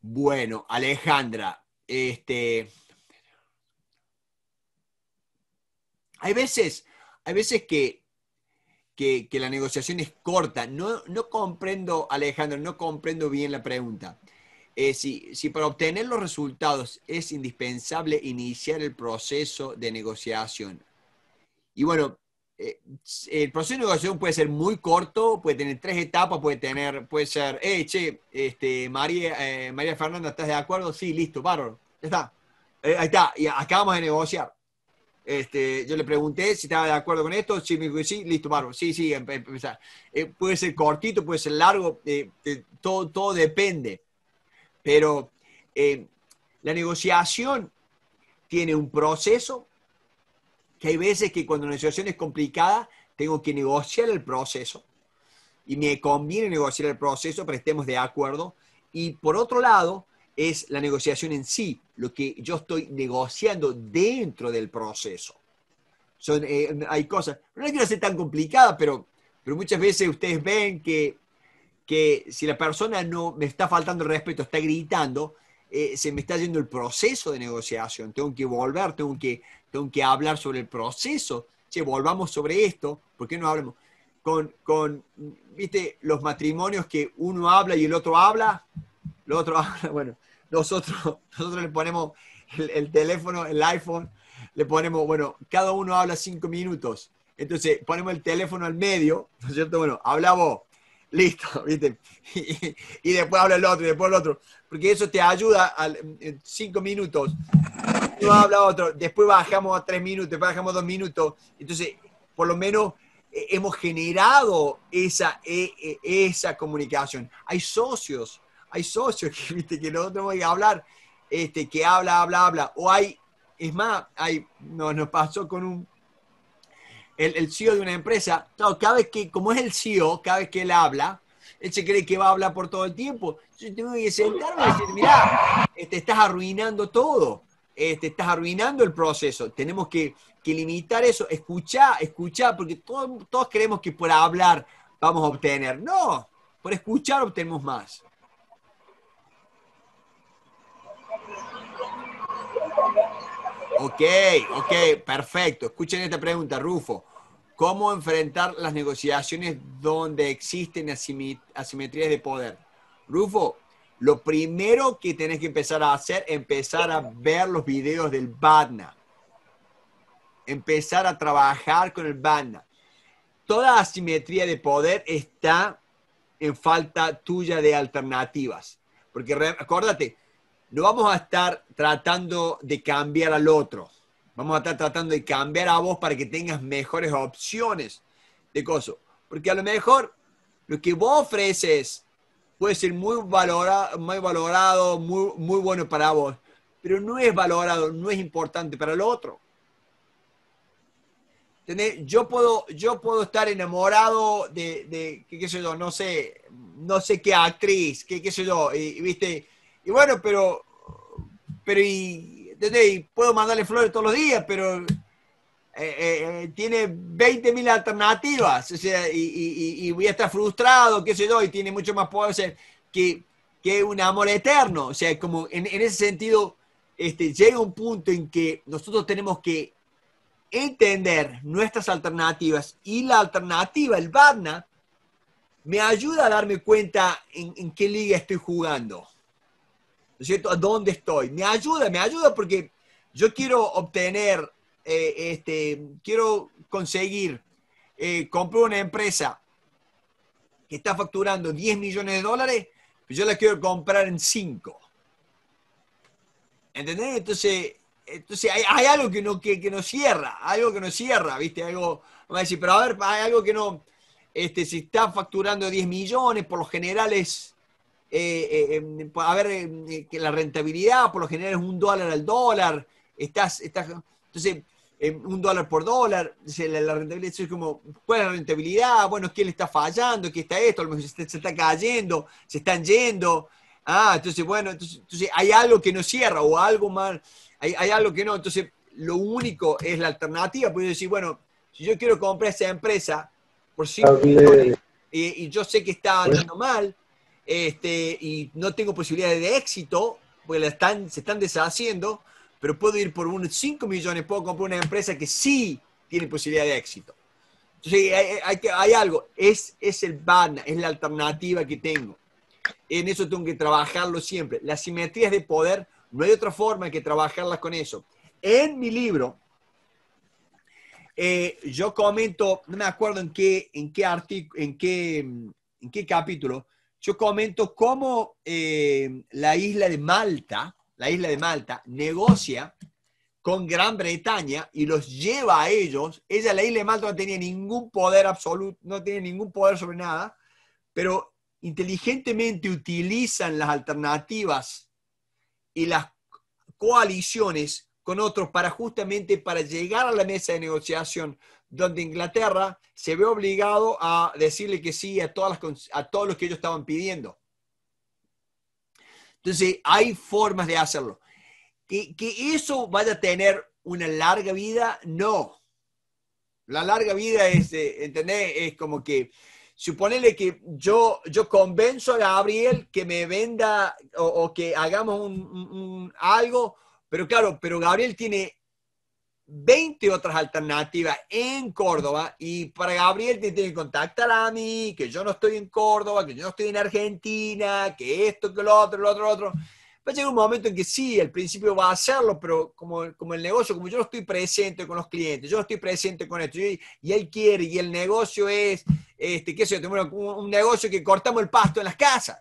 Bueno, Alejandra, este... Hay veces, hay veces que, que, la negociación es corta. No, no comprendo, Alejandra, no comprendo bien la pregunta. Eh, si, si, para obtener los resultados es indispensable iniciar el proceso de negociación. Y bueno, eh, el proceso de negociación puede ser muy corto, puede tener tres etapas, puede tener, puede ser, eh, che, este, María, eh, María Fernanda, ¿estás de acuerdo? Sí, listo, bárbaro, ya está. ahí está, y acabamos de negociar. Este, yo le pregunté si estaba de acuerdo con esto, sí, me dijo sí, listo, bárbaro, sí, sí, empezar. puede ser cortito, puede ser largo, todo, todo depende. Pero eh, la negociación tiene un proceso que hay veces que cuando la negociación es complicada, tengo que negociar el proceso y me conviene negociar el proceso que estemos de acuerdo. Y por otro lado, es la negociación en sí, lo que yo estoy negociando dentro del proceso. Son, eh, hay cosas, no quiero ser tan complicada, pero, pero muchas veces ustedes ven que que si la persona no me está faltando el respeto, está gritando, eh, se me está yendo el proceso de negociación. Tengo que volver, tengo que, tengo que hablar sobre el proceso. Che, volvamos sobre esto. ¿Por qué no hablamos? Con, con, viste, los matrimonios que uno habla y el otro habla, el otro habla, bueno, nosotros, nosotros le ponemos el, el teléfono, el iPhone, le ponemos, bueno, cada uno habla cinco minutos. Entonces ponemos el teléfono al medio, ¿no es cierto? Bueno, habla vos listo, ¿viste? Y, después habla el otro y después el otro, porque eso te ayuda a cinco minutos, no habla otro, después bajamos a tres minutos, después bajamos a dos minutos, entonces por lo menos eh, hemos generado esa, e, e, esa comunicación. Hay socios, hay socios que, ¿viste? que no tenemos que hablar, este, que habla, habla, habla, o hay, es más, hay, no, nos pasó con un el, el, CEO de una empresa, claro, cada vez que, como es el CEO, cada vez que él habla, él se cree que va a hablar por todo el tiempo. Yo tengo que sentarme y decir, mira, te este, estás arruinando todo, te este, estás arruinando el proceso. Tenemos que, que limitar eso, escuchar, escuchar, porque todos creemos que por hablar vamos a obtener. No, por escuchar obtenemos más. Ok, ok, perfecto. Escuchen esta pregunta, Rufo. ¿Cómo enfrentar las negociaciones donde existen asimetrías de poder? Rufo, lo primero que tenés que empezar a hacer es empezar a ver los videos del BADNA. Empezar a trabajar con el BADNA. Toda asimetría de poder está en falta tuya de alternativas. Porque acuérdate, no vamos a estar tratando de cambiar al otro. Vamos a estar tratando de cambiar a vos para que tengas mejores opciones de cosas. Porque a lo mejor lo que vos ofreces puede ser muy valorado, muy, valorado muy, muy bueno para vos, pero no es valorado, no es importante para el otro. Yo puedo, yo puedo estar enamorado de, de qué, sé yo, no sé, no sé qué actriz, qué, qué sé yo, y, viste, y bueno, pero, pero y, puedo mandarle flores todos los días, pero eh, eh, tiene 20.000 alternativas, o sea, y, voy a estar frustrado, qué sé yo, y tiene mucho más poder que, que un amor eterno. O sea, como en, ese sentido, este, llega un punto en que nosotros tenemos que entender nuestras alternativas y la alternativa, el Varna, me ayuda a darme cuenta en, qué liga estoy jugando. ¿No es cierto? ¿A dónde estoy? Me ayuda, me ayuda porque yo quiero obtener eh, este, quiero conseguir, eh, comprar una empresa que está facturando 10 millones de dólares, pues yo la quiero comprar en 5. ¿Entendés? Entonces, entonces hay, algo que no, que, no cierra, algo que no cierra, ¿viste? Algo, vamos a decir, pero a ver, hay algo que no, este, si está facturando 10 millones, por lo general es, a ver, que la rentabilidad por lo general es un dólar al dólar, estás, estás, entonces, un dólar por dólar, la, rentabilidad es como, ¿cuál es la rentabilidad? Bueno, ¿quién le está fallando? ¿Qué está esto? A lo mejor se está, cayendo, se están yendo. Ah, entonces, bueno, entonces, hay algo que no cierra o algo mal, hay, algo que no. Entonces, lo único es la alternativa. Puedo decir, bueno, si yo quiero comprar esa empresa por 5 millones y, yo sé que está andando mal este, y no tengo posibilidades de éxito, porque están, se están deshaciendo, pero puedo ir por unos 5 millones, puedo comprar una empresa que sí tiene posibilidad de éxito. Entonces, hay, algo, es, es el ban, es la alternativa que tengo. En eso tengo que trabajarlo siempre. Las simetrías de poder, no hay otra forma que trabajarlas con eso. En mi libro, eh, yo comento, no me acuerdo en qué, en qué artículo, en qué, en qué capítulo, yo comento cómo eh, la isla de Malta, la isla de Malta, negocia con Gran Bretaña y los lleva a ellos. Ella, la isla de Malta, no tenía ningún poder absoluto, no tiene ningún poder sobre nada, pero inteligentemente utilizan las alternativas y las coaliciones con otros para justamente para llegar a la mesa de negociación donde Inglaterra se ve obligado a decirle que sí a, todas a todos los que ellos estaban pidiendo. Entonces, hay formas de hacerlo. Que, eso vaya a tener una larga vida, no. La larga vida es, eh. Es como que, suponele que yo, yo convenzo a Gabriel que me venda o, que hagamos un, algo, pero claro, pero Gabriel tiene 20 otras alternativas en Córdoba y para Gabriel te que contactar a mí, que yo no estoy en Córdoba, que yo no estoy en Argentina, que esto, que lo otro, lo otro, lo otro. Va a llegar un momento en que sí, al principio va a hacerlo, pero como, como el negocio, como yo no estoy presente con los clientes, yo no estoy presente con esto, y, él quiere, y el negocio es, este, qué sé yo, tenemos un negocio que cortamos el pasto en las casas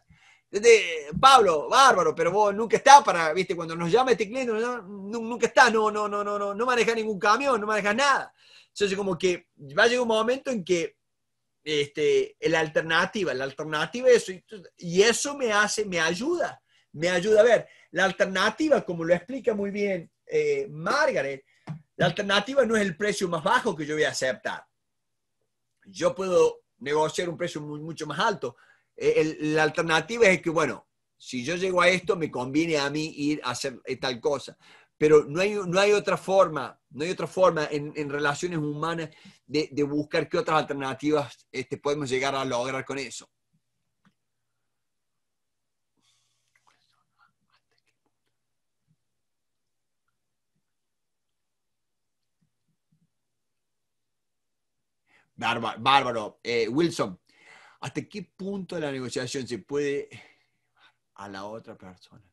Pablo, bárbaro, pero vos nunca está para, viste, cuando nos llama este cliente, nunca está, no, no, no, no, no, no maneja ningún camión, no maneja nada. Entonces, como que va a llegar un momento en que este, la alternativa, la alternativa es eso, y eso me hace, me ayuda, me ayuda a ver. La alternativa, como lo explica muy bien eh, Margaret, la alternativa no es el precio más bajo que yo voy a aceptar. Yo puedo negociar un precio mucho más alto, eh, la alternativa es que, bueno, si yo llego a esto, me conviene a mí ir a hacer tal cosa. Pero no hay, no hay otra forma, no hay otra forma en, relaciones humanas de, buscar qué otras alternativas este, podemos llegar a lograr con eso. Bárbaro, eh, Wilson, ¿Hasta qué punto la negociación se puede a la otra persona?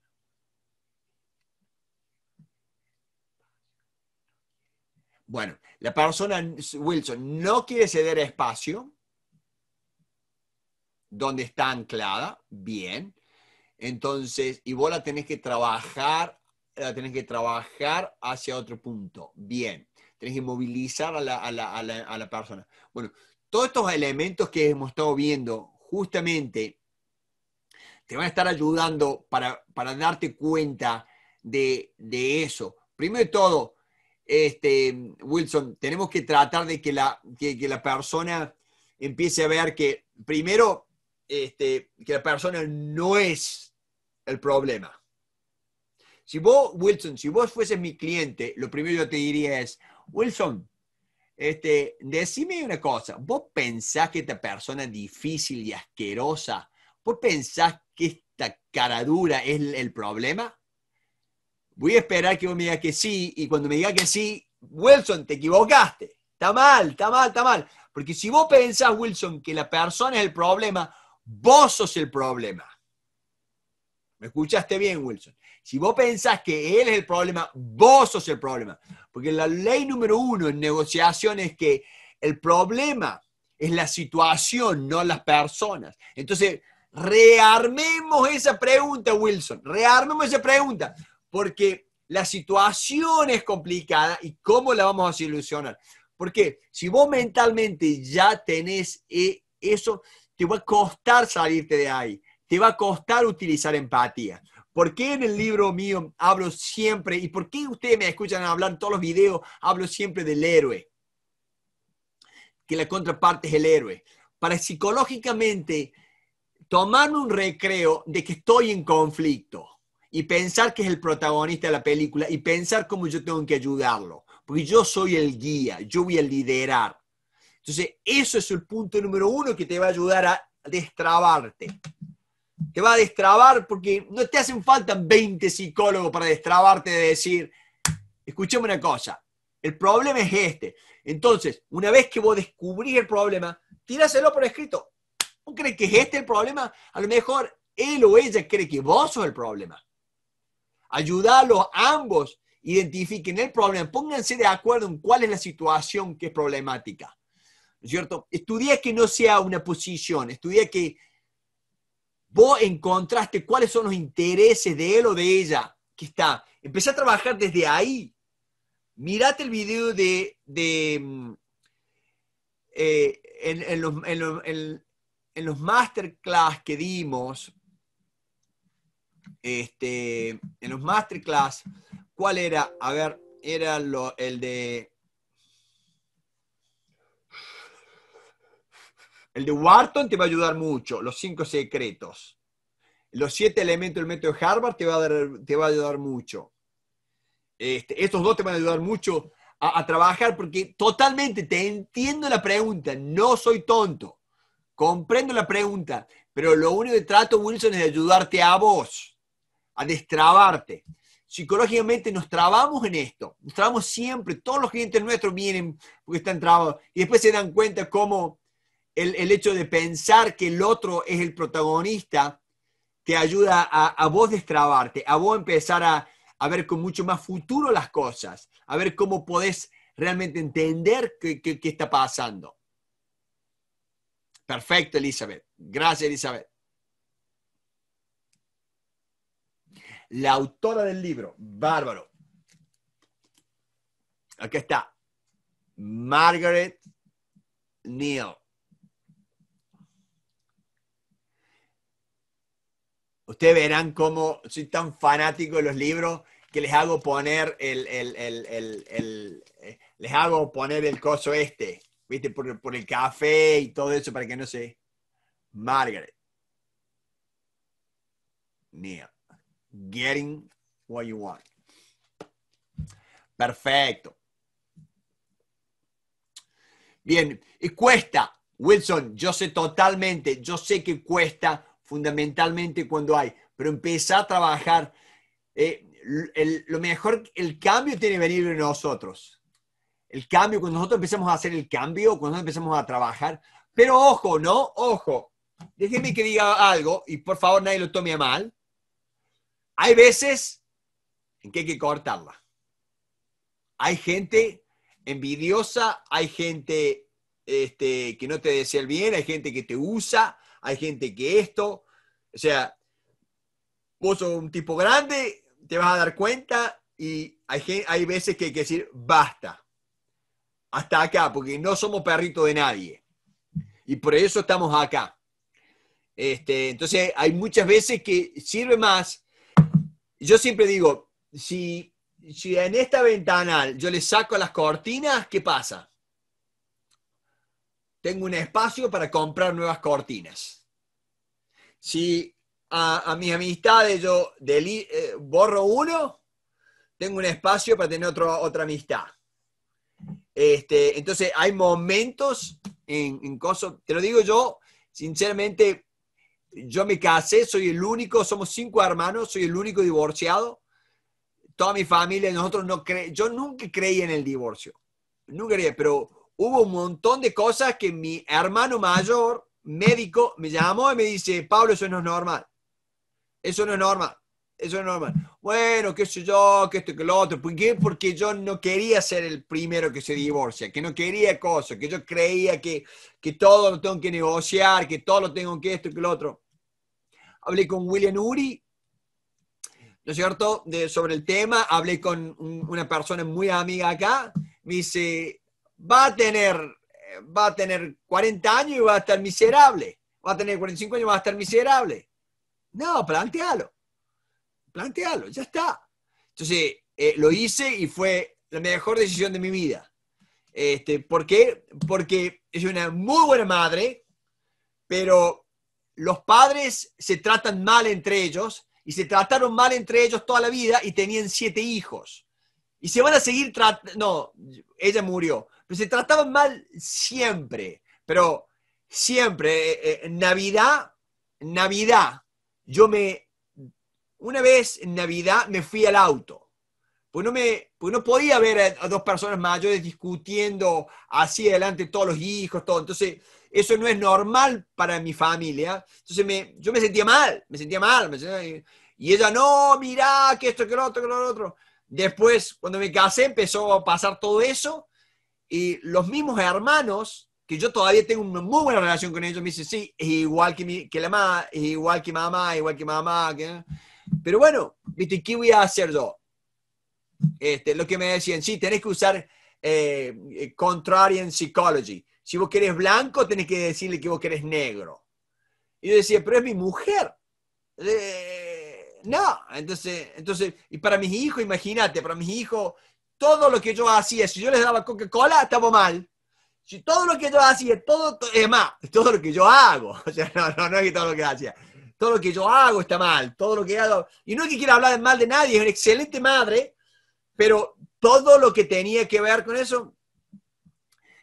Bueno, la persona, Wilson, no quiere ceder espacio donde está anclada, bien. Entonces, y vos la tenés que trabajar, la tenés que trabajar hacia otro punto, bien. Tenés que movilizar a la, a la, a la persona. Bueno, todos estos elementos que hemos estado viendo justamente te van a estar ayudando para, darte cuenta de, eso. Primero de todo, este, Wilson, tenemos que tratar de que la, la persona empiece a ver que, primero, este, que la persona no es el problema. Si vos, Wilson, si vos fueses mi cliente, lo primero que yo te diría es, Wilson, este, decime una cosa, ¿vos pensás que esta persona difícil y asquerosa, vos pensás que esta cara dura es el problema? Voy a esperar que vos me digas que sí, y cuando me diga que sí, Wilson, te equivocaste. Está mal, está mal, está mal. Porque si vos pensás, Wilson, que la persona es el problema, vos sos el problema. ¿Me escuchaste bien, Wilson? Si vos pensás que él es el problema, vos sos el problema. Porque la ley número uno en negociación es que el problema es la situación, no las personas. Entonces, rearmemos esa pregunta, Wilson. Rearmemos esa pregunta porque la situación es complicada y cómo la vamos a solucionar. Porque si vos mentalmente ya tenés eh, eso, te va a costar salirte de ahí, te va a costar utilizar empatía. ¿Por qué en el libro mío hablo siempre, y por qué ustedes me escuchan hablar en todos los videos, hablo siempre del héroe? Que la contraparte es el héroe. Para psicológicamente tomarme un recreo de que estoy en conflicto y pensar que es el protagonista de la película y pensar cómo yo tengo que ayudarlo, porque yo soy el guía, yo voy a liderar. Entonces, eso es el punto número uno que te va a ayudar a destrabarte. Te va a destrabar porque no te hacen falta 20 psicólogos para destrabarte de decir, escúchame una cosa, el problema es este. Entonces, una vez que vos descubrís el problema, tíraselo por escrito. ¿No crees que es este el problema? A lo mejor él o ella cree que vos sos el problema ayudarlos ambos, identifiquen el problema, pónganse de acuerdo en cuál es la situación que es problemática. ¿No es cierto? Estudia que no sea una posición, estudia que vos encontraste cuáles son los intereses de él o de ella que está. Empecé a trabajar desde ahí. Mirate el video de, de eh, en, los, en, en los masterclass que dimos, este, en los masterclass, ¿cuál era? A ver, era lo, el de... El de Wharton te va a ayudar mucho, los cinco secretos. Los siete elementos del método de Harvard te va a, dar, te va a ayudar mucho. Este, estos dos te van a ayudar mucho a, a, trabajar porque totalmente te entiendo la pregunta, no soy tonto, comprendo la pregunta, pero lo único que trato, Wilson, es de ayudarte a vos a destrabarte. Psicológicamente nos trabamos en esto, nos trabamos siempre, todos los clientes nuestros vienen porque están trabados y después se dan cuenta cómo el, hecho de pensar que el otro es el protagonista te ayuda a, a vos destrabarte, a vos empezar a, a, ver con mucho más futuro las cosas, a ver cómo podés realmente entender qué, qué, qué está pasando. Perfecto, Elizabeth. Gracias, Elizabeth. la autora del libro, bárbaro. Aquí está, Margaret Neal. Ustedes verán cómo soy tan fanático de los libros que les hago poner el, eh, les hago poner el coso este, ¿viste? Por, por el café y todo eso para que no se... Margaret. Neal getting what you want. Perfecto. Bien, y cuesta, Wilson, yo sé totalmente, yo sé que cuesta fundamentalmente cuando hay, pero empieza a trabajar. Eh, lo mejor, el cambio tiene que venir de nosotros. El cambio, cuando nosotros empezamos a hacer el cambio, cuando nosotros empezamos a trabajar, pero ojo, ¿no? Ojo, déjenme que diga algo y por favor nadie lo tome mal. Hay veces en que hay que cortarla. Hay gente envidiosa, hay gente este, que no te desea el bien, hay gente que te usa, hay gente que esto. O sea, vos sos un tipo grande, te vas a dar cuenta y hay, hay veces que hay que decir, basta. Hasta acá, porque no somos perritos de nadie. Y por eso estamos acá. Este, entonces, hay muchas veces que sirve más yo siempre digo, si, si en esta ventana yo le saco las cortinas, ¿qué pasa? Tengo un espacio para comprar nuevas cortinas. Si a, mis amistades, yo eh, borro uno, tengo un espacio para tener otro, otra amistad. Este, entonces, hay momentos en, en cosas, te lo digo yo, sinceramente, yo me casé, soy el único, somos cinco hermanos, soy el único divorciado. Toda mi familia, nosotros no cre yo nunca creí en el divorcio, nunca creí, pero hubo un montón de cosas que mi hermano mayor, médico, me llamó y me dice, Pablo, eso no es normal. Eso no es normal. Eso es normal. Bueno, qué sé yo, que esto, que lo otro. ¿Por qué? Porque yo no quería ser el primero que se divorcia, que no quería cosas, que yo creía que, que todo lo tengo que negociar, que todo lo tengo que esto, que lo otro. Hablé con William Uri, ¿no es cierto?, sobre el tema. Hablé con una persona muy amiga acá. Me dice, va a tener, va a tener 40 años y va a estar miserable. Va a tener 45 años y va a estar miserable. No, plantealo. Plantealo, ya está. Entonces, eh, lo hice y fue la mejor decisión de mi vida. Este, ¿Por qué? Porque es una muy buena madre, pero los padres se tratan mal entre ellos y se trataron mal entre ellos toda la vida y tenían siete hijos. Y se van a seguir tratando, no, ella murió, se trataban mal siempre, pero siempre, eh, eh, Navidad, Navidad, yo me, una vez en Navidad me fui al auto, pues no, me, pues no podía ver a, dos personas mayores discutiendo así adelante todos los hijos, todo, entonces eso no es normal para mi familia, entonces me, yo me sentía mal, me sentía mal, y ella, no, mira, que esto, que lo otro, que lo otro. Después, cuando me casé, empezó a pasar todo eso y los mismos hermanos, que yo todavía tengo una muy buena relación con ellos, me dicen, sí, igual que, mi, que la mamá, igual que mamá, igual que mamá. Pero bueno, ¿viste? ¿qué voy a hacer yo? Este, lo que me decían, sí, tenés que usar eh, contrarian psychology. Si vos querés blanco, tenés que decirle que vos querés negro. Y yo decía, pero es mi mujer. Eh, no, entonces, entonces, y para mis hijos, imagínate, para mis hijos, todo lo que yo hacía, si yo les daba Coca-Cola, estaba mal. Si todo lo que yo hacía, todo, es más, todo lo que yo hago, o sea, no, no, no es que todo lo que hacía, todo lo que yo hago está mal, todo lo que hago, y no es que quiera hablar mal de nadie, es una excelente madre, pero todo lo que tenía que ver con eso,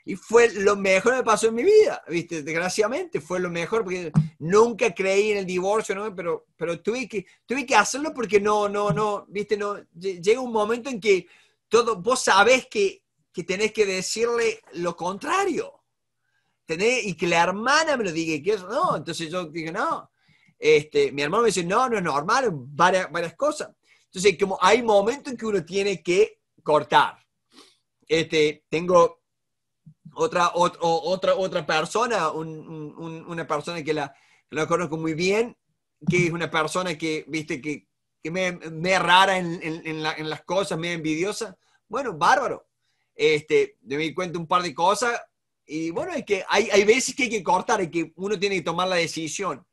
y fue lo mejor que me pasó en mi vida, ¿viste? Desgraciadamente fue lo mejor, porque nunca creí en el divorcio, ¿no? Pero, pero tuve, que, tuve que hacerlo porque no, no, no, ¿viste? No, llega un momento en que todo, vos sabés que, que tenés que decirle lo contrario. Tenés, y que la hermana me lo diga, que eso no. Entonces yo dije, no. Este, mi hermano me dice, no, no es normal, varias, varias cosas. Entonces, como hay momentos en que uno tiene que cortar. Este, tengo otra, otra, otra persona, una persona que la, la, conozco muy bien, que es una persona que, viste, que, me, me rara en, en, en, las cosas, me envidiosa. Bueno, bárbaro. Este, me di cuenta un par de cosas y bueno, es que hay, hay veces que hay que cortar, y que uno tiene que tomar la decisión.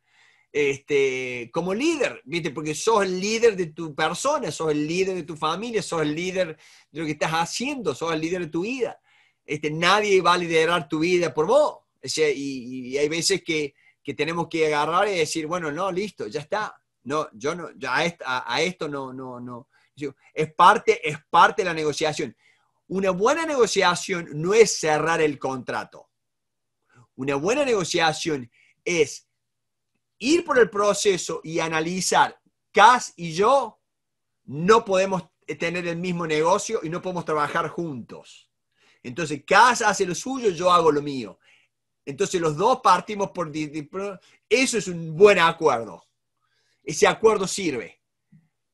Este, como líder, ¿viste? Porque sos el líder de tu persona, sos el líder de tu familia, sos el líder de lo que estás haciendo, sos el líder de tu vida. Este, nadie va a liderar tu vida por vos. y, hay veces que, que, tenemos que agarrar y decir, bueno, no, listo, ya está. No, yo no, ya a, a esto no, no, no, es parte, es parte de la negociación. Una buena negociación no es cerrar el contrato. Una buena negociación es ir por el proceso y analizar, Cas y yo no podemos tener el mismo negocio y no podemos trabajar juntos. Entonces, Cas hace lo suyo, yo hago lo mío. Entonces, los dos partimos por... Eso es un buen acuerdo. Ese acuerdo sirve.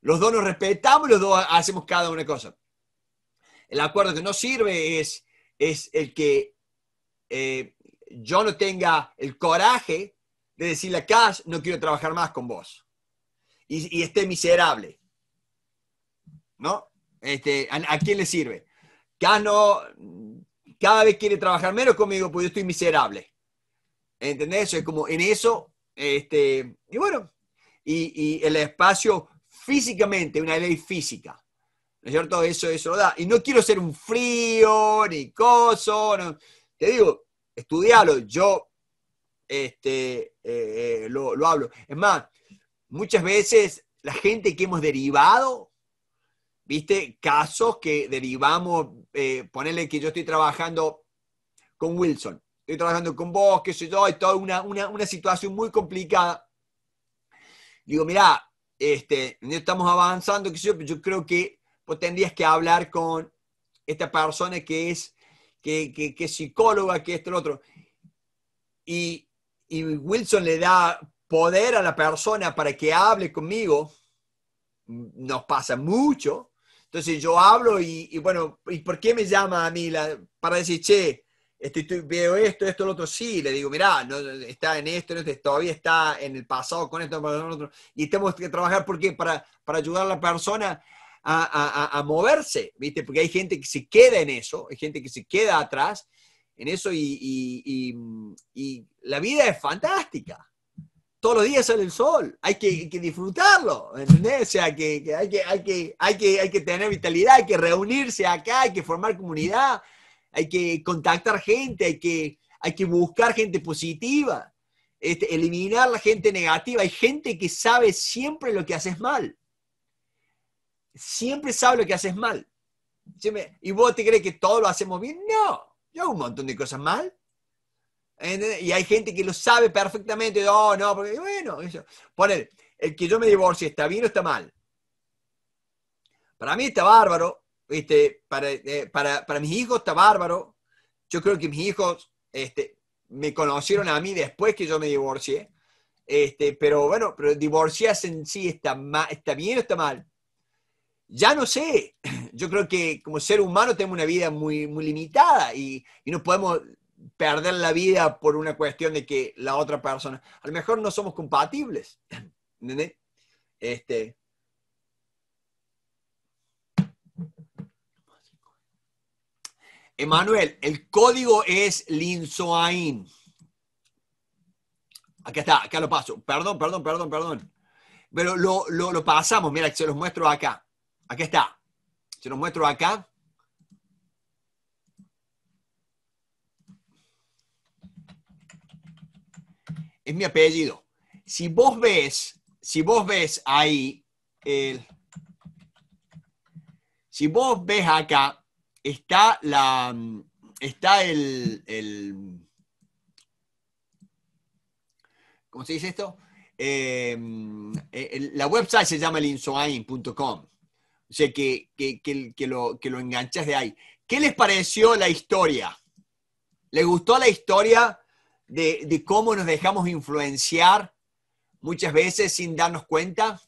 Los dos nos respetamos y los dos hacemos cada una cosa. El acuerdo que no sirve es, es el que eh, yo no tenga el coraje de decirle a Cash, no quiero trabajar más con vos. Y, esté miserable. ¿No? Este, ¿a, quién le sirve? Cash no, cada vez quiere trabajar menos conmigo porque yo estoy miserable. ¿Entendés? Es como en eso, este, y bueno, y, y el espacio físicamente, una ley física. ¿No es cierto? Eso, eso lo da. Y no quiero ser un frío, ni coso. Te digo, estudialo. Yo este, eh, lo, hablo. Es más, muchas veces la gente que hemos derivado, viste, casos que derivamos, eh, ponerle que yo estoy trabajando con Wilson, estoy trabajando con vos, qué sé yo, hay toda una, una, situación muy complicada. Digo, mira, este, estamos avanzando, sé yo, yo creo que vos tendrías que hablar con esta persona que es, que, que, que es psicóloga, que esto, lo otro. Y, y Wilson le da poder a la persona para que hable conmigo, nos pasa mucho. Entonces yo hablo y, bueno, ¿y por qué me llama a mí la, para decir, che, este, veo esto, esto, lo otro? Sí, le digo, mirá, no, está en esto, en esto, todavía está en el pasado con esto, con lo otro. Y tenemos que trabajar, ¿por qué? Para, para ayudar a la persona a, a, a, moverse, ¿viste? Porque hay gente que se queda en eso, hay gente que se queda atrás en eso y, y la vida es fantástica todos los días sale el sol, hay que, disfrutarlo, ¿entendés? O sea, que, hay, que, hay, que, hay, que, hay que tener vitalidad, hay que reunirse acá, hay que formar comunidad, hay que contactar gente, hay que, hay que buscar gente positiva, este, eliminar la gente negativa. Hay gente que sabe siempre lo que haces mal. Siempre sabe lo que haces mal. ¿Y vos te crees que todo lo hacemos bien? No, yo hago un montón de cosas mal. Y hay gente que lo sabe perfectamente, oh, no, porque bueno, eso. Poner, el que yo me divorcie, ¿está bien o está mal? Para mí está bárbaro, este, para, eh, para, para, mis hijos está bárbaro. Yo creo que mis hijos este, me conocieron a mí después que yo me divorcié. Este, pero bueno, pero divorciarse en sí está, está bien o está mal. Ya no sé, yo creo que como ser humano tenemos una vida muy, muy limitada y, y no podemos perder la vida por una cuestión de que la otra persona, a lo mejor no somos compatibles. ¿Entendés? Este. Emanuel, el código es Linsoain. Acá está, acá lo paso. Perdón, perdón, perdón, perdón. Pero lo, lo, lo pasamos, mira, se los muestro acá. Aquí está. Se los muestro acá. es mi apellido. Si vos ves, si vos ves ahí, el, si vos ves acá, está la, está el, el ¿cómo se dice esto? Em, la website se llama linsoain.com. O sea, que, que, que, lo, que lo enganchas de ahí. ¿Qué les pareció la historia? ¿Les gustó la historia? de, cómo nos dejamos influenciar muchas veces sin darnos cuenta?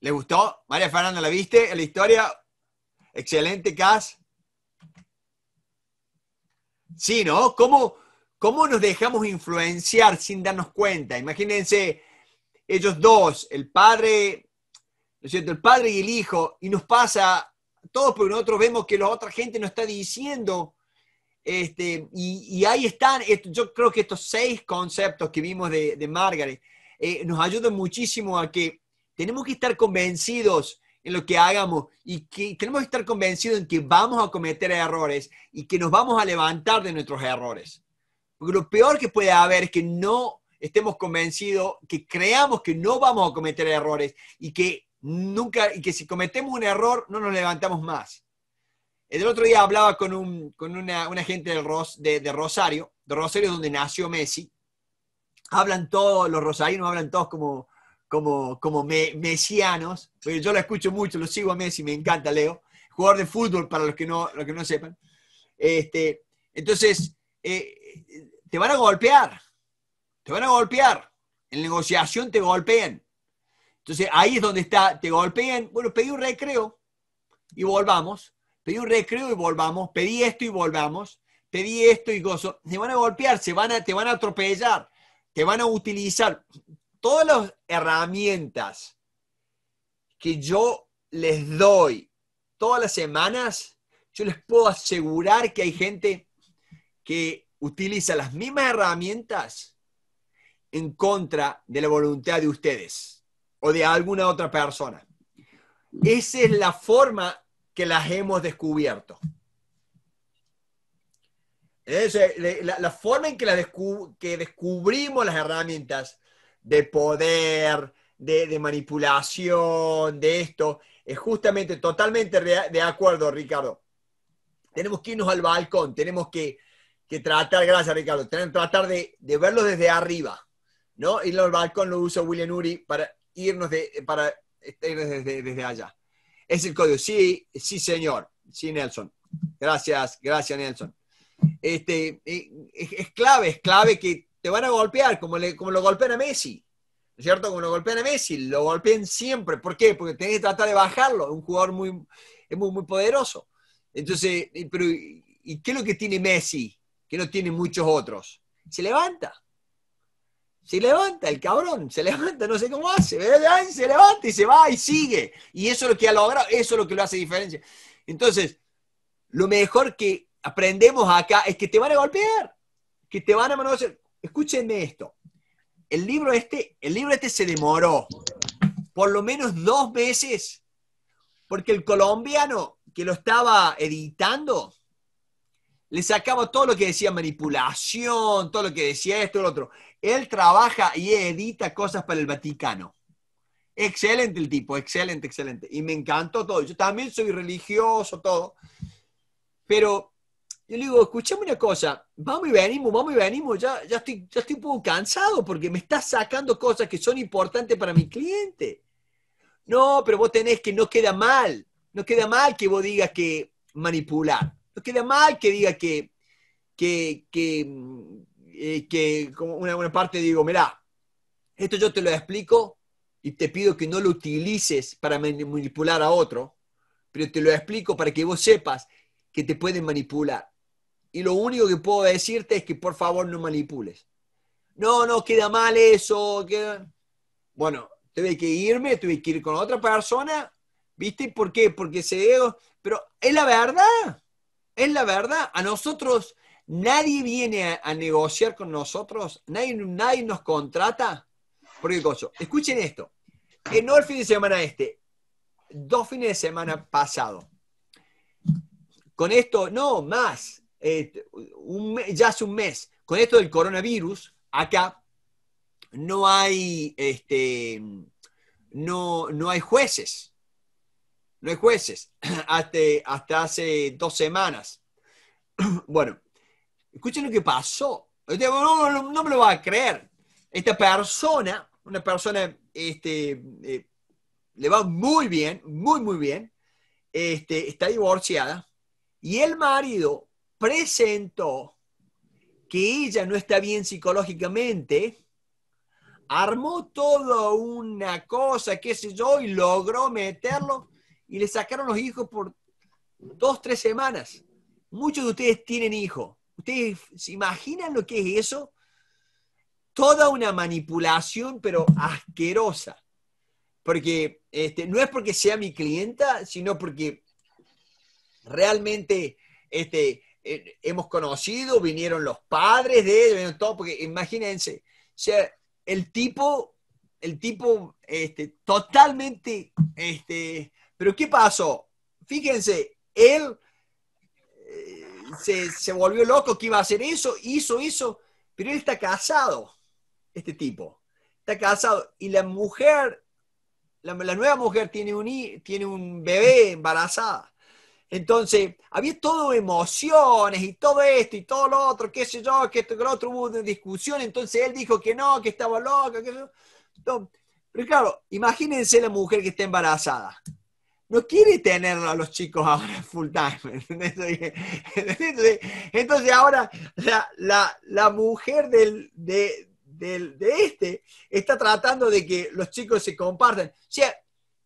¿Le gustó? María Fernanda, ¿la viste? La historia, excelente, Cas. Sí, ¿no? ¿Cómo, ¿Cómo nos dejamos influenciar sin darnos cuenta? Imagínense ellos dos, el padre, ¿no es cierto? El padre y el hijo, y nos pasa todo porque nosotros vemos que la otra gente nos está diciendo este, y, ahí están, yo creo que estos seis conceptos que vimos de, Margaret eh, nos ayudan muchísimo a que tenemos que estar convencidos en lo que hagamos y que tenemos que estar convencidos en que vamos a cometer errores y que nos vamos a levantar de nuestros errores. Porque lo peor que puede haber es que no estemos convencidos, que creamos que no vamos a cometer errores y que nunca, y que si cometemos un error no nos levantamos más. El otro día hablaba con, un, con una, gente del Ros, de, de, Rosario, de Rosario donde nació Messi. Hablan todos, los rosarinos hablan todos como, como, como mesianos. Yo lo escucho mucho, lo sigo a Messi, me encanta Leo. Jugador de fútbol, para los que no, los que no sepan. Este, entonces, eh, te van a golpear. Te van a golpear. En negociación te golpean. Entonces, ahí es donde está, te golpean. Bueno, pedí un recreo y volvamos pedí un recreo y volvamos, pedí esto y volvamos, pedí esto y gozo. Se van a golpear, se van a, te van a atropellar, te van a utilizar todas las herramientas que yo les doy todas las semanas, yo les puedo asegurar que hay gente que utiliza las mismas herramientas en contra de la voluntad de ustedes o de alguna otra persona. Esa es la forma que las hemos descubierto. la, forma en que, que descubrimos las herramientas de poder, de, manipulación, de esto. Es justamente totalmente de acuerdo, Ricardo. Tenemos que irnos al balcón, tenemos que, tratar, gracias Ricardo, tenemos que tratar de, verlo desde arriba, ¿no? Ir al balcón lo usa William Uri para irnos, de, para ir desde, desde allá. Es el código, sí, sí señor, sí Nelson. Gracias, gracias Nelson. Este, eh, es, clave, es clave que te van a golpear como, le, como lo golpean a Messi. cierto? Como lo golpean a Messi, lo golpean siempre. ¿Por qué? Porque tenés que tratar de bajarlo. Es un jugador muy, es muy, poderoso. Entonces, pero, ¿y qué es lo que tiene Messi? Que no tiene muchos otros. Se levanta. Se levanta el cabrón, se levanta, no sé cómo hace, se levanta y se va y sigue. Y eso es lo que ha logrado, eso es lo que lo hace diferencia. Entonces, lo mejor que aprendemos acá es que te van a golpear, que te van a manosear. Escúchenme esto. El libro este, el libro este se demoró por lo menos dos meses, porque el colombiano que lo estaba editando le sacaba todo lo que decía manipulación, todo lo que decía esto lo otro. Él trabaja y edita cosas para el Vaticano. Excelente el tipo, excelente, excelente. Y me encantó todo. Yo también soy religioso, todo. Pero yo le digo, escuchame una cosa, vamos y venimos, vamos y venimos, ya, ya, estoy, ya estoy un poco cansado porque me estás sacando cosas que son importantes para mi cliente. No, pero vos tenés que no queda mal, no queda mal que vos digas que manipular, no queda mal que diga que, que, que, eh, que como una, una parte digo, mira, esto yo te lo explico y te pido que no lo utilices para manipular a otro, pero te lo explico para que vos sepas que te pueden manipular y lo único que puedo decirte es que por favor no manipules. No, no, queda mal eso. Bueno, tuve que irme, tuve que ir con otra persona. ¿Viste? ¿Por qué? Porque se... Pero es la verdad. Es la verdad. A nosotros nadie viene a, negociar con nosotros. Nadie, nadie nos contrata. ¿Por qué cosa? Escuchen esto. Que no el fin de semana este. Dos fines de semana pasado. Con esto, no, más eh, ya hace un mes, con esto del coronavirus, acá no hay, este, no, no hay jueces. No hay jueces. Hasta, hasta hace dos semanas. Bueno, escuchen lo que pasó. No, no, me lo va a creer. Esta persona, una persona, este, eh, le va muy bien, muy, muy bien. Este, está divorciada. Y el marido presentó que ella no está bien psicológicamente, armó toda una cosa, qué sé yo, y logró meterlo y le sacaron los hijos por dos, tres semanas. Muchos de ustedes tienen hijos. ¿Ustedes se imaginan lo que es eso? Toda una manipulación, pero asquerosa. Porque este, no es porque sea mi clienta, sino porque realmente este, eh, hemos conocido, vinieron los padres de ellos, vinieron todo, porque imagínense, o sea, el tipo, el tipo, este, totalmente, este, pero ¿qué pasó? Fíjense, él eh, se, se, volvió loco que iba a hacer eso, hizo eso, pero él está casado, este tipo, está casado, y la mujer, la, la nueva mujer tiene un, tiene un bebé embarazada. Entonces, había todo emociones y todo esto y todo lo otro, qué sé yo, que esto, que lo otro, hubo una discusión, entonces él dijo que no, que estaba loca, que eso. Pero claro, imagínense la mujer que está embarazada. No quiere tener a los chicos ahora full time. Entonces, ahora la, mujer del, de, de este está tratando de que los chicos se compartan. O sea,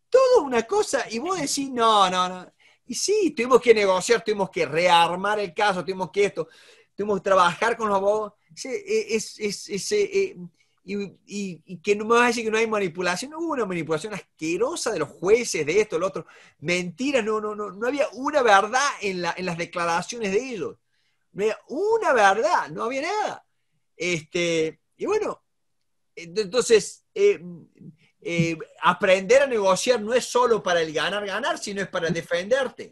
todo una cosa, y vos decís, no, no, no. Y sí, tuvimos que negociar, tuvimos que rearmar el caso, tuvimos que esto, tuvimos que trabajar con los abogados. Es, es, eh, y, que no me vas a decir que no hay manipulación, no hubo una manipulación asquerosa de los jueces, de esto, lo otro. Mentira, no, no, no, no había una verdad en, las declaraciones de ellos. No había una verdad, no había nada. Este, y bueno, entonces, eh, eh, aprender a negociar no es solo para el ganar, ganar, sino es para defenderte.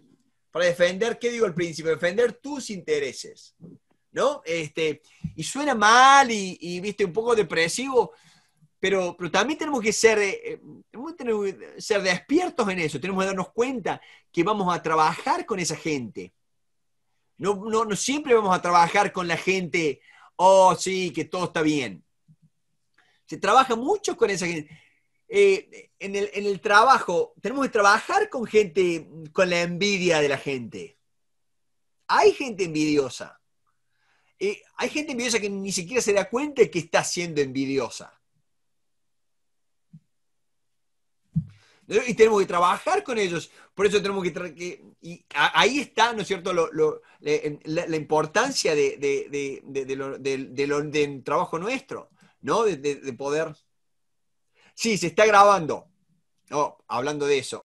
Para defender, ¿qué digo al principio? Defender tus intereses. ¿No? Este, y suena mal y, viste, un poco depresivo, pero, pero también tenemos que ser, eh, que ser despiertos en eso, tenemos que darnos cuenta que vamos a trabajar con esa gente. No, no, no siempre vamos a trabajar con la gente, oh, sí, que todo está bien. Se trabaja mucho con esa gente. Eh, en, el, trabajo, tenemos que trabajar con gente, con la envidia de la gente. Hay gente envidiosa. Eh, hay gente envidiosa que ni siquiera se da cuenta que está siendo envidiosa. Y tenemos que trabajar con ellos. Por eso tenemos que... y ahí está, ¿no es cierto?, la, importancia de, del trabajo nuestro, ¿no? De, poder... Sí, se está grabando. Oh, hablando de eso.